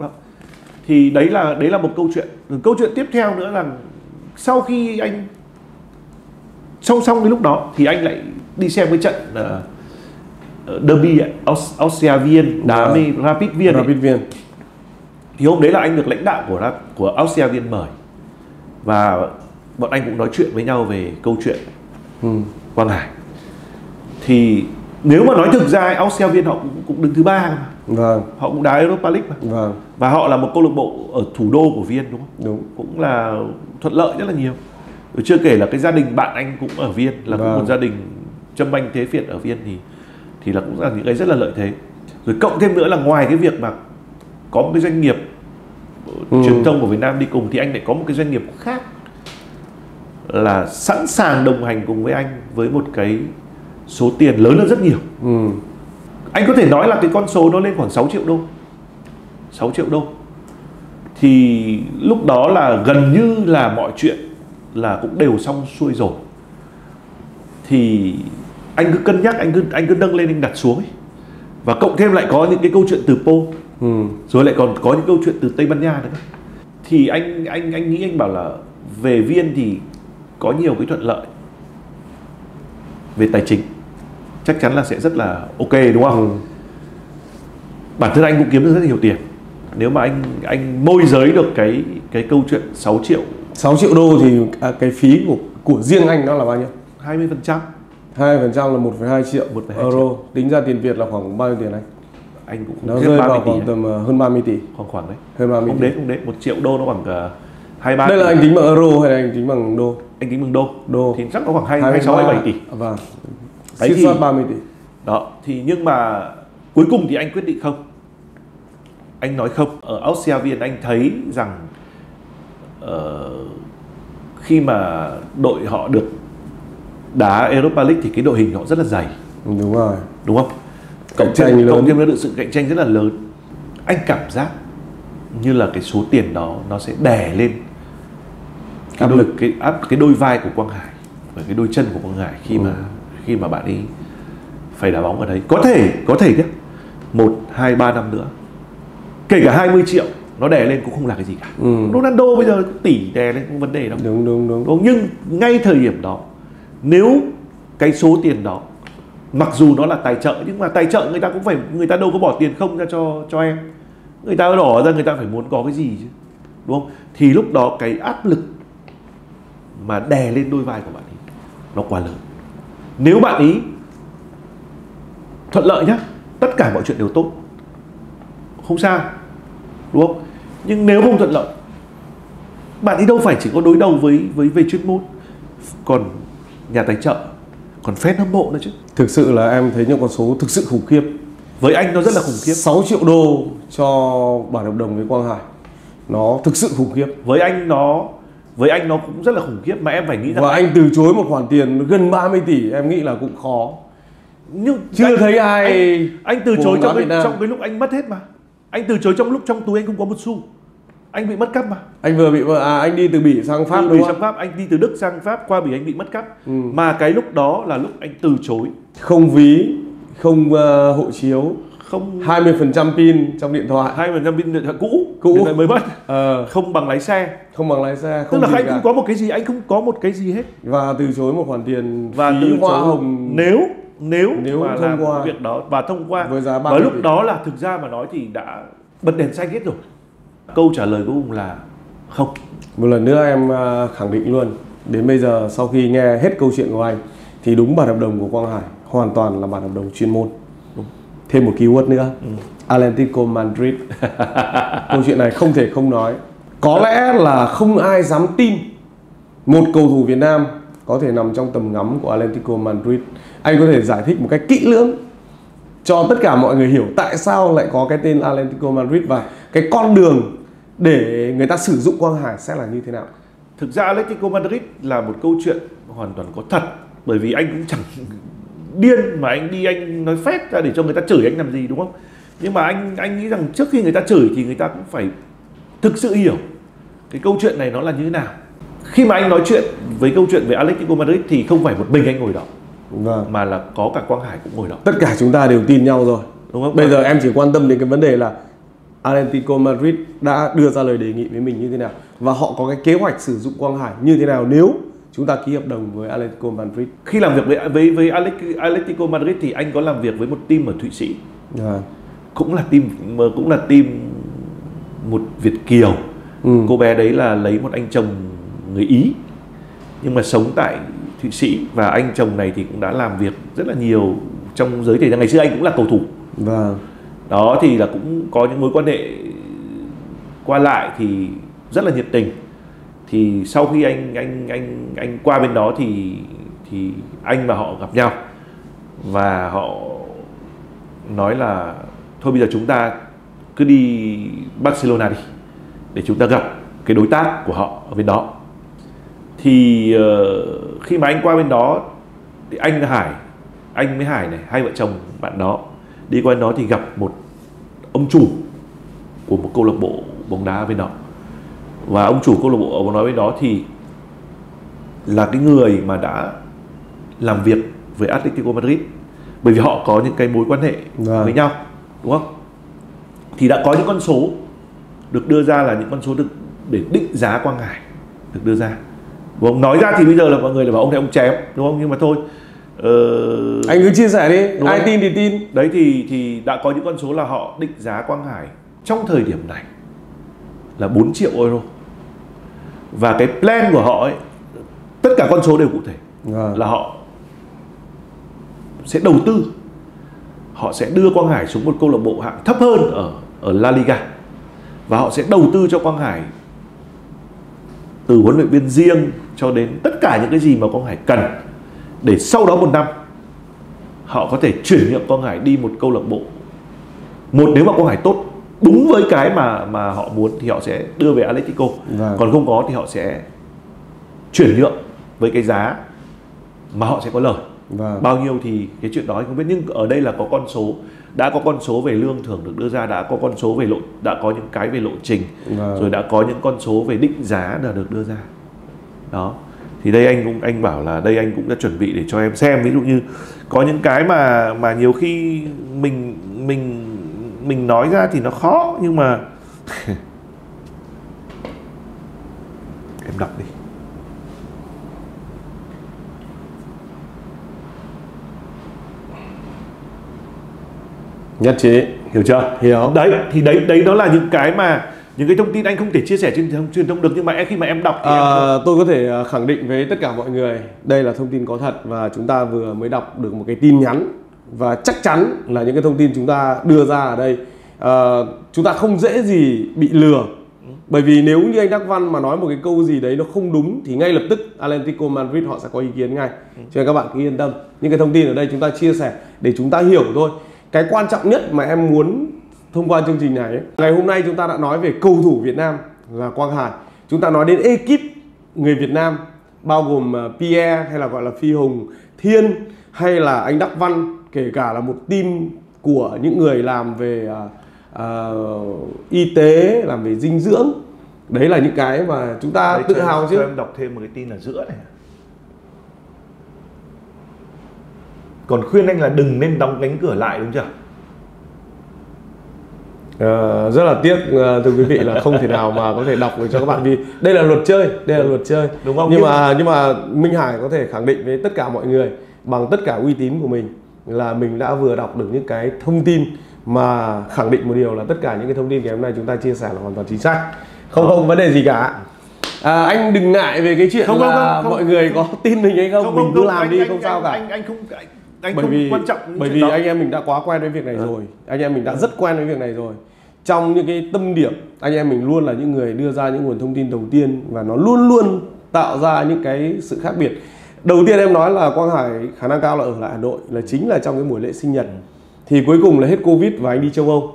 Speaker 2: Đó. thì đấy là đấy là một câu chuyện câu chuyện tiếp theo nữa là sau khi anh song song cái lúc đó thì anh lại đi xem cái trận uh, derby ấy, Aus- Austria Viên đá
Speaker 1: Vâng.
Speaker 2: với Rapid Viên.
Speaker 1: Rapid viên
Speaker 2: thì hôm đấy là anh được lãnh đạo của của Austria Viên mời và bọn anh cũng nói chuyện với nhau về câu chuyện
Speaker 1: ừ.
Speaker 2: Quang Hải. Thì nếu mà nói thực ra Austria Viên họ cũng, cũng đứng thứ ba mà.
Speaker 1: vâng.
Speaker 2: Họ cũng đá Europa League mà.
Speaker 1: Vâng.
Speaker 2: Và họ là một câu lạc bộ ở thủ đô của Viên đúng không?
Speaker 1: Đúng.
Speaker 2: Cũng là thuận lợi rất là nhiều. Rồi chưa kể là cái gia đình bạn anh cũng ở Viên là cũng
Speaker 1: Vâng.
Speaker 2: một gia đình châm banh thế Việt ở Viên thì thì là cũng là những cái rất là lợi thế. Rồi cộng thêm nữa là ngoài cái việc mà có một cái doanh nghiệp
Speaker 1: Ừ.
Speaker 2: truyền thông của Việt Nam đi cùng thì anh lại có một cái doanh nghiệp khác là sẵn sàng đồng hành cùng với anh với một cái số tiền lớn hơn rất nhiều
Speaker 1: ừ.
Speaker 2: anh có thể nói là cái con số nó lên khoảng 6 triệu đô 6 triệu đô thì lúc đó là gần như là mọi chuyện là cũng đều xong xuôi rồi thì anh cứ cân nhắc anh cứ anh cứ nâng lên anh đặt xuống ấy. Và cộng thêm lại có những cái câu chuyện từ Po
Speaker 1: Ừ.
Speaker 2: rồi lại còn có những câu chuyện từ Tây Ban Nha nữa. Thì anh anh anh nghĩ anh bảo là về viên thì có nhiều cái thuận lợi về tài chính. Chắc chắn là sẽ rất là ok đúng không?
Speaker 1: Ừ.
Speaker 2: bản thân anh cũng kiếm được rất nhiều tiền. Nếu mà anh anh môi giới được cái cái câu chuyện 6 triệu
Speaker 1: 6 triệu đô thì à, cái phí của của riêng anh đó là bao nhiêu?
Speaker 2: 20 phần trăm
Speaker 1: 2% là 1,2 triệu
Speaker 2: 1,2
Speaker 1: euro
Speaker 2: triệu.
Speaker 1: tính ra tiền Việt là khoảng bao nhiêu tiền anh?
Speaker 2: Anh cũng
Speaker 1: nó rơi
Speaker 2: 30
Speaker 1: vào khoảng tầm ờ, hơn 30 tỷ.
Speaker 2: Khoảng khoảng đấy.
Speaker 1: Hơn 30
Speaker 2: không
Speaker 1: tỷ.
Speaker 2: đến không đến. Một triệu đô nó khoảng uh, 23
Speaker 1: đây là anh tính bằng euro hay là anh tính bằng đô?
Speaker 2: Anh tính bằng đô.
Speaker 1: Đô.
Speaker 2: Thì chắc có khoảng 2, 26 27 tỷ.
Speaker 1: Vâng.
Speaker 2: Đấy thì-
Speaker 1: soát 30 tỷ.
Speaker 2: Đó. Thì nhưng mà cuối cùng thì anh quyết định không? Anh nói không. Ở Austria Viên anh thấy rằng ờ, khi mà đội họ được đá Europa League thì cái đội hình họ rất là dày.
Speaker 1: Đúng rồi.
Speaker 2: Đúng không?
Speaker 1: Cạnh
Speaker 2: Cộng
Speaker 1: tranh
Speaker 2: cộng thêm nữa được sự cạnh tranh rất là lớn. Anh cảm giác như là cái số tiền đó nó sẽ đè lên cái
Speaker 1: Áp
Speaker 2: đôi,
Speaker 1: lực.
Speaker 2: cái áp cái đôi vai của Quang Hải và cái đôi chân của Quang Hải khi
Speaker 1: Ừ.
Speaker 2: mà khi mà bạn ấy phải đá bóng ở đấy. Có thể có thể nhé một hai ba năm nữa. Kể cả 20 triệu nó đè lên cũng không là cái gì cả.
Speaker 1: Ừ.
Speaker 2: Ronaldo bây giờ tỷ đè lên cũng vấn đề đâu.
Speaker 1: Đúng đúng đúng.
Speaker 2: Đúng? Nhưng ngay thời điểm đó nếu cái số tiền đó, Mặc dù nó là tài trợ, Nhưng mà tài trợ người ta cũng phải, Người ta đâu có bỏ tiền không ra cho cho em. Người ta đỏ ra, người ta phải muốn có cái gì chứ, Đúng không? Thì lúc đó cái áp lực Mà đè lên đôi vai của bạn ấy, Nó quá lớn. Nếu bạn ấy Thuận lợi nhá, Tất cả mọi chuyện đều tốt. Không sao, đúng không? Nhưng nếu không thuận lợi, bạn ấy đâu phải chỉ có đối đầu với với về chuyên môn. Còn nhà tài trợ. Còn fan hâm mộ nữa chứ.
Speaker 1: Thực sự là em thấy những con số thực sự khủng khiếp.
Speaker 2: Với anh nó rất là khủng khiếp.
Speaker 1: 6 triệu đô cho bản hợp đồng với Quang Hải. Nó thực sự khủng khiếp.
Speaker 2: Với anh nó với anh nó cũng rất là khủng khiếp mà em phải nghĩ rằng
Speaker 1: và anh từ chối một khoản tiền gần 30 tỷ em nghĩ là cũng khó.
Speaker 2: Nhưng
Speaker 1: chưa
Speaker 2: anh,
Speaker 1: thấy ai
Speaker 2: anh, anh từ chối trong cái, trong cái lúc anh mất hết mà. Anh từ chối trong lúc trong túi anh không có một xu anh bị mất cắp mà.
Speaker 1: Anh vừa bị à, anh đi từ bỉ sang pháp
Speaker 2: từ
Speaker 1: đúng
Speaker 2: bỉ
Speaker 1: không?
Speaker 2: sang pháp anh đi từ đức sang pháp qua bỉ anh bị mất cắp.
Speaker 1: Ừ.
Speaker 2: mà cái lúc đó là lúc anh từ chối.
Speaker 1: Không ví không ờ, hộ chiếu.
Speaker 2: Không.
Speaker 1: 20% pin trong điện thoại.
Speaker 2: hai phần trăm pin điện thoại cũ.
Speaker 1: Cũ.
Speaker 2: điện thoại mới mất.
Speaker 1: Ờ,
Speaker 2: không bằng lái xe.
Speaker 1: Không bằng lái xe
Speaker 2: tức
Speaker 1: không
Speaker 2: là
Speaker 1: gì
Speaker 2: anh
Speaker 1: cả.
Speaker 2: không có một cái gì anh không có một cái gì hết.
Speaker 1: Và từ chối một khoản tiền
Speaker 2: và
Speaker 1: phí
Speaker 2: từ
Speaker 1: hoa
Speaker 2: chối
Speaker 1: hồng.
Speaker 2: Nếu nếu
Speaker 1: Nếu
Speaker 2: mà
Speaker 1: thông
Speaker 2: làm
Speaker 1: qua.
Speaker 2: việc đó và thông qua.
Speaker 1: Với giá
Speaker 2: và
Speaker 1: 30
Speaker 2: lúc đó là thực ra mà nói thì đã bật đèn xanh hết rồi câu trả lời cuối cùng là không.
Speaker 1: Một lần nữa em à, khẳng định luôn đến bây giờ sau khi nghe hết câu chuyện của anh thì đúng bản hợp đồng của Quang Hải hoàn toàn là bản hợp đồng chuyên môn. Thêm một keyword nữa.
Speaker 2: Ừ.
Speaker 1: Atlético Madrid. Câu chuyện này không thể không nói. Có lẽ là không ai dám tin một cầu thủ Việt Nam có thể nằm trong tầm ngắm của Atlético Madrid. Anh có thể giải thích một cách kỹ lưỡng cho tất cả mọi người hiểu tại sao lại có cái tên Atlético Madrid và cái con đường để người ta sử dụng Quang Hải sẽ là như thế nào?
Speaker 2: Thực ra Atletico Madrid là một câu chuyện hoàn toàn có thật bởi vì anh cũng chẳng điên mà anh đi anh nói phét ra để cho người ta chửi anh làm gì đúng không? Nhưng mà anh anh nghĩ rằng trước khi người ta chửi thì người ta cũng phải thực sự hiểu cái câu chuyện này nó là như thế nào. Khi mà anh nói chuyện với câu chuyện về Atletico Madrid thì không phải một mình anh ngồi đó
Speaker 1: Vâng.
Speaker 2: mà là có cả Quang Hải cũng ngồi đó.
Speaker 1: Tất cả chúng ta đều tin nhau rồi.
Speaker 2: đúng không?
Speaker 1: Bây giờ em chỉ quan tâm đến cái vấn đề là Atlético Madrid đã đưa ra lời đề nghị với mình như thế nào và họ có cái kế hoạch sử dụng Quang Hải như thế nào nếu chúng ta ký hợp đồng với Atlético Madrid.
Speaker 2: khi làm việc với với với Atletico Madrid thì anh có làm việc với một team ở Thụy Sĩ
Speaker 1: Vâng.
Speaker 2: cũng là team cũng là team một Việt kiều
Speaker 1: Ừ.
Speaker 2: cô bé đấy là lấy một anh chồng người Ý nhưng mà sống tại Thụy Sĩ và anh chồng này thì cũng đã làm việc rất là nhiều trong giới thể thao ngày xưa anh cũng là cầu thủ
Speaker 1: Vâng
Speaker 2: đó thì là cũng có những mối quan hệ qua lại thì rất là nhiệt tình. Thì sau khi anh anh anh anh qua bên đó thì thì anh và họ gặp nhau. Và họ nói là thôi bây giờ chúng ta cứ đi Barcelona đi để chúng ta gặp cái đối tác của họ ở bên đó. Thì uh, khi mà anh qua bên đó thì anh Hải anh với Hải này hai vợ chồng bạn đó đi qua đó thì gặp một ông chủ của một câu lạc bộ bóng đá bên đó và ông chủ câu lạc bộ bóng đá bên đó thì là cái người mà đã làm việc với Atletico Madrid bởi vì họ có những cái mối quan hệ
Speaker 1: Vâng.
Speaker 2: với nhau đúng không thì đã có những con số được đưa ra là những con số được để định giá Quang Hải được đưa ra đúng không? nói ra thì bây giờ là mọi người là bảo ông này ông chém đúng không nhưng mà thôi ờ,
Speaker 1: Anh cứ chia sẻ đi,
Speaker 2: Đúng
Speaker 1: ai
Speaker 2: rồi.
Speaker 1: tin thì tin.
Speaker 2: đấy thì thì đã có những con số là họ định giá Quang Hải trong thời điểm này là 4 triệu euro và cái plan của họ ấy tất cả con số đều cụ thể
Speaker 1: Vâng.
Speaker 2: là họ sẽ đầu tư họ sẽ đưa Quang Hải xuống một câu lạc bộ hạng thấp hơn ở ở La Liga và họ sẽ đầu tư cho Quang Hải từ huấn luyện viên riêng cho đến tất cả những cái gì mà Quang Hải cần để sau đó một năm họ có thể chuyển nhượng Quang Hải đi một câu lạc bộ một nếu mà Quang Hải tốt đúng với cái mà mà họ muốn thì họ sẽ đưa về Atletico
Speaker 1: Vâng.
Speaker 2: còn không có thì họ sẽ chuyển nhượng với cái giá mà họ sẽ có lời
Speaker 1: Vâng.
Speaker 2: bao nhiêu thì cái chuyện đó anh không biết nhưng ở đây là có con số đã có con số về lương thưởng được đưa ra đã có con số về lộ đã có những cái về lộ trình
Speaker 1: Vâng.
Speaker 2: rồi đã có những con số về định giá đã được đưa ra đó thì đây anh cũng anh bảo là đây anh cũng đã chuẩn bị để cho em xem ví dụ như có những cái mà mà nhiều khi mình mình mình nói ra thì nó khó nhưng mà em đọc đi
Speaker 1: Nhất trí.
Speaker 2: hiểu chưa
Speaker 1: Hiểu.
Speaker 2: đấy thì đấy đấy đó là những cái mà những cái thông tin anh không thể chia sẻ trên truyền thông được nhưng mà em khi mà em đọc thì em
Speaker 1: À, tôi có thể à, khẳng định với tất cả mọi người đây là thông tin có thật và chúng ta vừa mới đọc được một cái tin nhắn và chắc chắn là những cái thông tin chúng ta đưa ra ở đây. Uh, chúng ta không dễ gì bị lừa. Bởi vì nếu như anh Đắc Văn mà nói một cái câu gì đấy nó không đúng thì ngay lập tức Atlético Madrid họ sẽ có ý kiến ngay. Cho nên các bạn cứ yên tâm. Những cái thông tin ở đây chúng ta chia sẻ để chúng ta hiểu thôi. Cái quan trọng nhất mà em muốn thông qua chương trình này ngày hôm nay chúng ta đã nói về cầu thủ Việt Nam là Quang Hải. Chúng ta nói đến ekip người Việt Nam bao gồm ờ, Pierre hay là gọi là Phi Hùng Thiên hay là anh Đắc Văn kể cả là một team của những người làm về uh, uh, y tế làm về dinh dưỡng. Đấy là những cái mà chúng ta
Speaker 2: Đấy,
Speaker 1: tự
Speaker 2: cho em-
Speaker 1: hào chứ?
Speaker 2: cho em đọc thêm một cái tin ở giữa này. Còn khuyên anh là đừng nên đóng cánh cửa lại đúng chưa
Speaker 1: Ờ, rất là tiếc ờ, thưa quý vị là không thể nào mà có thể đọc được cho các bạn vì đây là luật chơi đây là luật chơi
Speaker 2: Đúng không?
Speaker 1: nhưng mà nhưng mà Minh Hải có thể khẳng định với tất cả mọi người bằng tất cả uy tín của mình là mình đã vừa đọc được những cái thông tin mà khẳng định một điều là tất cả những cái thông tin ngày hôm nay chúng ta chia sẻ là hoàn toàn chính xác không không vấn đề gì cả à, anh đừng ngại về cái chuyện
Speaker 2: Không, không,
Speaker 1: là
Speaker 2: không, không.
Speaker 1: mọi người có tin mình hay không, mình cứ làm
Speaker 2: anh,
Speaker 1: đi
Speaker 2: anh,
Speaker 1: không
Speaker 2: anh,
Speaker 1: sao cả
Speaker 2: anh, anh không anh, anh
Speaker 1: bởi
Speaker 2: không
Speaker 1: vì
Speaker 2: quan trọng
Speaker 1: bởi vì
Speaker 2: đó.
Speaker 1: anh em mình đã quá quen với việc này
Speaker 2: Ừ.
Speaker 1: rồi anh em mình đã rất quen với việc này rồi trong những cái tâm điểm anh em mình luôn là những người đưa ra những nguồn thông tin đầu tiên và nó luôn luôn tạo ra những cái sự khác biệt. Đầu tiên em nói là quang hải khả năng cao là ở lại hà nội là chính là trong cái buổi lễ sinh nhật. Thì cuối cùng là hết covid và anh đi châu âu.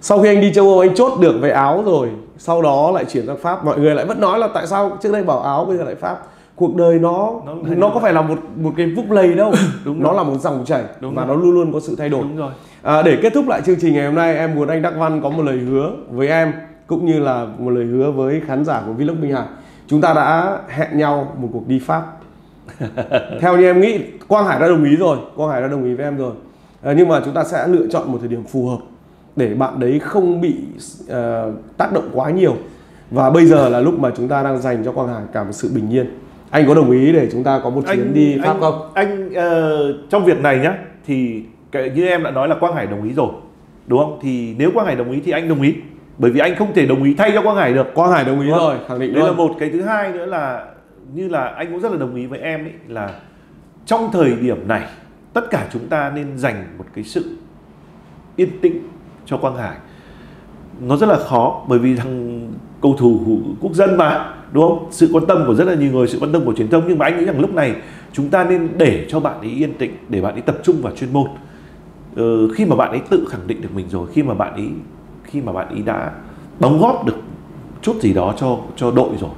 Speaker 1: Sau khi anh đi châu âu anh chốt được về áo rồi sau đó lại chuyển sang pháp. Mọi người lại vẫn nói là tại sao trước đây bảo áo bây giờ lại pháp? Cuộc đời nó
Speaker 2: Nó-
Speaker 1: nó, có phải là một một cái vúc lầy đâu.
Speaker 2: Đúng
Speaker 1: nó
Speaker 2: rồi.
Speaker 1: là một dòng chảy
Speaker 2: Đúng
Speaker 1: và
Speaker 2: rồi.
Speaker 1: nó luôn luôn có sự thay đổi.
Speaker 2: Đúng rồi
Speaker 1: À, để kết thúc lại chương trình ngày hôm nay em muốn anh Đắc Văn có một lời hứa với em cũng như là một lời hứa với khán giả của Vlog Minh Hải. Chúng ta đã hẹn nhau một cuộc đi Pháp. Theo như em nghĩ Quang Hải đã đồng ý rồi, Quang Hải đã đồng ý với em rồi. À, nhưng mà chúng ta sẽ lựa chọn một thời điểm phù hợp để bạn đấy không bị ờ, tác động quá nhiều. Và bây giờ là lúc mà chúng ta đang dành cho Quang Hải cả một sự bình yên. Anh có đồng ý để chúng ta có một chuyến đi Pháp
Speaker 2: anh,
Speaker 1: không?
Speaker 2: Anh ờ, trong việc này nhá thì cái, như em đã nói là Quang Hải đồng ý rồi, đúng không? Thì nếu Quang Hải đồng ý thì anh đồng ý, bởi vì anh không thể đồng ý thay cho Quang Hải được.
Speaker 1: Quang Hải đồng ý rồi, khẳng định
Speaker 2: Đấy là
Speaker 1: luôn.
Speaker 2: một cái thứ hai nữa là như là anh cũng rất là đồng ý với em ấy là trong thời điểm này tất cả chúng ta nên dành một cái sự yên tĩnh cho Quang Hải. Nó rất là khó bởi vì thằng cầu thủ quốc dân mà đúng không? Sự quan tâm của rất là nhiều người, sự quan tâm của truyền thông nhưng mà anh nghĩ rằng lúc này chúng ta nên để cho bạn ấy yên tĩnh để bạn ấy tập trung vào chuyên môn. Ờ, khi mà bạn ấy tự khẳng định được mình rồi, khi mà bạn ấy khi mà bạn ấy đã đóng góp được chút gì đó cho cho đội rồi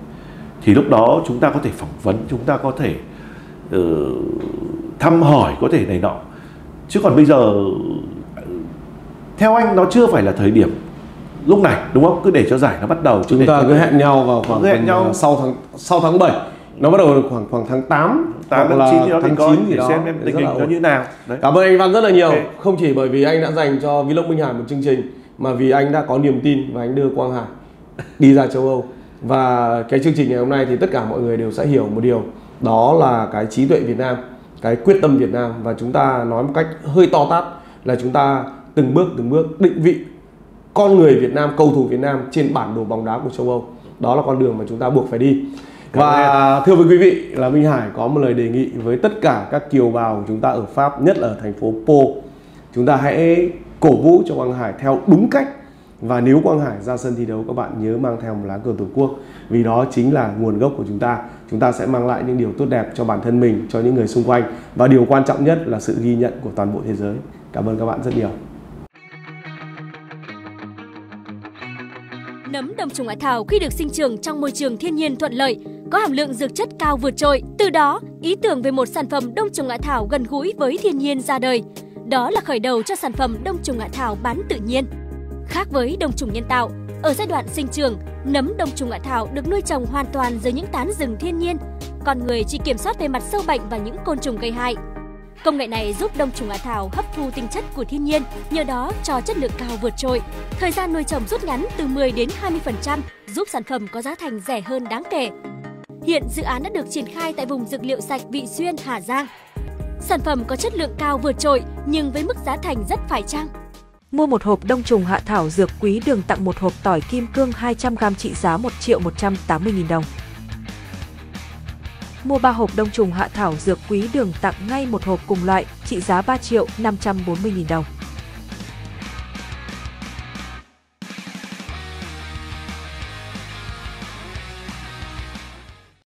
Speaker 2: thì lúc đó chúng ta có thể phỏng vấn chúng ta có thể ờ, thăm hỏi có thể này nọ. Chứ còn bây giờ theo anh nó chưa phải là thời điểm lúc này đúng không? Cứ để cho giải nó bắt đầu
Speaker 1: chúng ta cứ hẹn nhau vào khoảng
Speaker 2: hẹn nhau.
Speaker 1: uh, sau tháng sau tháng 7 nó bắt đầu khoảng khoảng tháng 8
Speaker 2: tám
Speaker 1: hoặc
Speaker 2: tháng chín thì nó
Speaker 1: tháng
Speaker 2: thì coi
Speaker 1: 9 gì
Speaker 2: để
Speaker 1: đó
Speaker 2: xem em tình hình nó như nào đấy
Speaker 1: cảm ơn anh Văn rất là nhiều
Speaker 2: Ok.
Speaker 1: không chỉ bởi vì anh đã dành cho Vlog Minh Hải một chương trình mà vì anh đã có niềm tin và anh đưa Quang Hải đi ra châu Âu và cái chương trình ngày hôm nay thì tất cả mọi người đều sẽ hiểu một điều đó là cái trí tuệ Việt Nam cái quyết tâm Việt Nam và chúng ta nói một cách hơi to tát là chúng ta từng bước từng bước định vị con người Việt Nam, cầu thủ Việt Nam trên bản đồ bóng đá của châu Âu. Đó là con đường mà chúng ta buộc phải đi. Và thưa với quý vị là Minh Hải có một lời đề nghị với tất cả các kiều bào của chúng ta ở Pháp, nhất là ở thành phố Po. Chúng ta hãy cổ vũ cho Quang Hải theo đúng cách và nếu Quang Hải ra sân thi đấu các bạn nhớ mang theo một lá cờ tổ quốc vì đó chính là nguồn gốc của chúng ta. Chúng ta sẽ mang lại những điều tốt đẹp cho bản thân mình, cho những người xung quanh và điều quan trọng nhất là sự ghi nhận của toàn bộ thế giới. Cảm ơn các bạn rất nhiều.
Speaker 3: Nấm đông trùng hạ thảo khi được sinh trưởng trong môi trường thiên nhiên thuận lợi, có hàm lượng dược chất cao vượt trội. Từ đó, ý tưởng về một sản phẩm đông trùng hạ thảo gần gũi với thiên nhiên ra đời. Đó là khởi đầu cho sản phẩm đông trùng hạ thảo bán tự nhiên. Khác với đông trùng nhân tạo, ở giai đoạn sinh trưởng, nấm đông trùng hạ thảo được nuôi trồng hoàn toàn dưới những tán rừng thiên nhiên. Con người chỉ kiểm soát về mặt sâu bệnh và những côn trùng gây hại. Công nghệ này giúp đông trùng hạ thảo hấp thu tinh chất của thiên nhiên, nhờ đó cho chất lượng cao vượt trội. Thời gian nuôi trồng rút ngắn từ 10 đến 20%, giúp sản phẩm có giá thành rẻ hơn đáng kể. Hiện dự án đã được triển khai tại vùng dược liệu sạch Vị Xuyên, Hà Giang. Sản phẩm có chất lượng cao vượt trội nhưng với mức giá thành rất phải chăng.
Speaker 4: Mua một hộp đông trùng hạ thảo dược quý đường tặng một hộp tỏi kim cương 200g trị giá 1 triệu 180 nghìn đồng. Mua 3 hộp đông trùng hạ thảo dược quý đường tặng ngay một hộp cùng loại, trị giá 3 triệu 540 nghìn đồng.